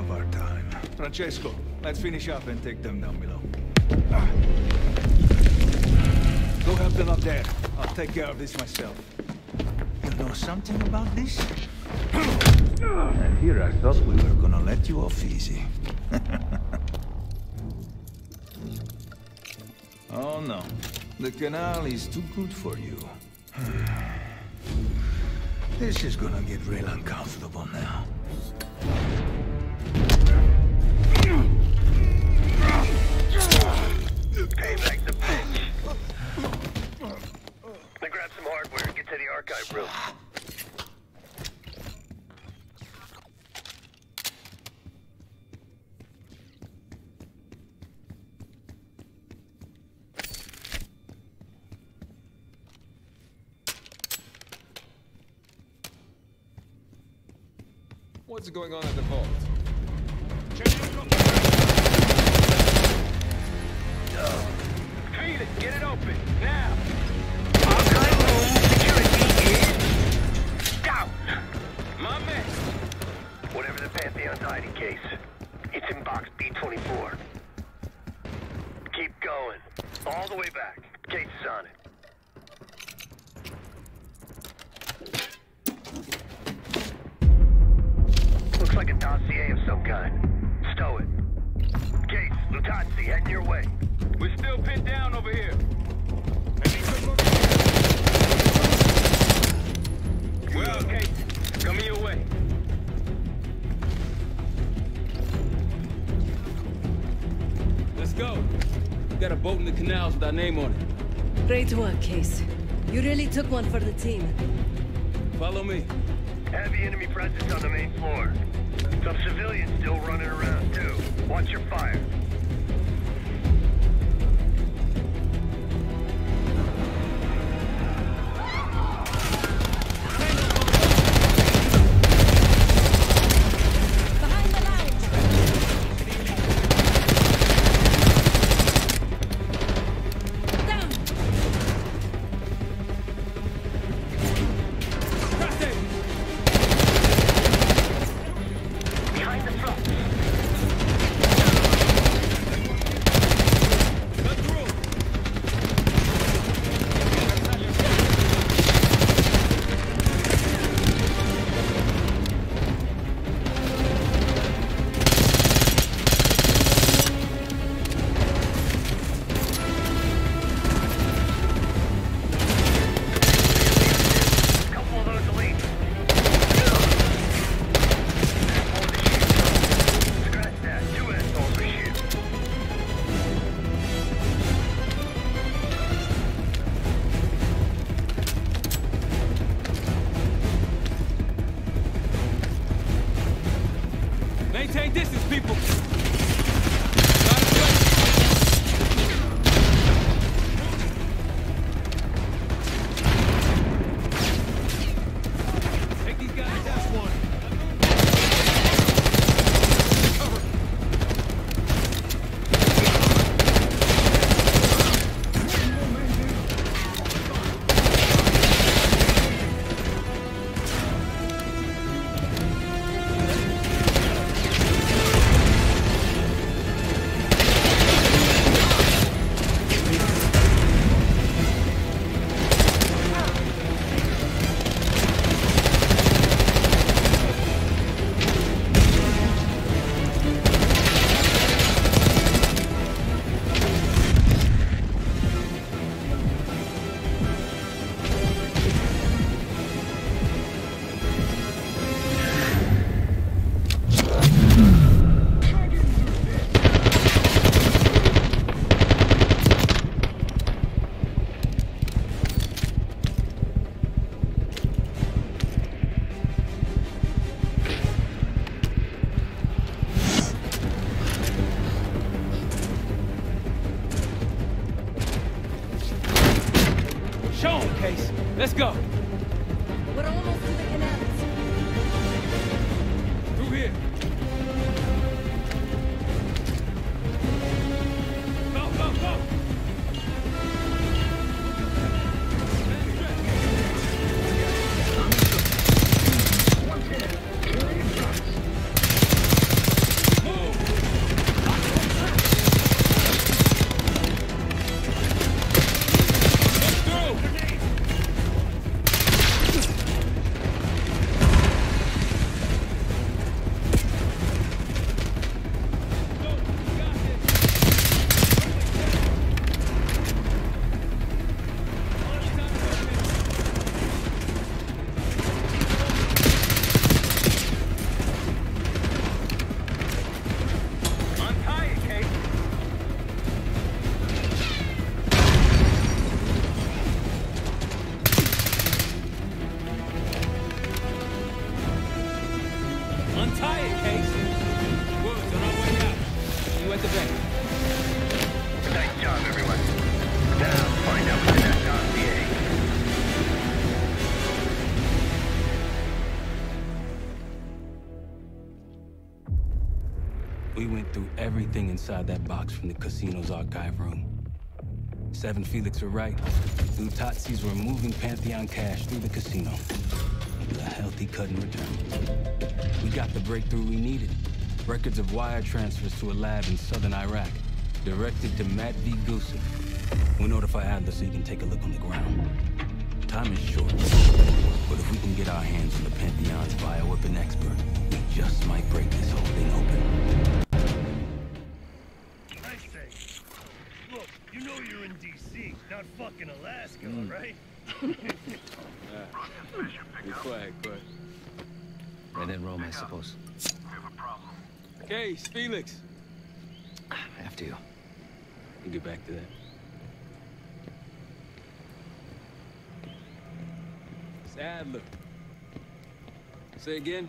Of our time. Francesco, let's finish up and take them down below. Go help them up there. I'll take care of this myself. You know something about this? and here I thought we were gonna let you off easy. oh no. The canal is too good for you. This is gonna get real uncomfortable now. Payback's a bitch. Now grab some hardware and get to the archive room. What's going on at the vault? Boat in the canals with our name on it. Great work, Case. You really took one for the team. Follow me. Heavy enemy presence on the main floor. Some civilians still running around, too. Watch your fire. Everything inside that box from the casino's archive room. Seven Felix were right. Lutazzis were moving Pantheon cash through the casino. A healthy cut in return. We got the breakthrough we needed. Records of wire transfers to a lab in southern Iraq. Directed to Matt V. Gusev. We'll notify Adler so he can take a look on the ground. Time is short. But if we can get our hands on the Pantheon's bioweapon expert, we just might break this whole thing open. D.C., not fucking Alaska, Mm. right? Be quiet, but And in Rome, I suppose. We have a problem. Case, Felix. After you. We'll get back to that. It's Adler. Say again?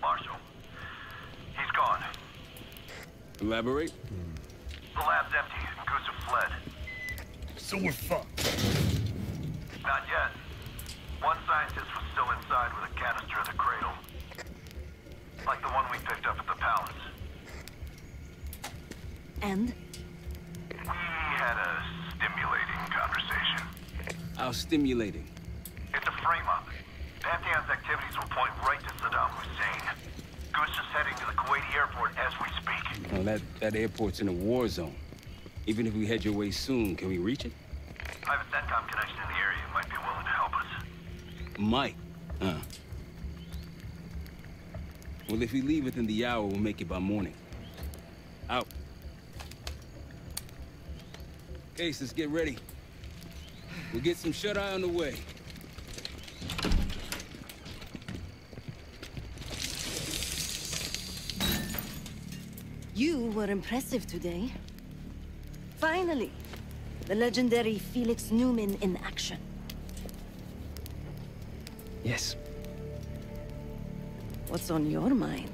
Marshall, he's gone. Elaborate? The lab's empty and Gusev fled. So we're fucked. Not yet. One scientist was still inside with a canister of the cradle. Like the one we picked up at the palace. And? We had a stimulating conversation. How stimulating. It's a frame-up. Pantheon's activities will point right to Saddam Hussein. Goose is heading to the Kuwaiti airport as we speak. Well, that, that airport's in a war zone. Even if we head your way soon, can we reach it? I have a CENTCOM connection in the area who might be willing to help us. Might. Huh. Well, if we leave within the hour, we'll make it by morning. Out. Case, let's get ready. We'll get some shut-eye on the way. You were impressive today. Finally, the legendary Felix Neumann in action. Yes. What's on your mind?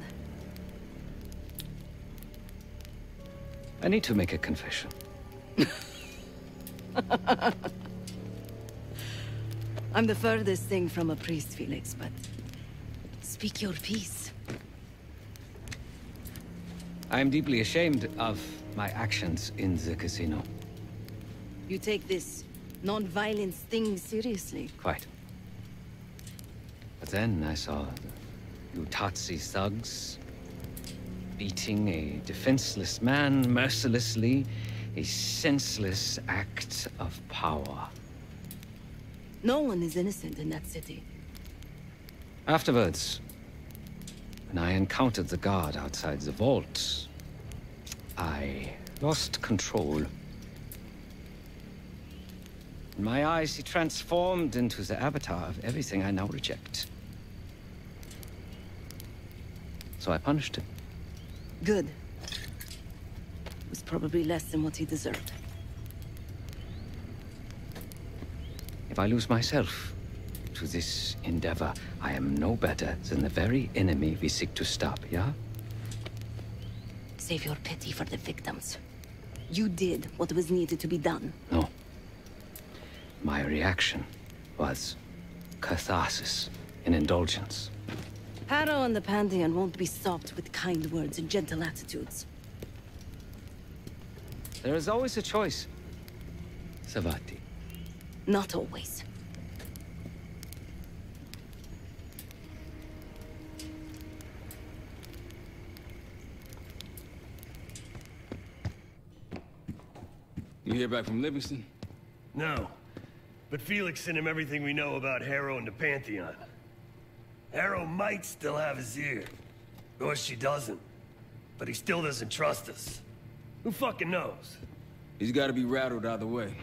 I need to make a confession. I'm the furthest thing from a priest, Felix, but speak your piece. I am deeply ashamed of my actions in the casino. You take this non-violence thing seriously. Quite. But then I saw the Lutazzi thugs beating a defenseless man mercilessly, a senseless act of power. No one is innocent in that city. Afterwards, when I encountered the guard outside the vault, I lost control. In my eyes, he transformed into the avatar of everything I now reject. So I punished him. Good. It was probably less than what he deserved. If I lose myself to this endeavor, I am no better than the very enemy we seek to stop, yeah? Save your pity for the victims. You did what was needed to be done. No. My reaction was catharsis and indulgence. Harrow and the Pantheon won't be stopped with kind words and gentle attitudes. There is always a choice. Sevati. Not always. Hear back from Livingstone? No. But Felix sent him everything we know about Harrow and the Pantheon. Harrow might still have his ear. Or she doesn't. But he still doesn't trust us. Who fucking knows? He's gotta be rattled either way.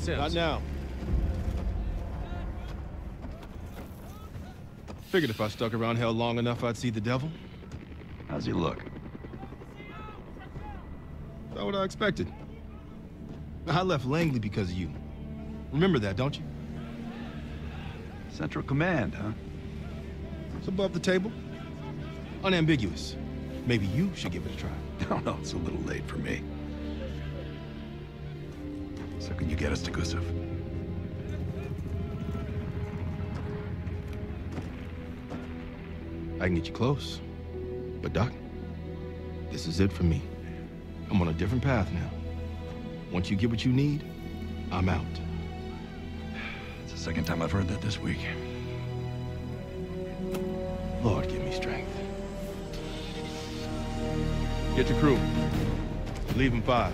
Captain Sims. Not now. Figured if I stuck around hell long enough, I'd see the devil. How's he look? Not what I expected. I left Langley because of you. Remember that, don't you? Central Command, huh? It's above the table. Unambiguous. Maybe you should give it a try. No, oh, no, it's a little late for me. Can you get us to Gusev? I can get you close. But Doc, this is it for me. I'm on a different path now. Once you get what you need, I'm out. It's the second time I've heard that this week. Lord, give me strength. Get your crew. Leave in five.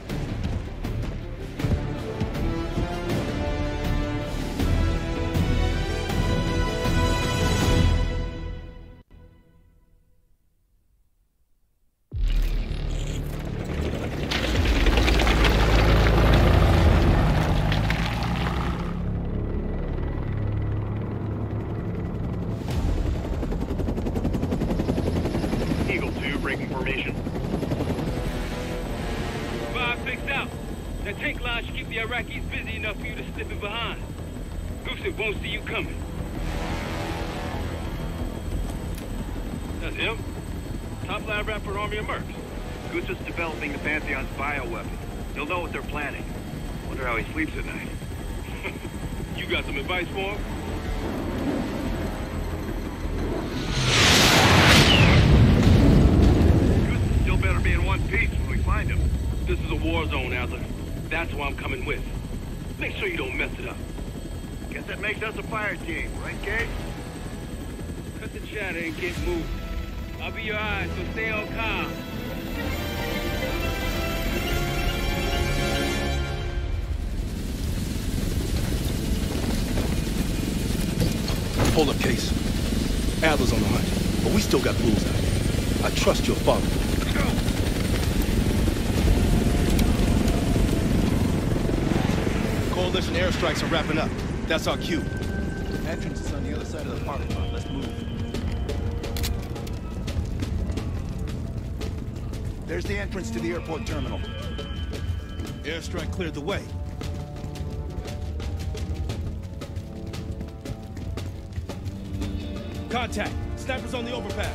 Trust your father. Coalition airstrikes are wrapping up. That's our cue. Entrance is on the other side of the parking lot. Let's move. There's the entrance to the airport terminal. Airstrike cleared the way. Contact. Snipers on the overpass.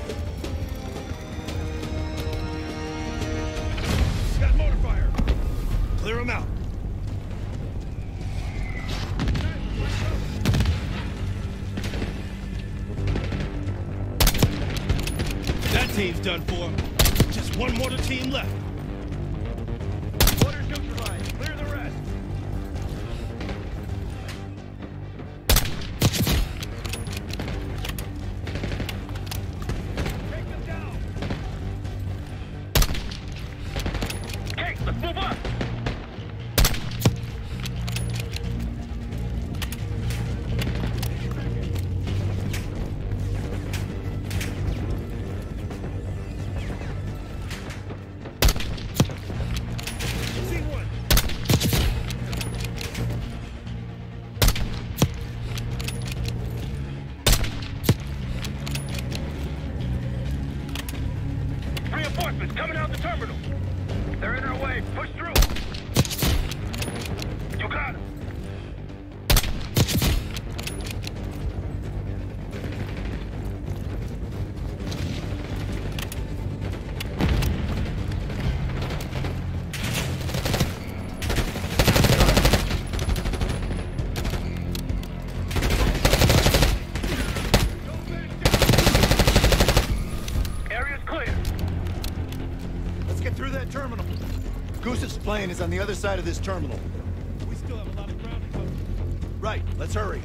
the other side of this terminal. We still have a lot of ground to cover. Right, let's hurry.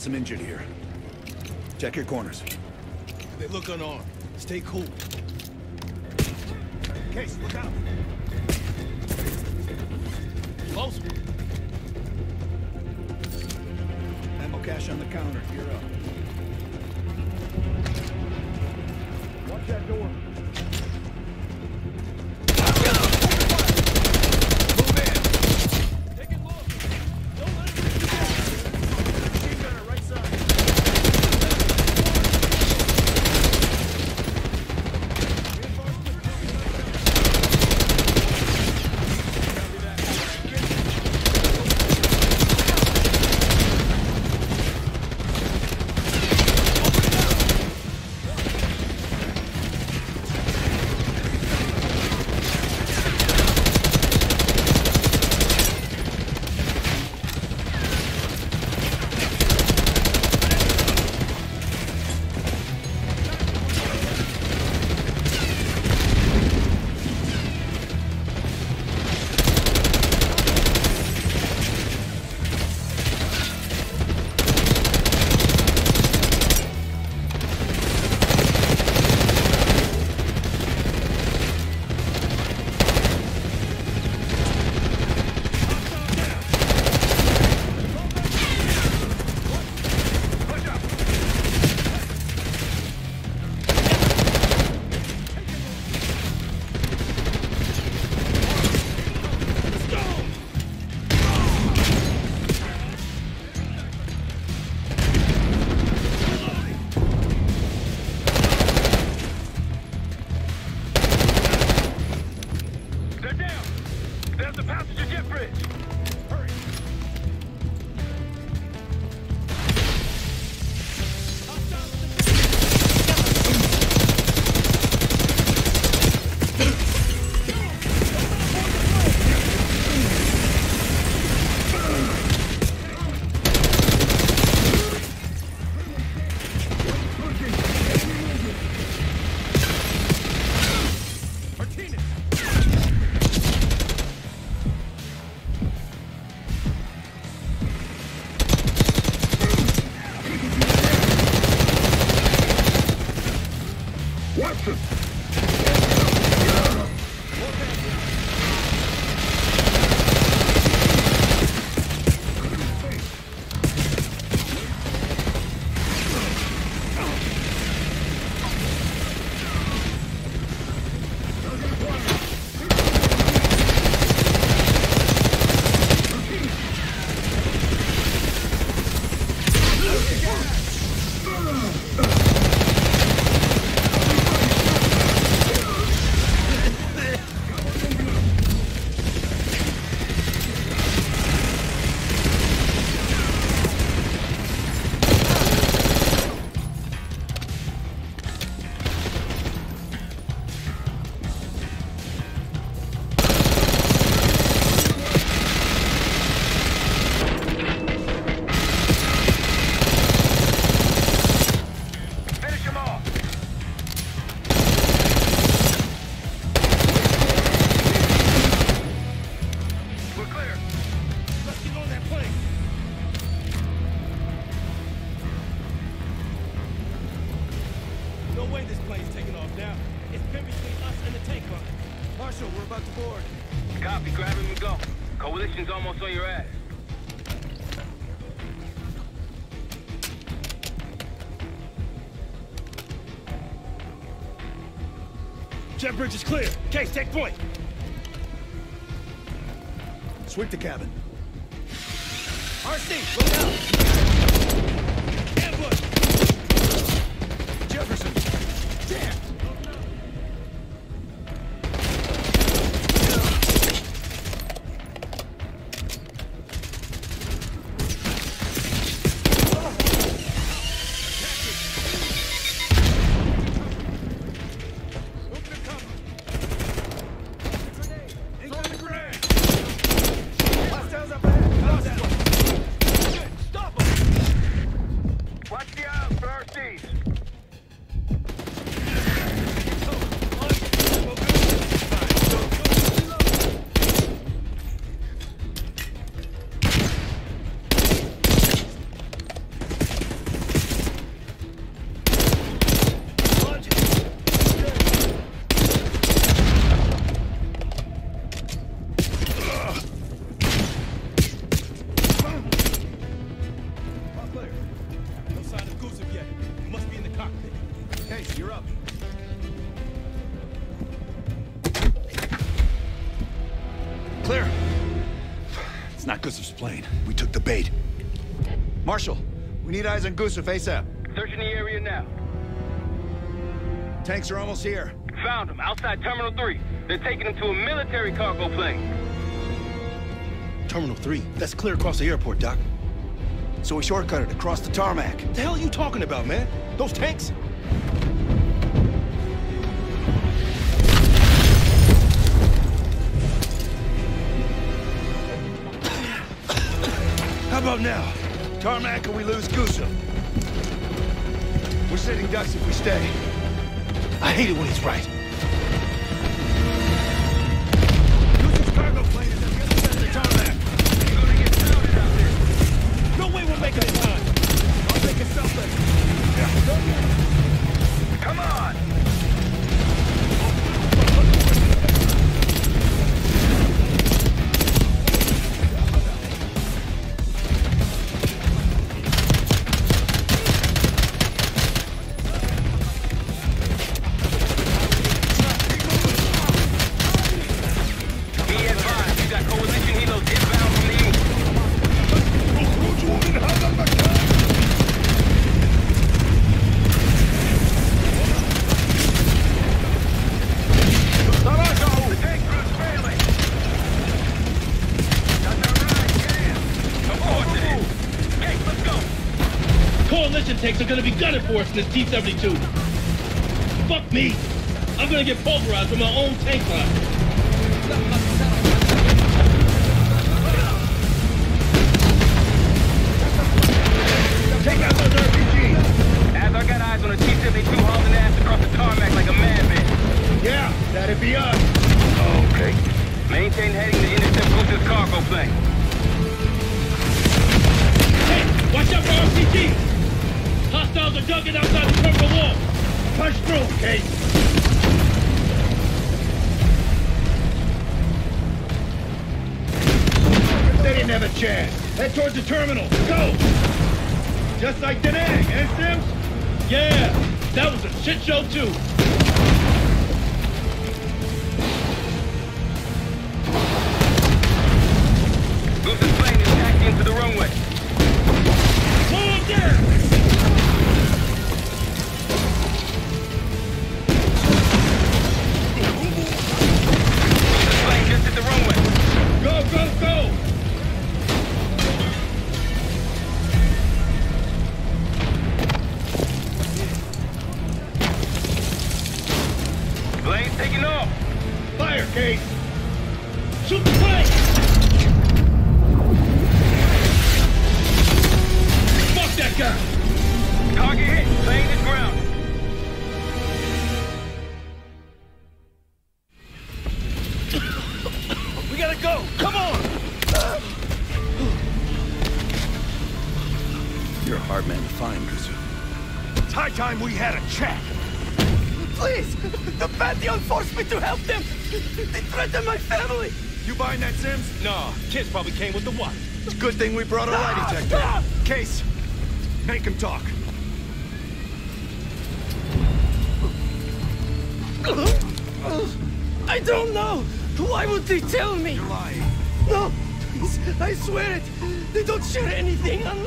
got some injured here. Check your corners. They look unarmed. Stay cool. Case, look out! bridge is clear. Case, take point. Sweep the cabin. Eyes on Gusev ASAP. Searching the area now. Tanks are almost here. Found them outside Terminal 3. They're taking them to a military cargo plane. Terminal 3. That's clear across the airport, Doc. So we shortcutted across the tarmac. The hell are you talking about, man? Those tanks? Tarmac or we lose Gusev? We're sitting ducks if we stay. I hate it when he's right. Tanks are gonna be gunning for us in this T-72. Fuck me. I'm gonna get pulverized with my own tank line. The terminal. Go! Just like Da Nang, eh, Sims? Yeah, that was a shit show too.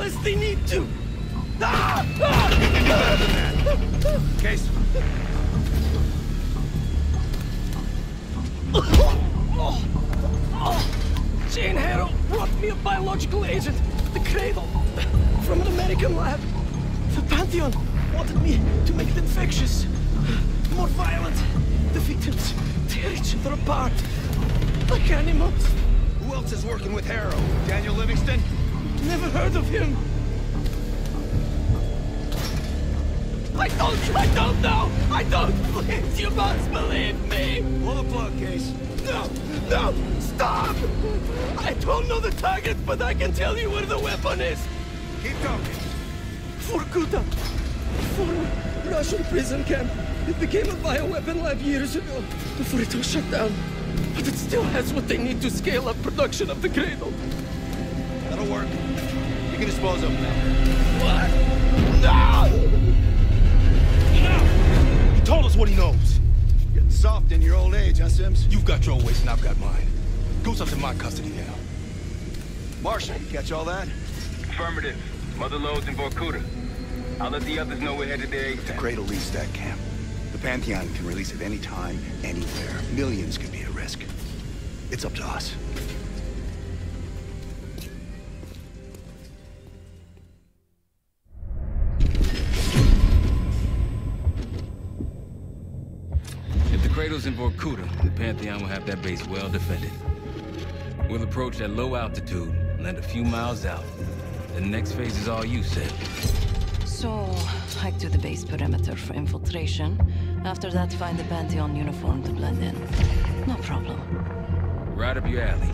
Unless they need to! Ah! Ah! Case, Oh, oh. Jane Harrow brought me a biological agent, the Cradle, from an American lab. The Pantheon wanted me to make it infectious, more violent. The victims tear each other apart, like animals. who else is working with Harrow? Daniel Livingstone? Never heard of him. I don't, I don't know! I don't! Please, you must believe me! Pull the plug, Case. No! No! Stop! I don't know the target, but I can tell you where the weapon is! Keep talking. Vorkuta! Former Russian prison camp. It became a bioweapon lab years ago, before it was shut down. But it still has what they need to scale up production of the Cradle can dispose of him What? No! He told us what he knows. You're getting soft in your old age, huh, Sims? You've got your ways, and I've got mine. Goose up to my custody now. Martian, catch all that? Affirmative. Mother loads in Vorkuta. I'll let the others know we're headed there The Cradle East that camp. The Pantheon can release at any time, anywhere. Millions could be at risk. It's up to us. In Vorkuta, the Pantheon will have that base well defended. We'll approach at low altitude, land a few miles out. The next phase is all you, Sev. So, hike to the base perimeter for infiltration. After that, find the Pantheon uniform to blend in. No problem. Right up your alley.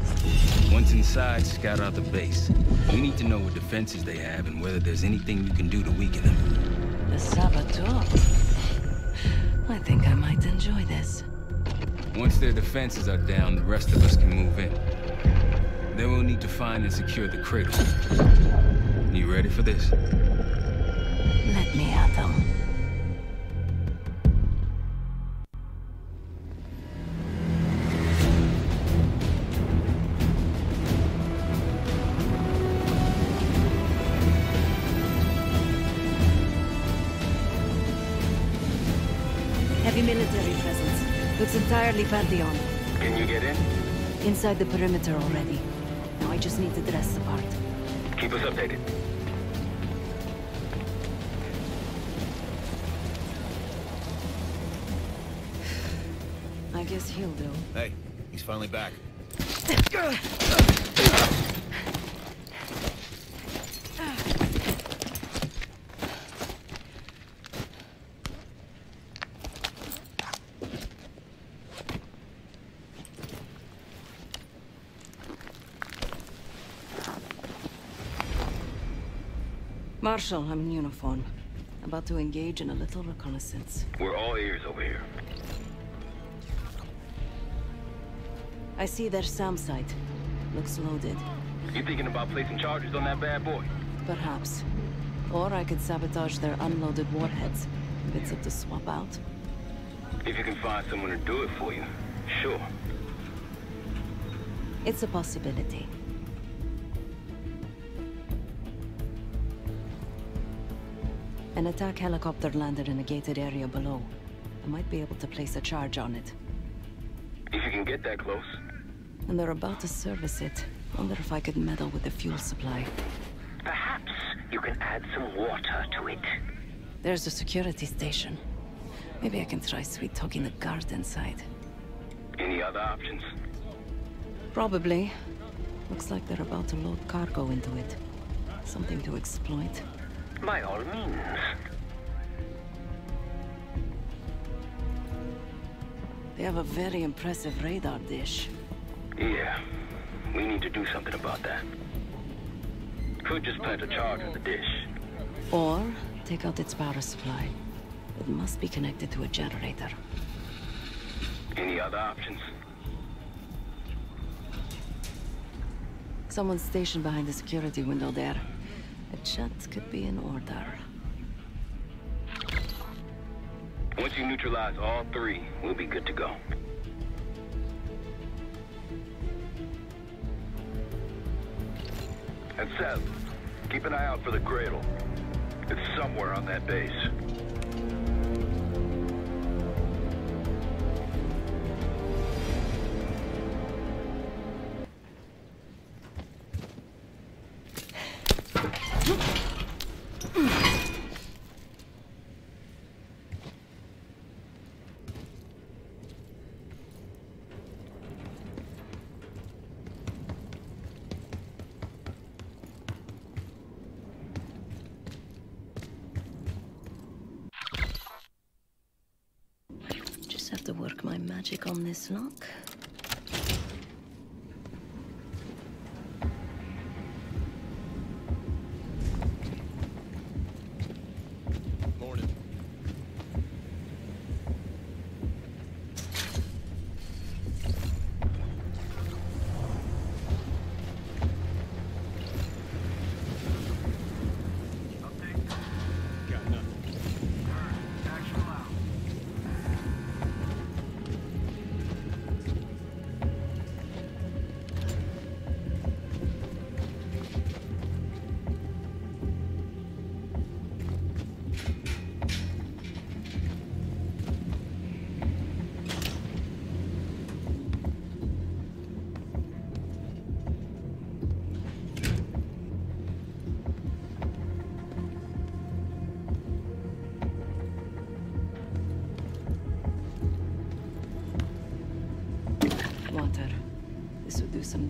Once inside, scout out the base. We need to know what defenses they have and whether there's anything you can do to weaken them. The Saboteur. I think I might enjoy this. Once their defenses are down, the rest of us can move in. Then we'll need to find and secure the cradle. You ready for this? Let me at them. Looks Pantheon. Can you get in? Inside the perimeter already. Now I just need to dress the part. Keep us updated. I guess he'll do. Hey, he's finally back. Marshall, I'm in uniform. About to engage in a little reconnaissance. We're all ears over here. I see their SAM site. Looks loaded. You thinking about placing charges on that bad boy? Perhaps. Or I could sabotage their unloaded warheads. If it's up to swap out. If you can find someone to do it for you, sure. It's a possibility. An attack helicopter landed in a gated area below. I might be able to place a charge on it. If you can get that close. And they're about to service it. Wonder if I could meddle with the fuel supply. Perhaps you can add some water to it. There's a security station. Maybe I can try sweet-talking the guard inside. Any other options? Probably. Looks like they're about to load cargo into it. Something to exploit. By all means. They have a very impressive radar dish. Yeah. We need to do something about that. Could just plant a charge on the dish. Or take out its power supply. It must be connected to a generator. Any other options? Someone's stationed behind the security window there. A chat could be in order. Once you neutralize all three, we'll be good to go. And Sev, keep an eye out for the cradle. It's somewhere on that base. Magic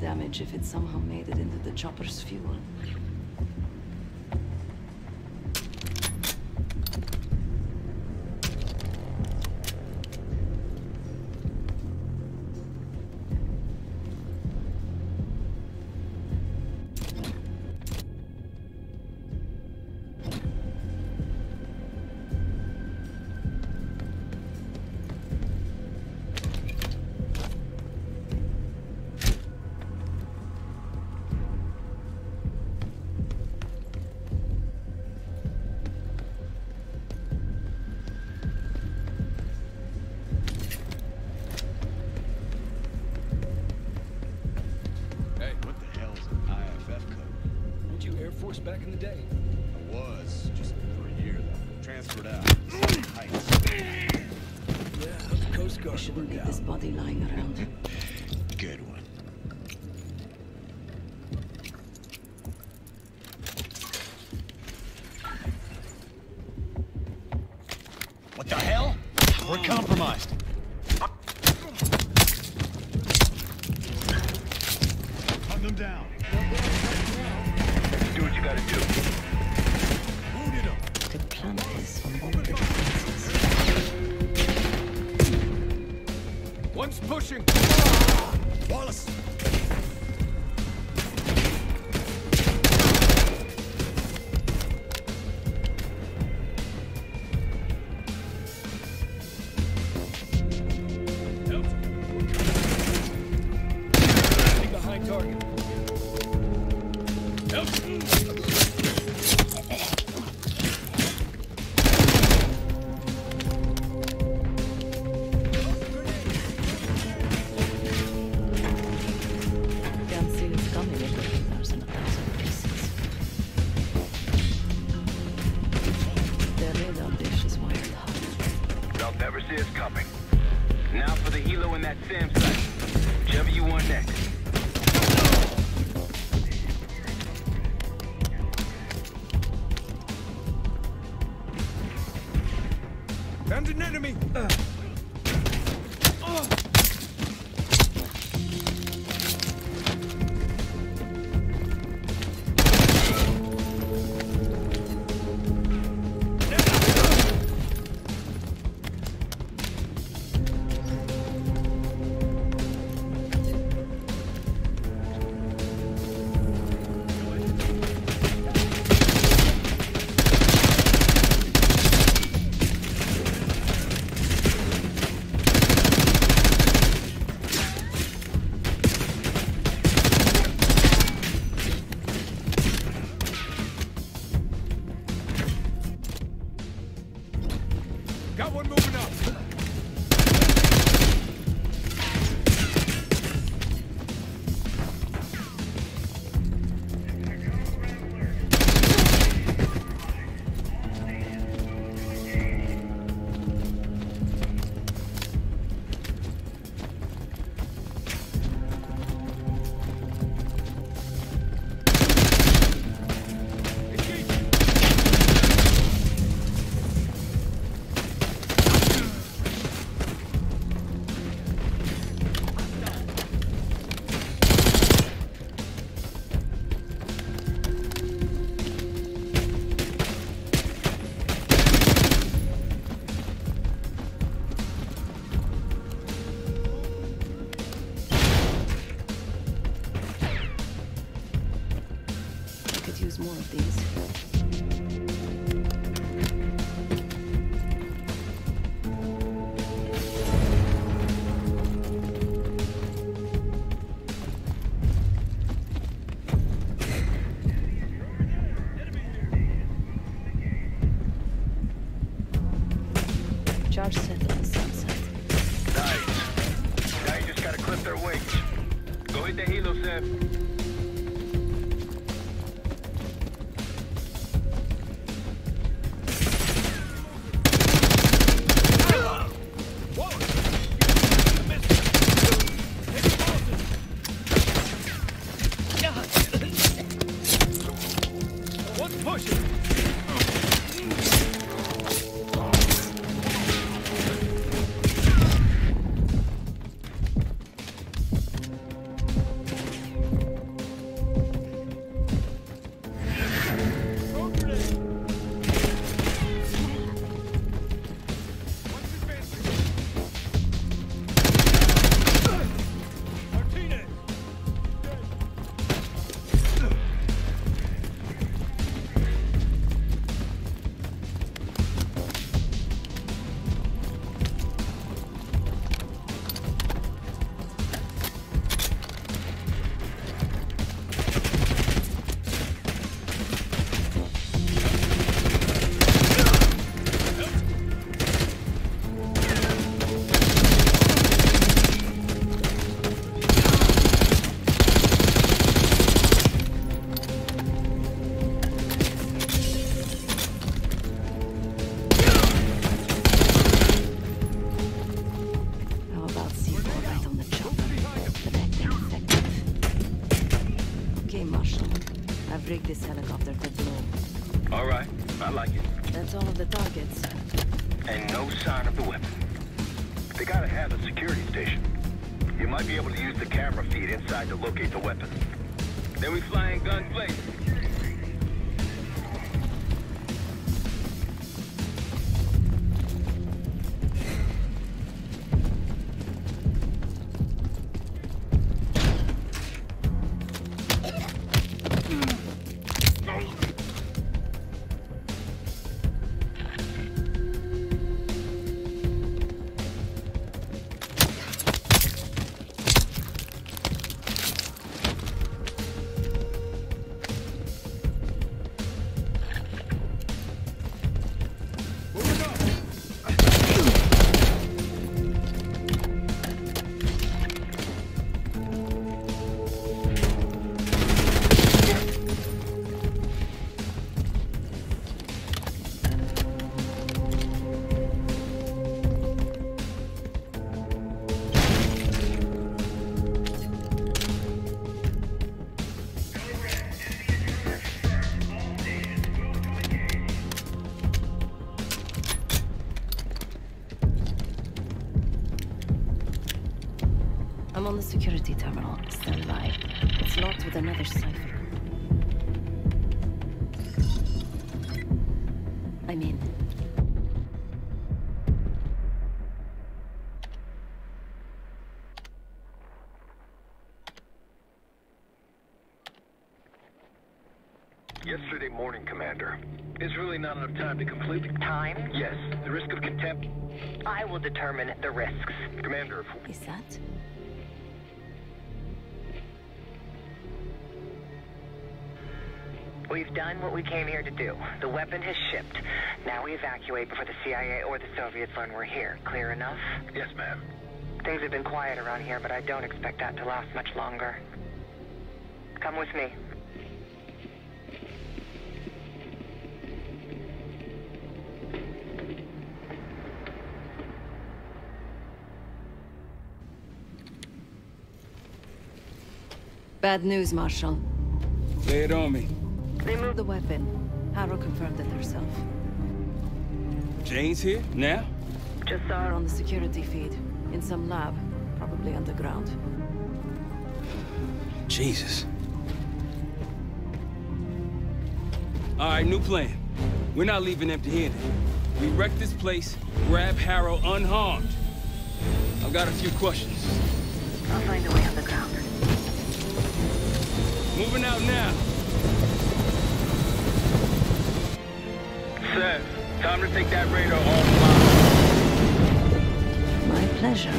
damage if it somehow made it into the chopper's fuel. Security terminal. Stand by. It's locked with another cipher. I'm in. Yesterday morning, Commander. There's really not enough time to complete... Time? Yes. The risk of contempt... I will determine the risks. Commander, if... Is that? We've done what we came here to do. The weapon has shipped. Now we evacuate before the CIA or the Soviets learn we're here. Clear enough? Yes, ma'am. Things have been quiet around here, but I don't expect that to last much longer. Come with me. Bad news, Marshall. Lay it on me. They moved the weapon. Harrow confirmed it herself. Jane's here? Now? Just saw her on the security feed. In some lab. Probably underground. Jesus. All right, new plan. We're not leaving empty-handed. We wreck this place, grab Harrow unharmed. I've got a few questions. I'll find a way on the ground. Moving out now. Sev, time to take that radar offline. My pleasure.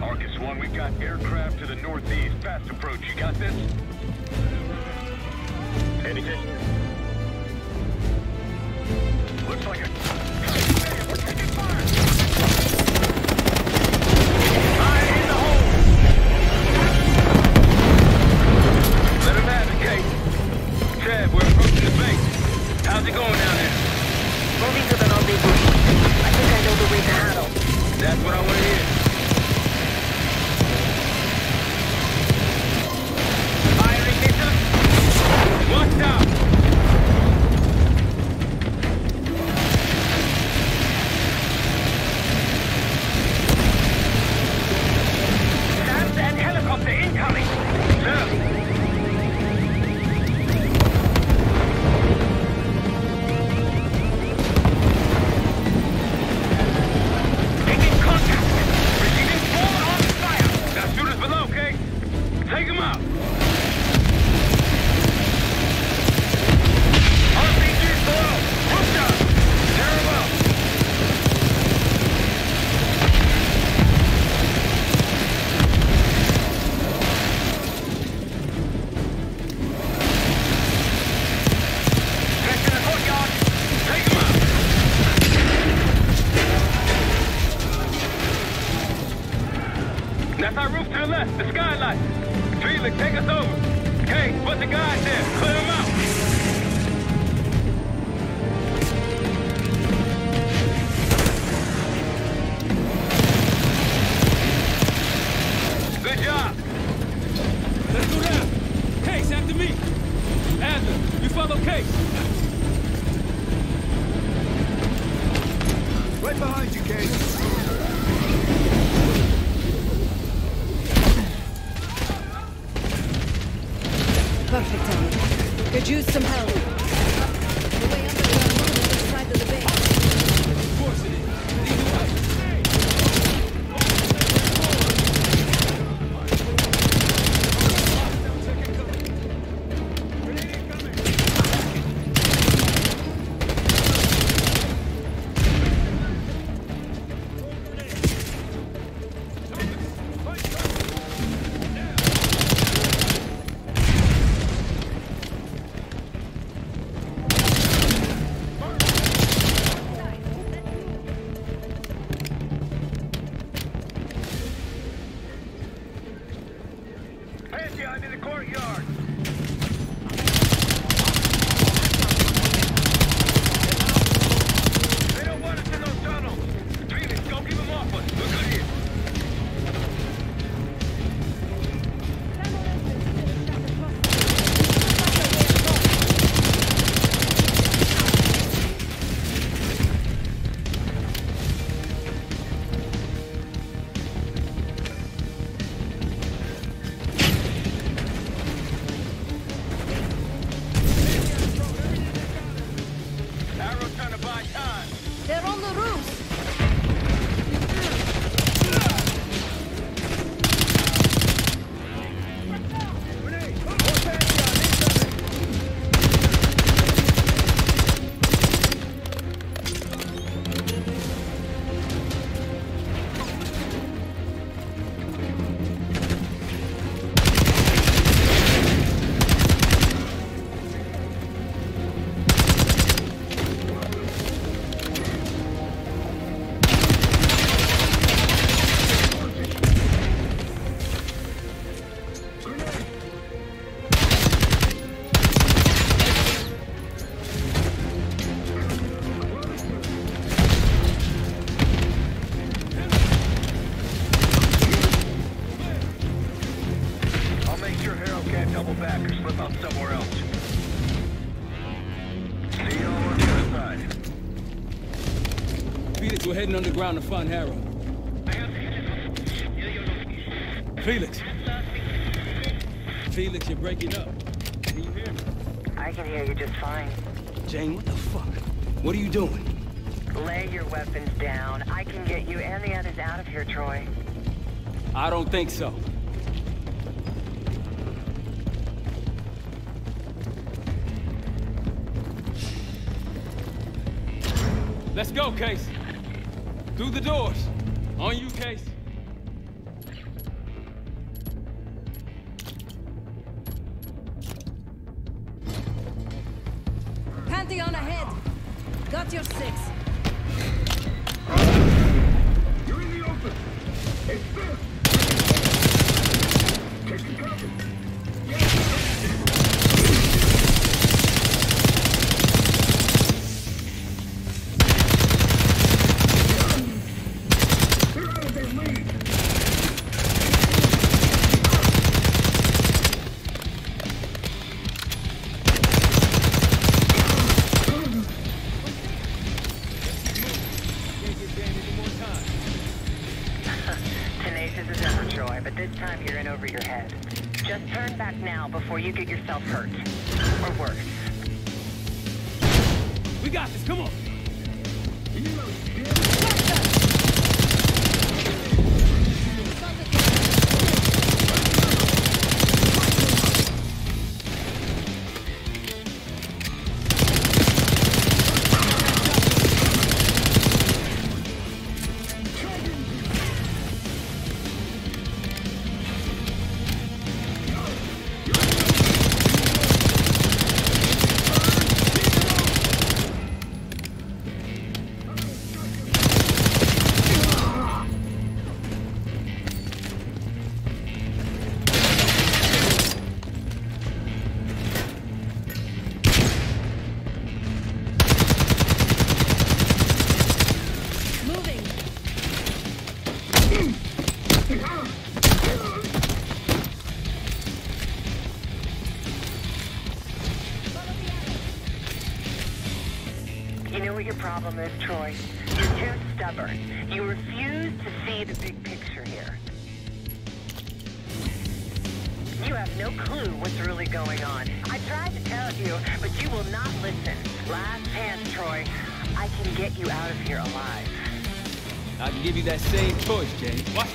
Arcus 1, we've got aircraft to the northeast. Fast approach. You got this? Anything? Looks like a... around the fun, Harold. Felix. Felix, you're breaking up. Can you hear me? I can hear you just fine. Jane, what the fuck? What are you doing? Lay your weapons down. I can get you and the others out of here, Troy. I don't think so.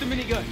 Minigun.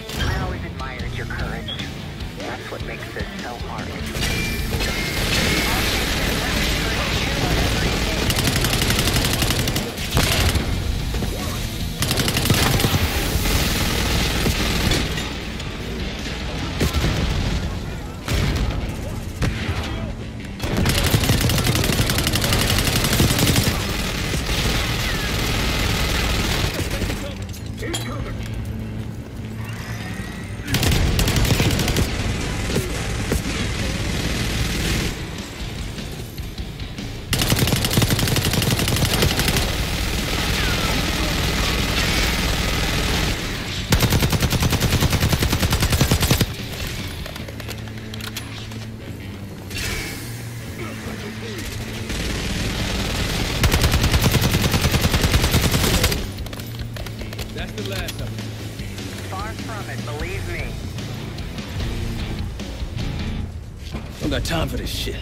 Time for this shit.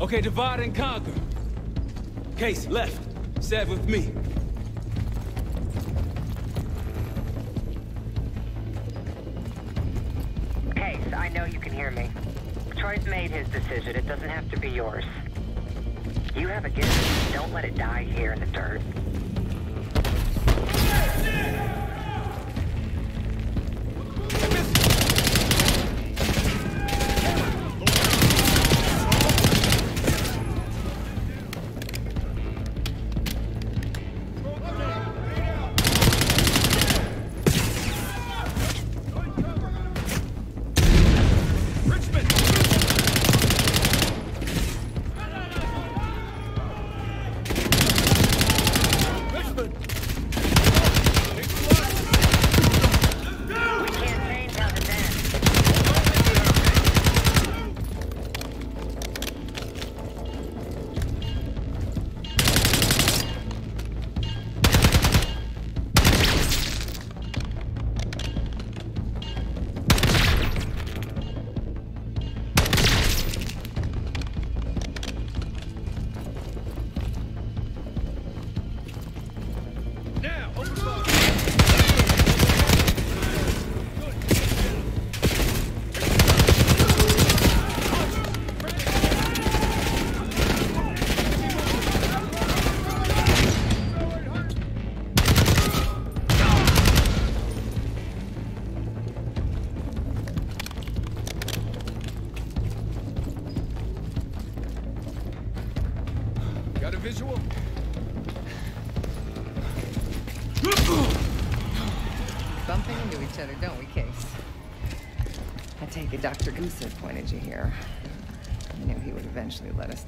Okay, divide and conquer. Case, left. Sat with me.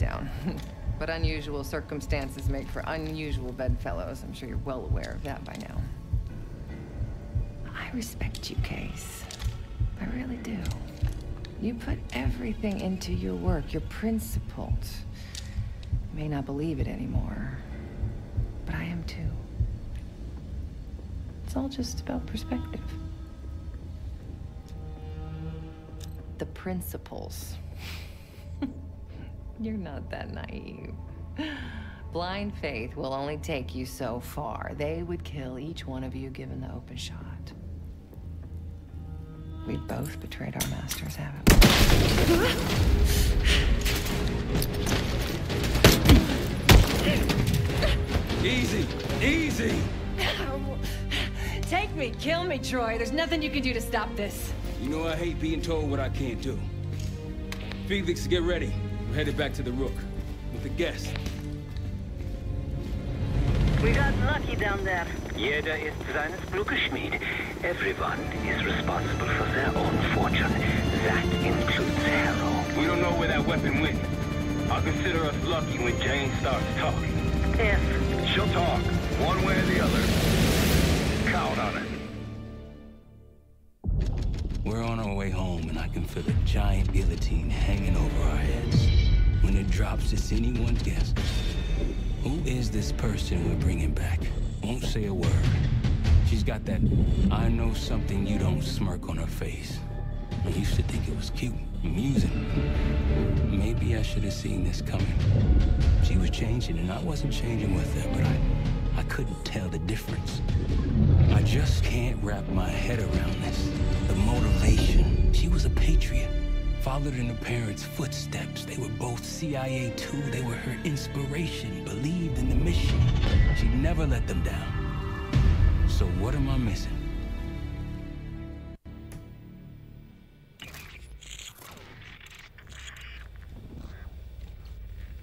Down. but unusual circumstances make for unusual bedfellows. I'm sure you're well aware of that by now. I respect you, Case. I really do. You put everything into your work. You're principled. You may not believe it anymore, but I am too. It's all just about perspective. The principles. You're not that naive. Blind faith will only take you so far. They would kill each one of you given the open shot. We've both betrayed our masters, haven't we? Easy, easy. Take me, kill me, Troy. There's nothing you can do to stop this. You know I hate being told what I can't do. Felix, get ready. We're headed back to the Rook. With the guest. We got lucky down there. Jeder ist seines Glückes Schmied. Everyone is responsible for their own fortune. That includes Harrow. We don't know where that weapon went. I'll consider us lucky when Jane starts talking. If. She'll talk, one way or the other. Count on it. We're on our way home, and I can feel a giant guillotine hanging over our heads. When it drops, it's anyone's guess. Who is this person we're bringing back? Won't say a word. She's got that I know something you don't smirk on her face. I used to think it was cute, amusing. Maybe I should have seen this coming. She was changing, and I wasn't changing with her, but I, I couldn't tell the difference. I just can't wrap my head around this. The motivation. She was a patriot. Followed in her parents' footsteps. They were both CIA too. They were her inspiration. Believed in the mission. She never let them down. So what am I missing?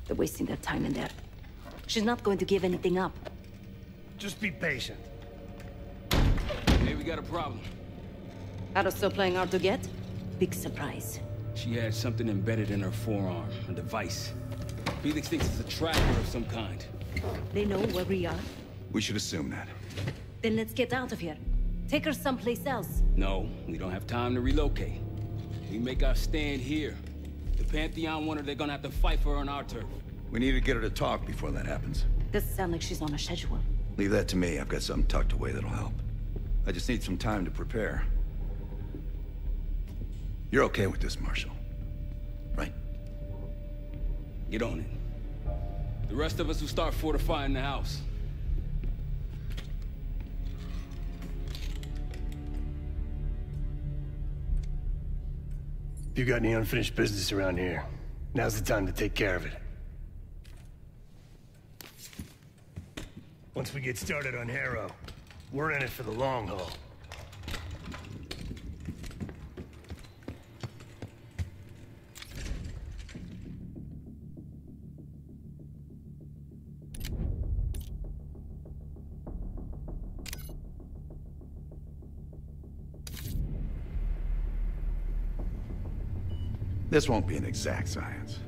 They're wasting their time in there. She's not going to give anything up. Just be patient. Hey, we got a problem. Harrow still playing hard to get? Big surprise. She had something embedded in her forearm, a device. Felix thinks it's a tracker of some kind. They know where we are. We should assume that. Then let's get out of here. Take her someplace else. No, we don't have time to relocate. We make our stand here. The Pantheon want her, they're gonna have to fight for her on our turf. We need to get her to talk before that happens. Doesn't sound like she's on a schedule. Leave that to me. I've got something tucked away that'll help. I just need some time to prepare. You're okay with this, Marshall? Right? Get on it. The rest of us will start fortifying the house. If you got any unfinished business around here, now's the time to take care of it. Once we get started on Harrow, we're in it for the long haul. This won't be an exact science.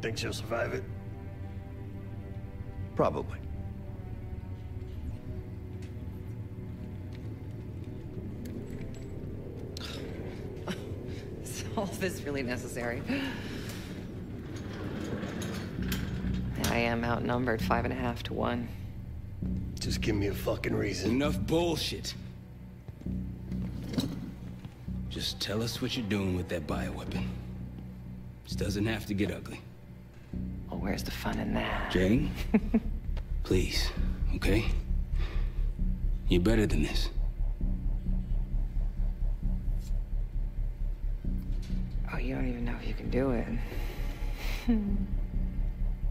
Think she'll survive it? Probably. Is really necessary? I am outnumbered five and a half to one. Just give me a fucking reason. Enough bullshit. Just tell us what you're doing with that bioweapon. This doesn't have to get ugly. Well, where's the fun in that? Jane? Please, okay? You're better than this.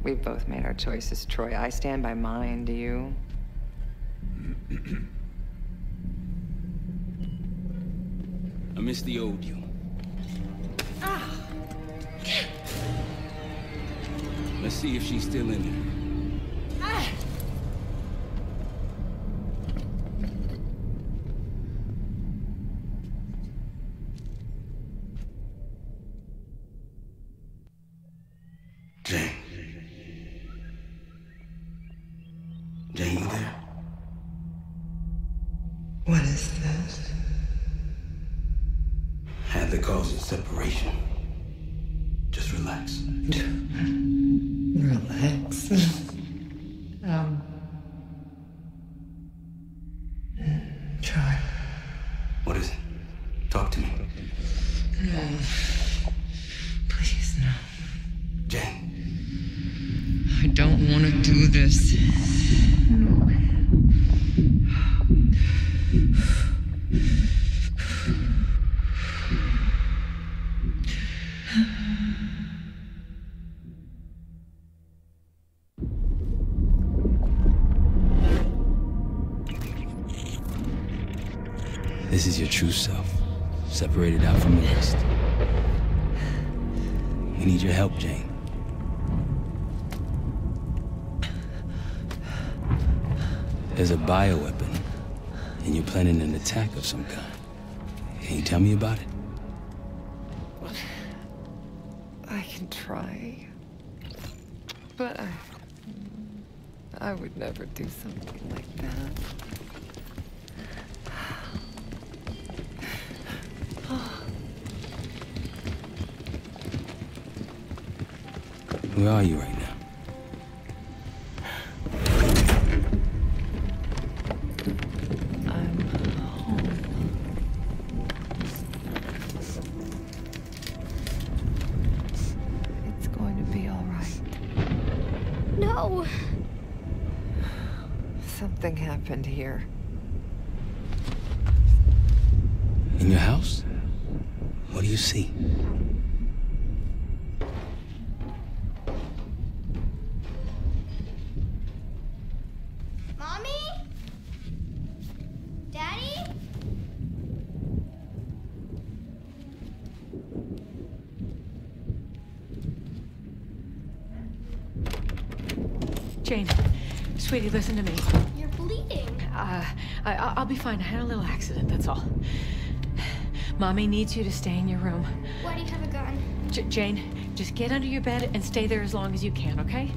We've both made our choices, Troy. I stand by mine, do you? I miss the old you. Ah. Let's see if she's still in there. This is your true self, separated out from the rest. We need your help, Jane. There's a bioweapon, and you're planning an attack of some kind. Can you tell me about it? I can try. But I. I would never do something like that. Where are you right sweetie, listen to me. You're bleeding. Uh, I, I- I'll be fine. I had a little accident, that's all. Mommy needs you to stay in your room. Why do you have a gun? J- Jane, just get under your bed and stay there as long as you can, okay?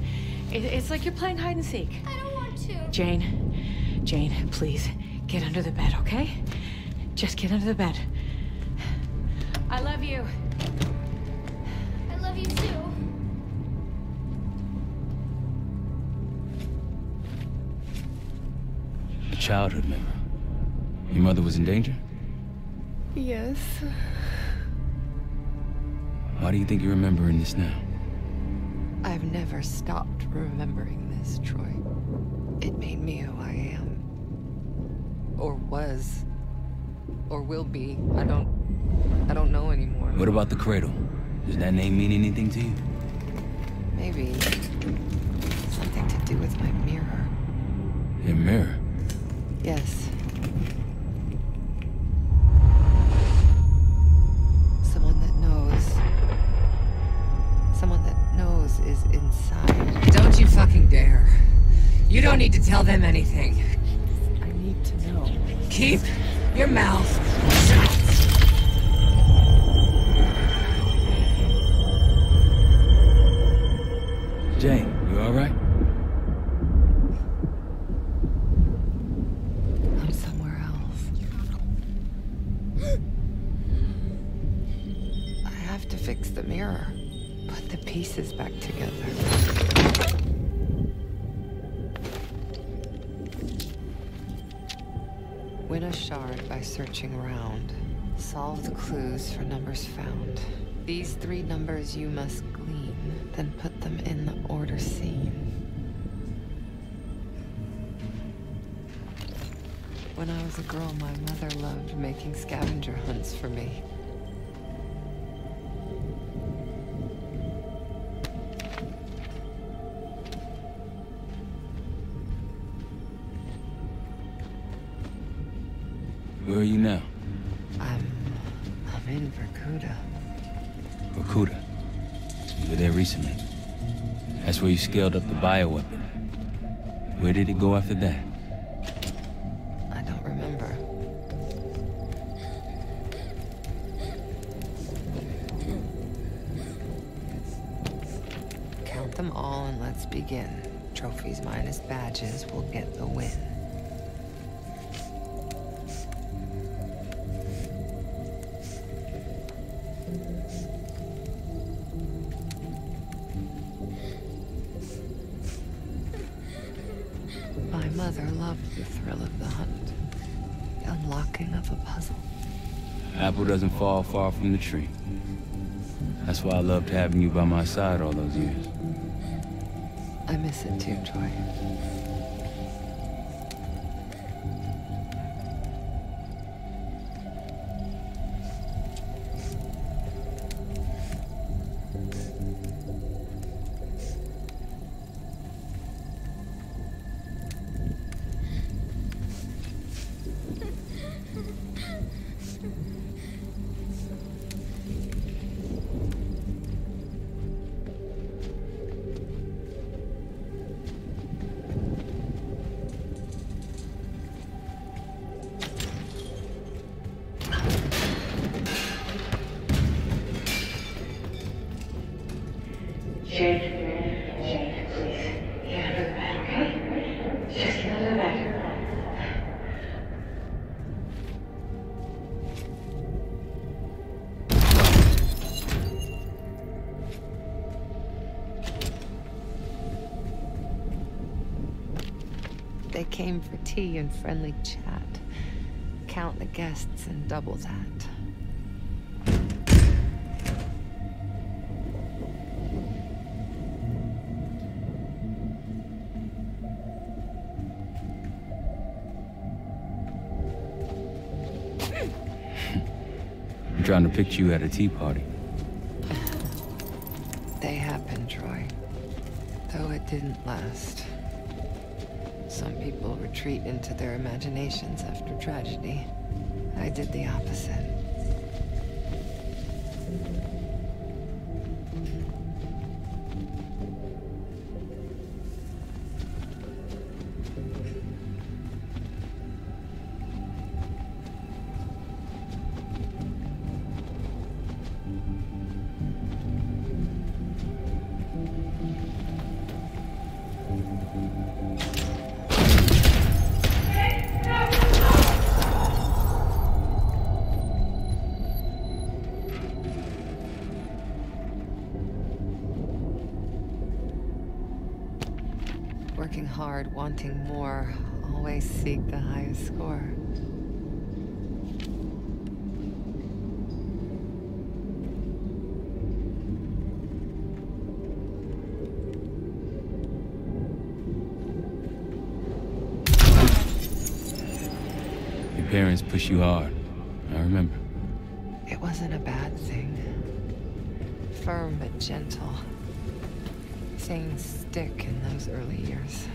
It- it's like you're playing hide and seek. I don't want to. Jane, Jane, please, get under the bed, okay? Just get under the bed. Childhood memory. Your mother was in danger? Yes. Why do you think you're remembering this now? I've never stopped remembering this, Troy. It made me who I am. Or was. Or will be. I don't. I don't know anymore. What about the cradle? Does that name mean anything to you? Maybe. Something to do with my mirror. Your mirror? Yes. These three numbers you must glean, then put them in the order seen. When I was a girl, my mother loved making scavenger hunts for me. Where are you now? You scaled up the bioweapon. Where did it go after that? I don't remember. Count them all and let's begin. Trophies minus badges will get the win. The unlocking of a puzzle. Apple doesn't fall far from the tree. That's why I loved having you by my side all those years. I miss it too, Troy. tea and friendly chat. Count the guests and double that. I'm trying to pick you at a tea party. Retreat into their imaginations after tragedy. I did the opposite. Score. Your parents push you hard. I remember. It wasn't a bad thing. Firm but gentle. Things stick in those early years.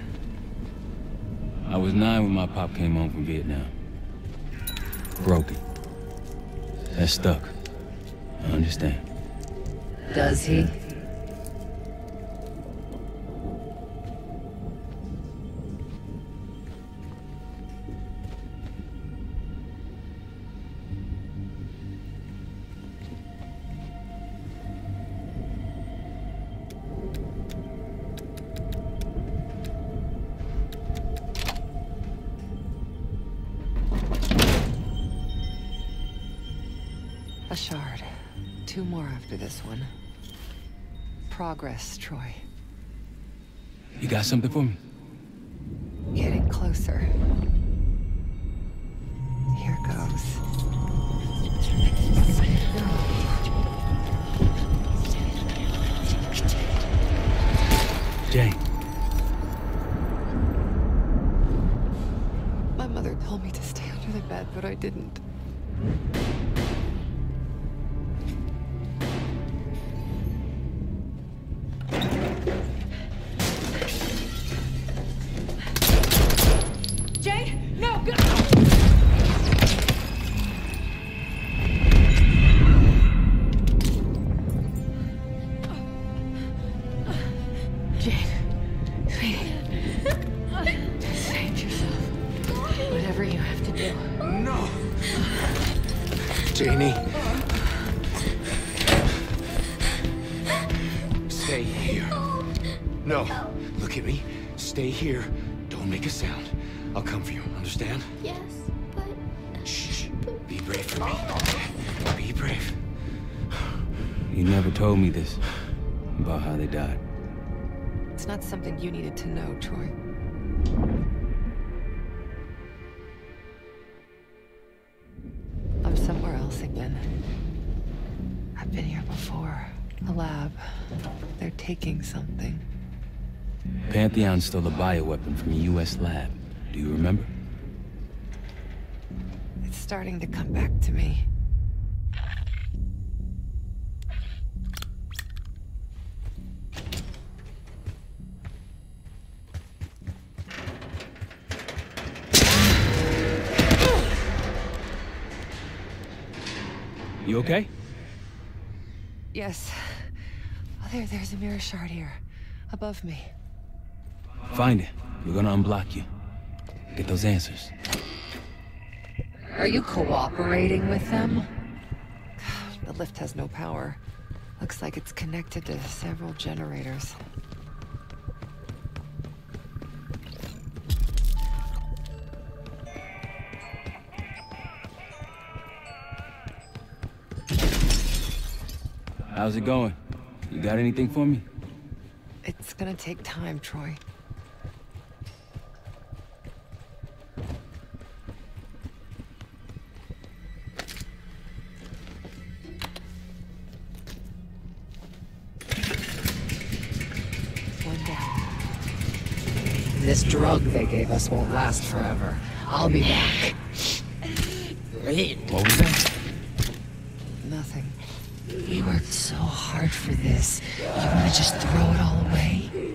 I was nine when my pop came home from Vietnam. Broken. That stuck. I understand. Does he? Progress, Troy. You got something for me? Not something you needed to know, Troy. I'm somewhere else again. I've been here before. A lab. They're taking something. Pantheon stole a bioweapon from a U.S. lab. Do you remember? It's starting to come back to me. You okay? Yes. Oh, there, there's a mirror shard here. Above me. Find it. We're gonna unblock you. Get those answers. Are you cooperating with them? The lift has no power. Looks like it's connected to several generators. How's it going? You got anything for me? It's gonna take time, Troy. One down. This drug they gave us won't last forever. I'll be back. What was that? We worked so hard for this. You wanna just throw it all away?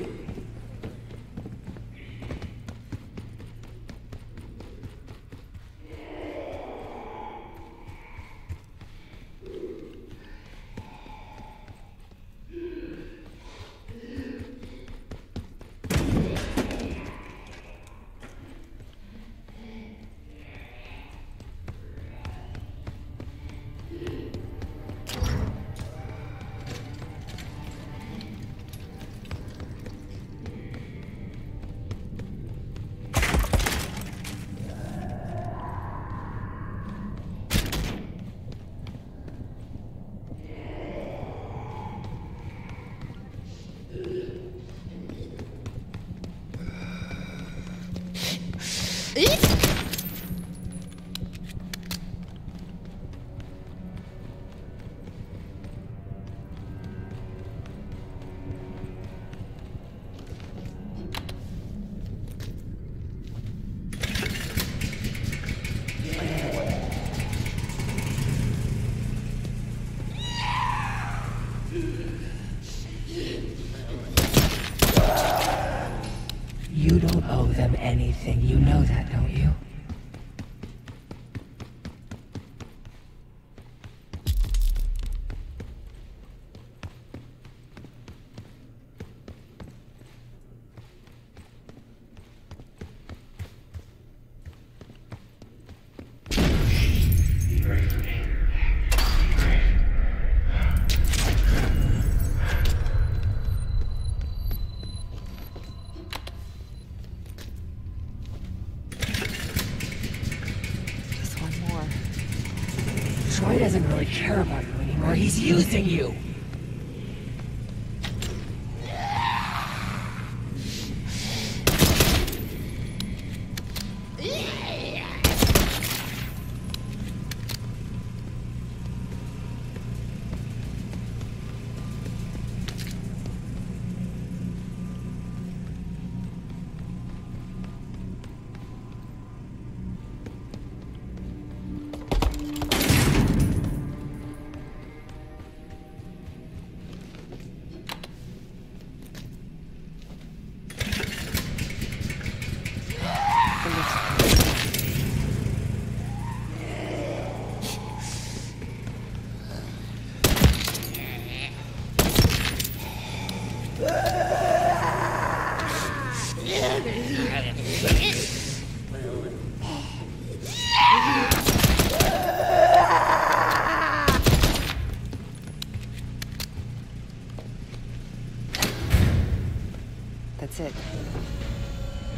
Using you.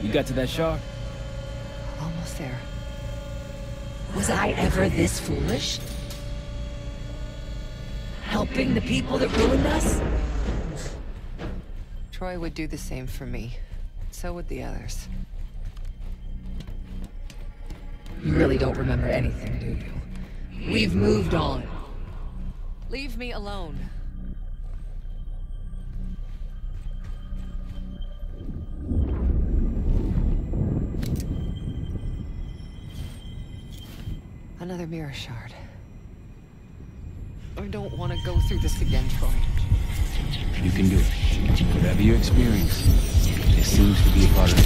You got to that shard? Almost there. Was I ever this foolish? Helping the people that ruined us? Troy would do the same for me. So would the others. You really don't remember anything, do you? We've moved on. Leave me alone. Can do it. Whatever you experience, it seems to be a part of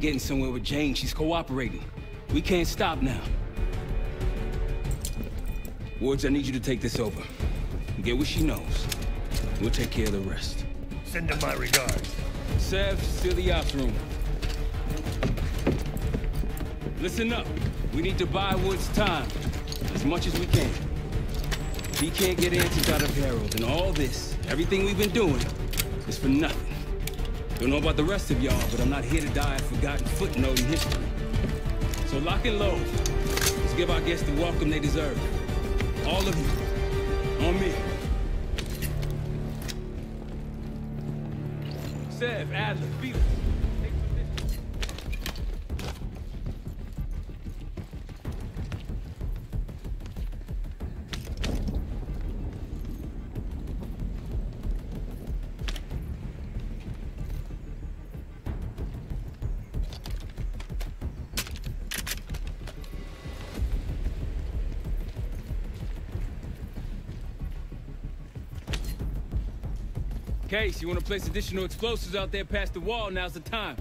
getting somewhere with Jane. She's cooperating. We can't stop now. Woods, I need you to take this over. Get what she knows. We'll take care of the rest. Send him my regards. Sev, steal the ops room. Listen up. We need to buy Woods time. As much as we can. If he can't get answers out of Harrow, and all this, everything we've been doing, is for nothing. Don't know about the rest of y'all, but I'm not here to die a forgotten footnote in history. So lock and load. Let's give our guests the welcome they deserve. All of you. On me. Case, you want to place additional explosives out there past the wall, now's the time.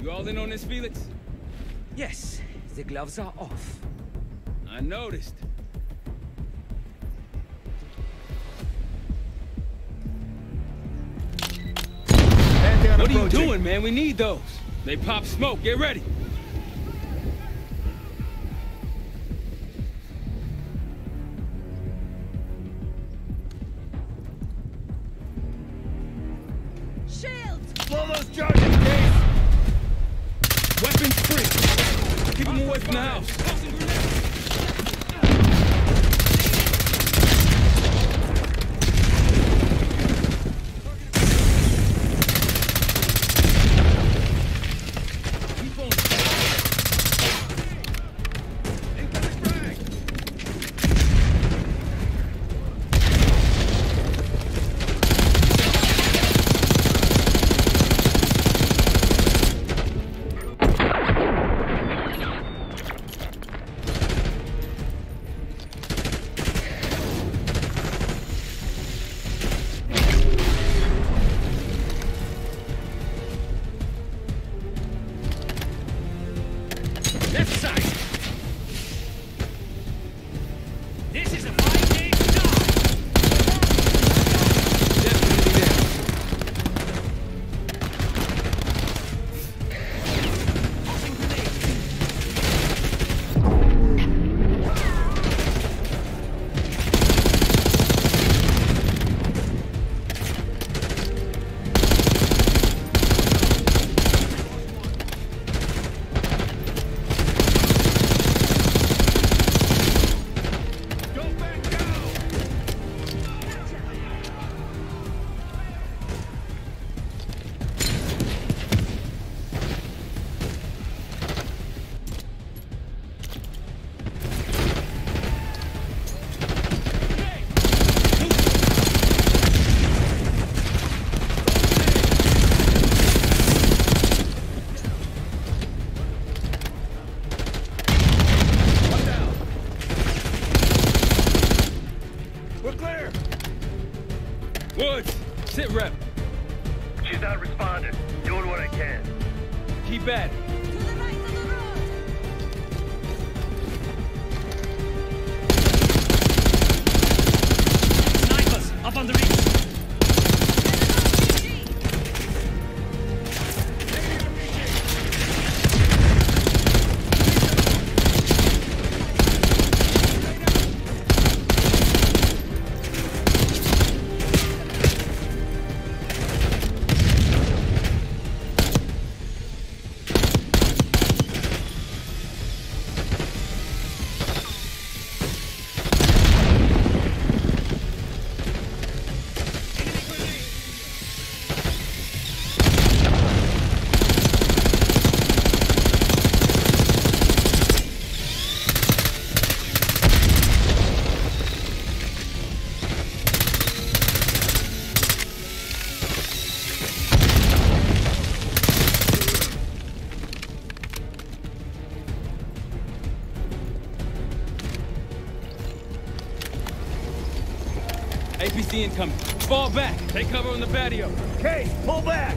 You all in on this, Felix? Yes, the gloves are off. I noticed. What are you doing, man? We need those. They pop smoke. Get ready. APC incoming. Fall back. Take cover on the patio. Okay, pull back!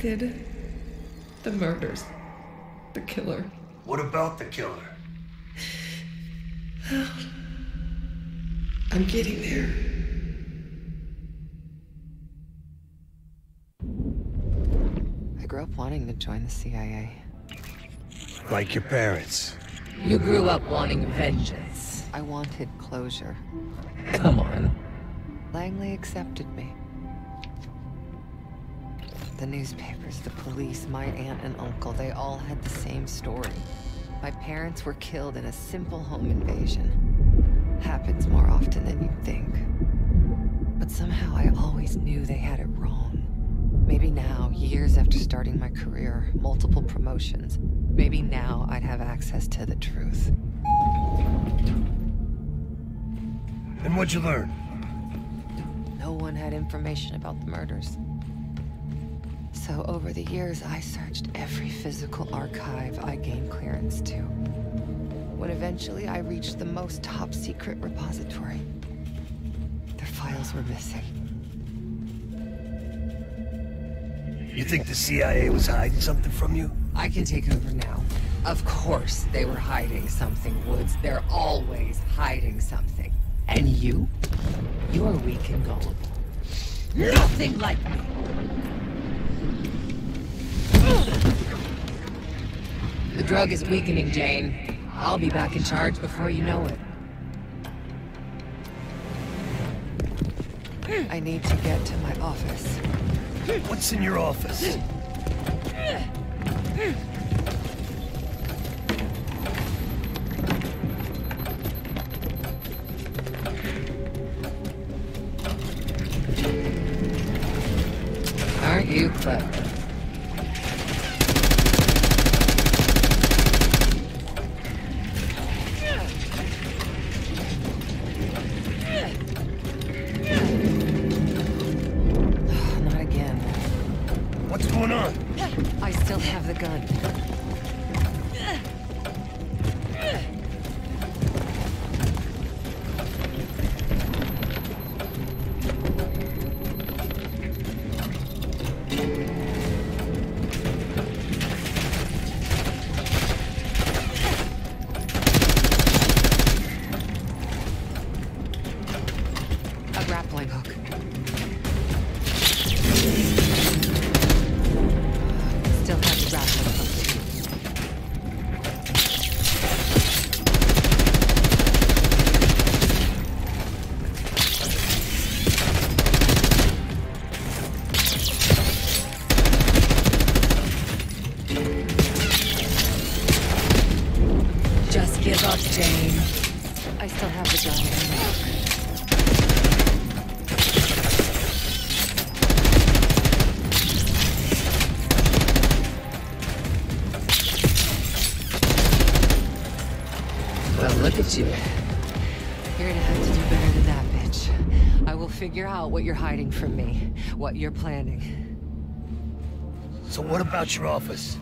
Connected. The murders. The killer. What about the killer? I'm getting there. I grew up wanting to join the CIA. Like your parents. You grew up wanting vengeance. I wanted closure. Come on. Langley accepted me. The newspapers, the police, my aunt and uncle, they all had the same story. My parents were killed in a simple home invasion. Happens more often than you'd think. But somehow I always knew they had it wrong. Maybe now, years after starting my career, multiple promotions, maybe now I'd have access to the truth. And what'd you learn? No one had information about the murders. So over the years, I searched every physical archive I gained clearance to. When eventually I reached the most top secret repository, their files were missing. You think the CIA was hiding something from you? I can take over now. Of course they were hiding something, Woods. They're always hiding something. And you? You're weak and gullible. Nothing like me. The drug is weakening, Jane. I'll be back in charge before you know it. I need to get to my office. What's in your office? Aren't you clever? What you're hiding from me, what you're planning. So what about your office?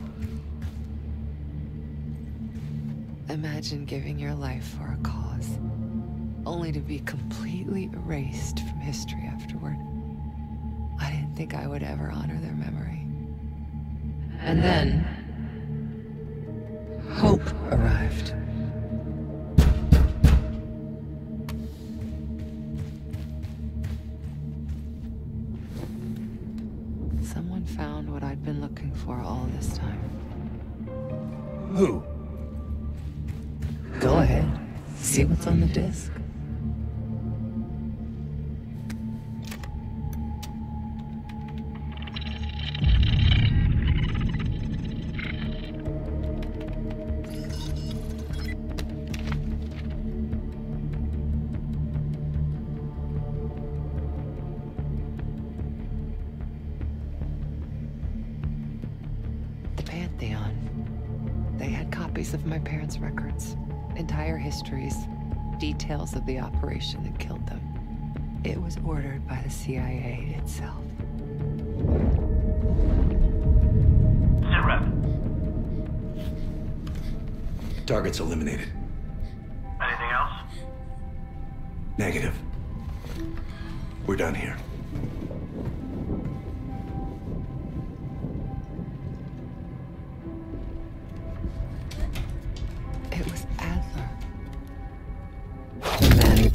Copies of my parents' records, entire histories, details of the operation that killed them. It was ordered by the CIA itself. Sitrep, Target's eliminated. anything else? Negative. We're done here.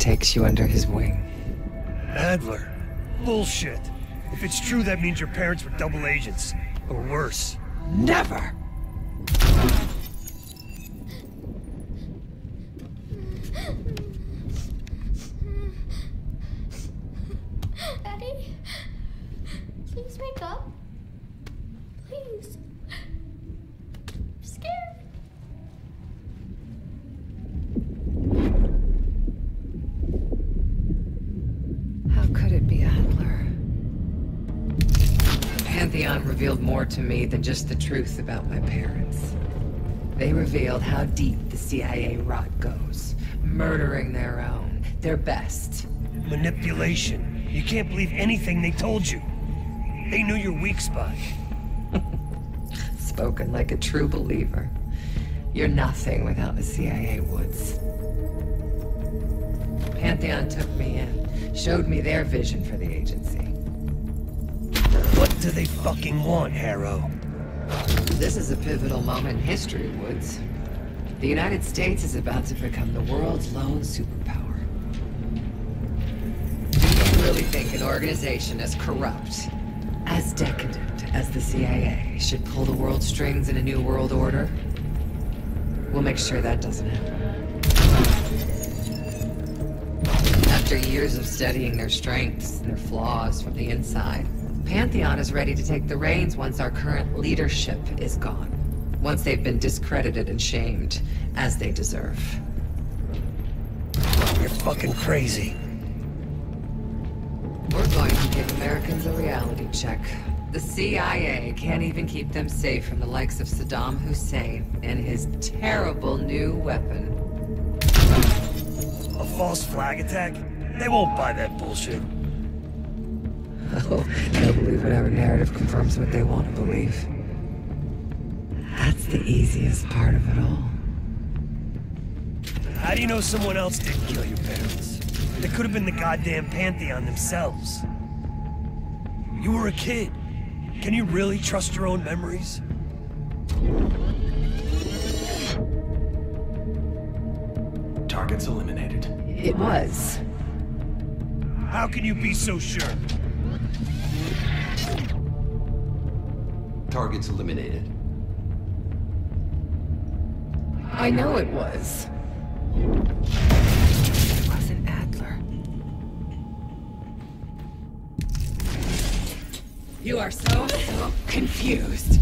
Takes you under his wing. Adler? Bullshit. If it's true, that means your parents were double agents. Or worse. Never! Than just the truth about my parents. They revealed how deep the CIA rot goes, murdering their own, their best. Manipulation. You can't believe anything they told you. They knew your weak spot. Spoken like a true believer. You're nothing without the CIA Woods. Pantheon took me in, showed me their vision for the agency. What do they fucking want, Harrow? This is a pivotal moment in history, Woods. The United States is about to become the world's lone superpower. Do you really think an organization as corrupt, as decadent as the CIA should pull the world strings in a new world order? We'll make sure that doesn't happen. After years of studying their strengths and their flaws from the inside, Pantheon is ready to take the reins once our current leadership is gone. Once they've been discredited and shamed, as they deserve. You're fucking crazy. We're going to give Americans a reality check. The CIA can't even keep them safe from the likes of Saddam Hussein and his terrible new weapon. A false flag attack? They won't buy that bullshit. Oh, they'll believe whatever narrative confirms what they want to believe. That's the easiest part of it all. How do you know someone else didn't kill your parents? They could have been the goddamn Pantheon themselves. You were a kid. Can you really trust your own memories? Target's eliminated. It was. How can you be so sure? Target's eliminated. I know it was. It wasn't Adler. You are so, so confused.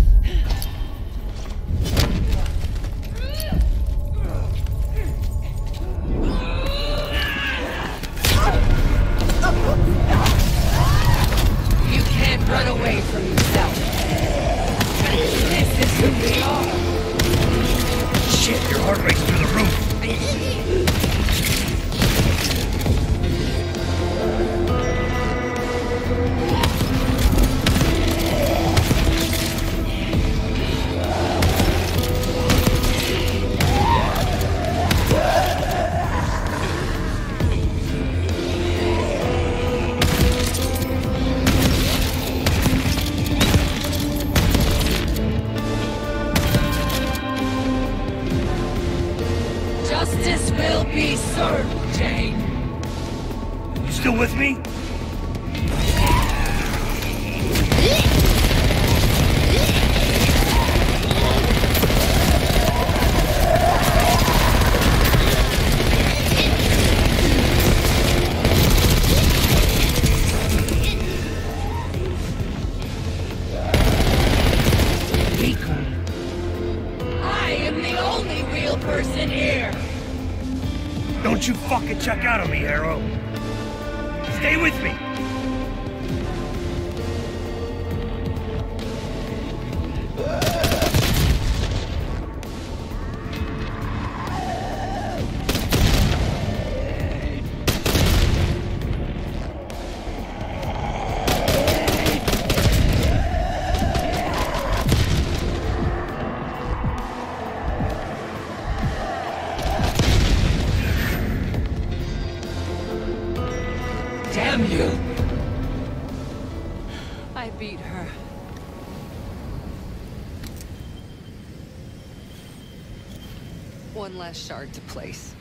last shard to place.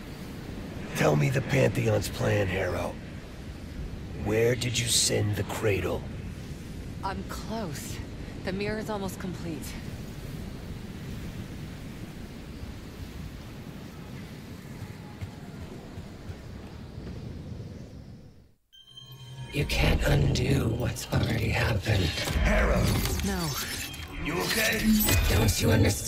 Tell me the Pantheon's plan, Harrow. Where did you send the cradle? I'm close. The mirror is almost complete. You can't undo what's already happened. Harrow! No. You okay? Don't you understand?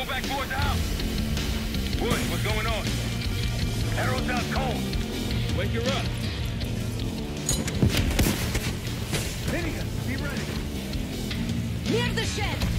Pull back boards out. Wood, what's going on? Harrow's out cold. Wake her up. Minigun, be ready. Near the shed.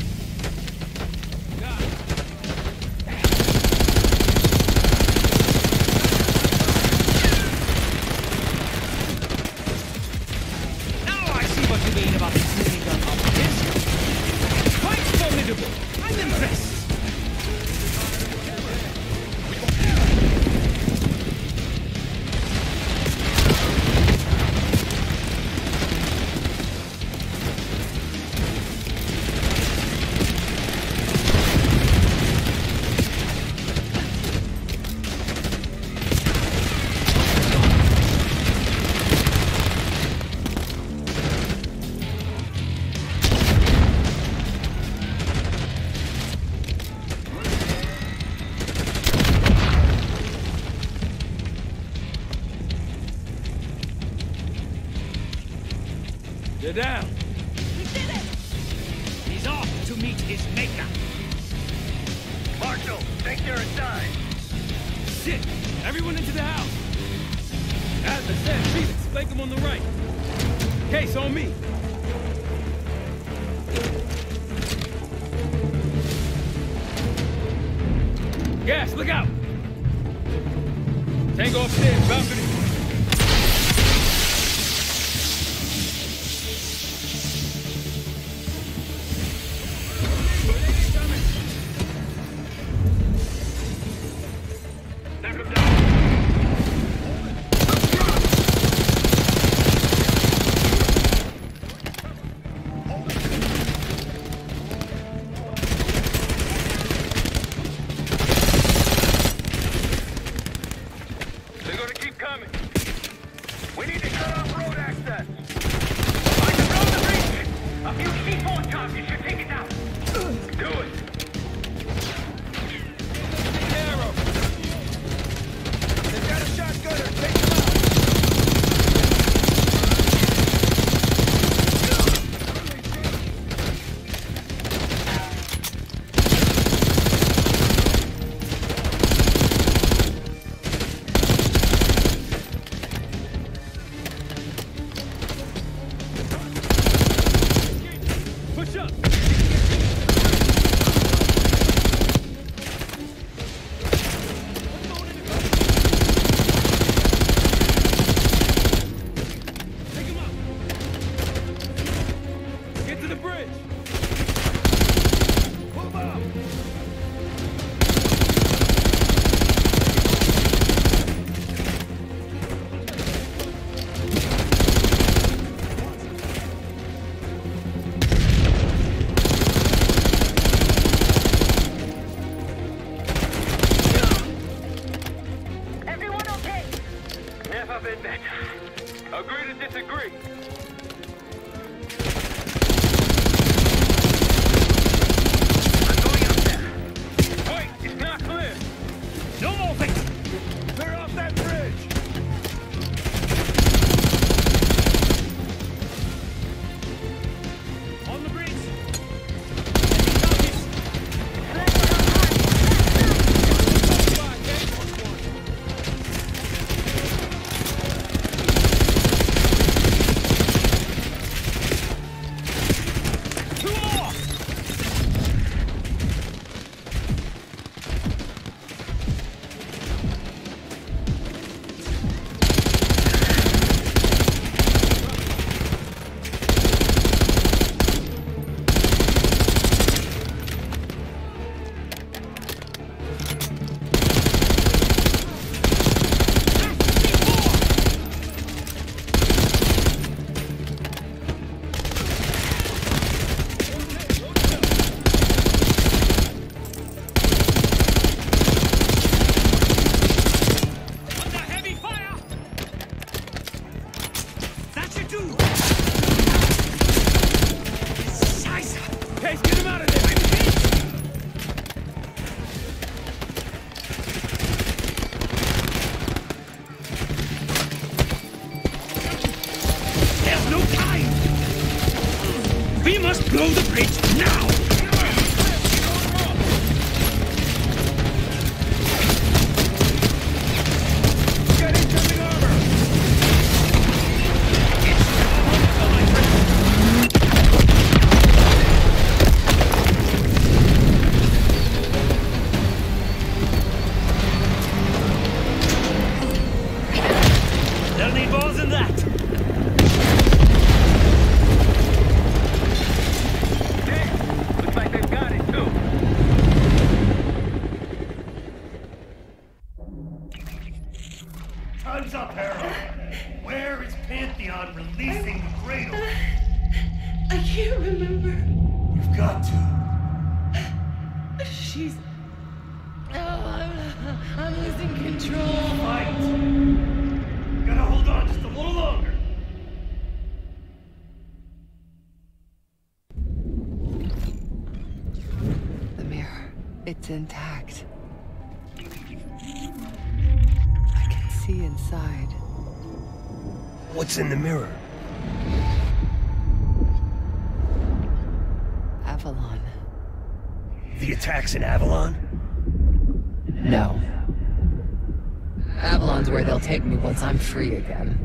I'm free again.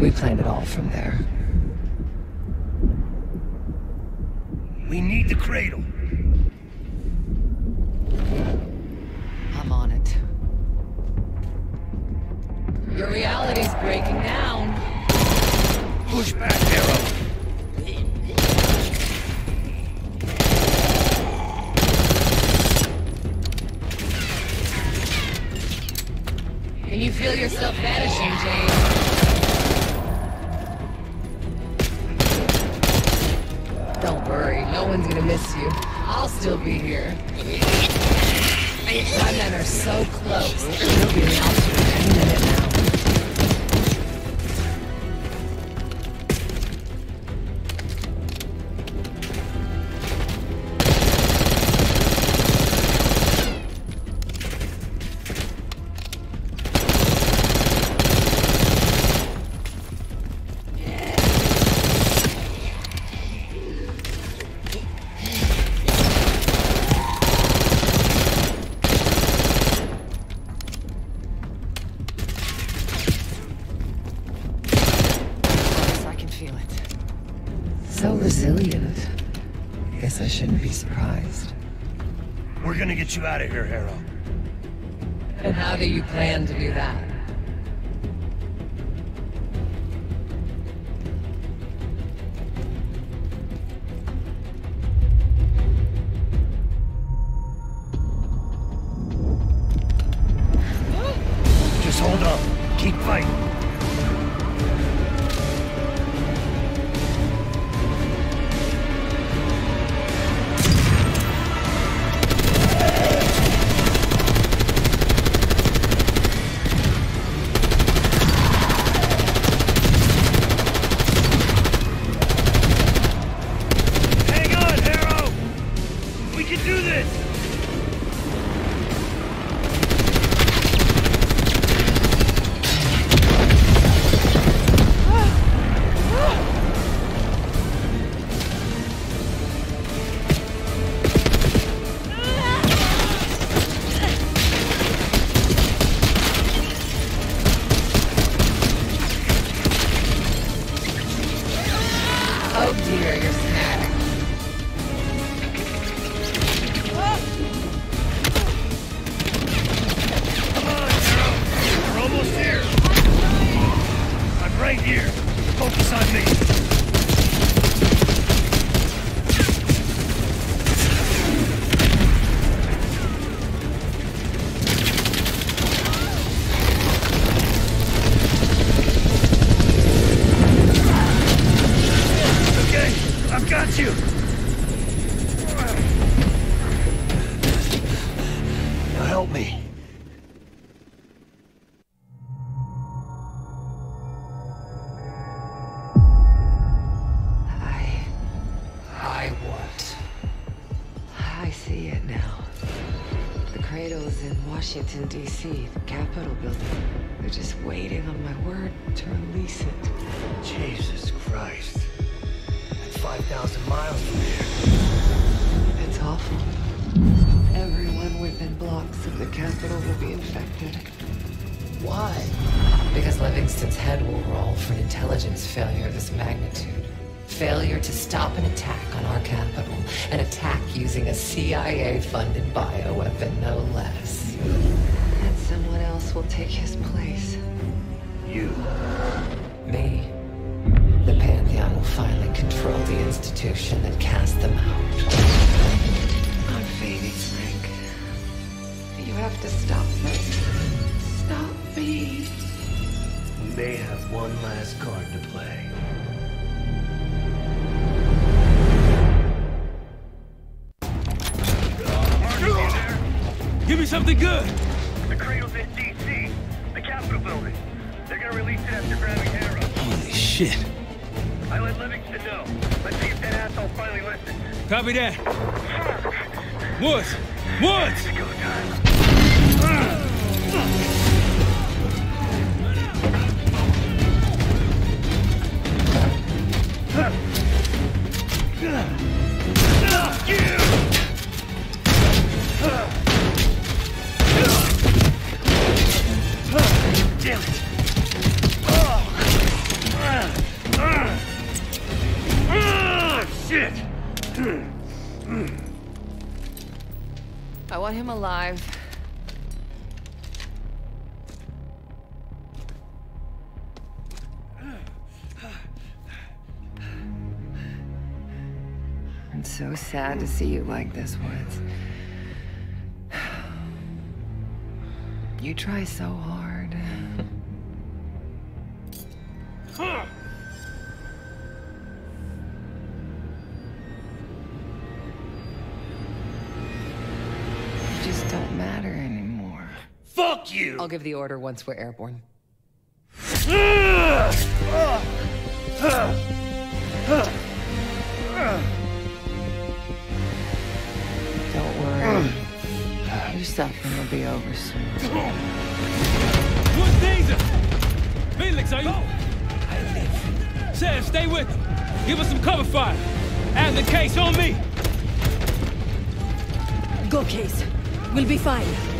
We planned it all from there. Washington, D.C., the Capitol building. They're just waiting on my word to release it. Jesus Christ. That's 5,000 miles from here. It's awful. Everyone within blocks of the Capitol will be infected. Why? Because Livingstone's head will roll for an intelligence failure of this magnitude. Failure to stop an attack on our capital. An attack using a CIA-funded bioweapon, no less. And someone else will take his place. You. Me. The Pantheon will finally control the institution that cast them out. I'm fading, Frank. You have to stop this. Stop me. We may have one last card to play. Give me something good. Shit. I let Livingstone know. Let's see if that asshole finally listens. Copy that. Woods! Woods! Sad to see you like this, Woods. You try so hard. You just don't matter anymore. Fuck you! I'll give the order once we're airborne. Ah! Ah! Ah! Your suffering will be over soon. Woods danger! Felix, are you? I live. Sam, stay with him. Give us some cover fire. And the case on me. Go, Case. We'll be fine.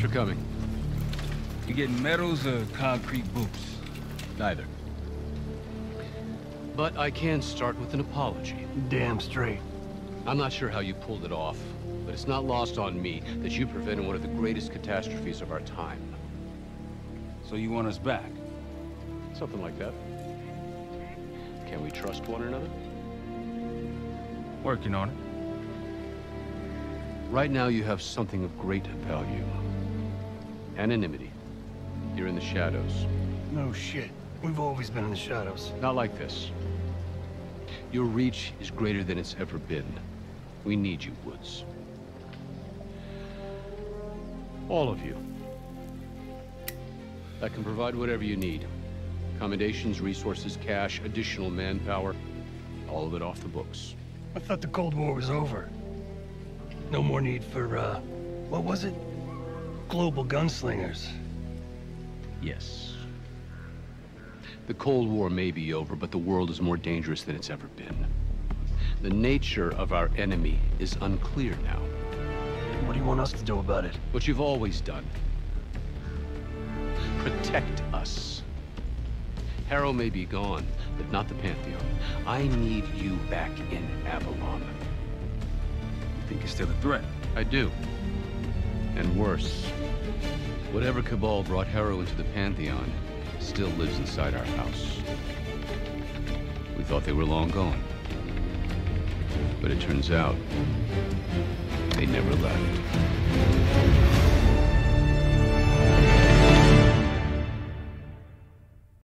For coming. You getting medals or concrete boots? Neither. But I can start with an apology. Damn straight. I'm not sure how you pulled it off, but it's not lost on me that you prevented one of the greatest catastrophes of our time. So you want us back? Something like that. Can we trust one another? Working on it. Right now you have something of great value. Anonymity. You're in the shadows. No shit. We've always been in the shadows. Not like this. Your reach is greater than it's ever been. We need you, Woods. All of you. I can provide whatever you need. Accommodations, resources, cash, additional manpower. All of it off the books. I thought the Cold War was over. No more need for, uh, what was it? Global gunslingers. Yes. The Cold War may be over, but the world is more dangerous than it's ever been. The nature of our enemy is unclear now. What do you want us to do about it? What you've always done. Protect us. Harrow may be gone, but not the Pantheon. I need you back in Avalon. You think you're still a threat? I do. And worse. Whatever cabal brought Harrow into the Pantheon still lives inside our house. We thought they were long gone. But it turns out, they never left.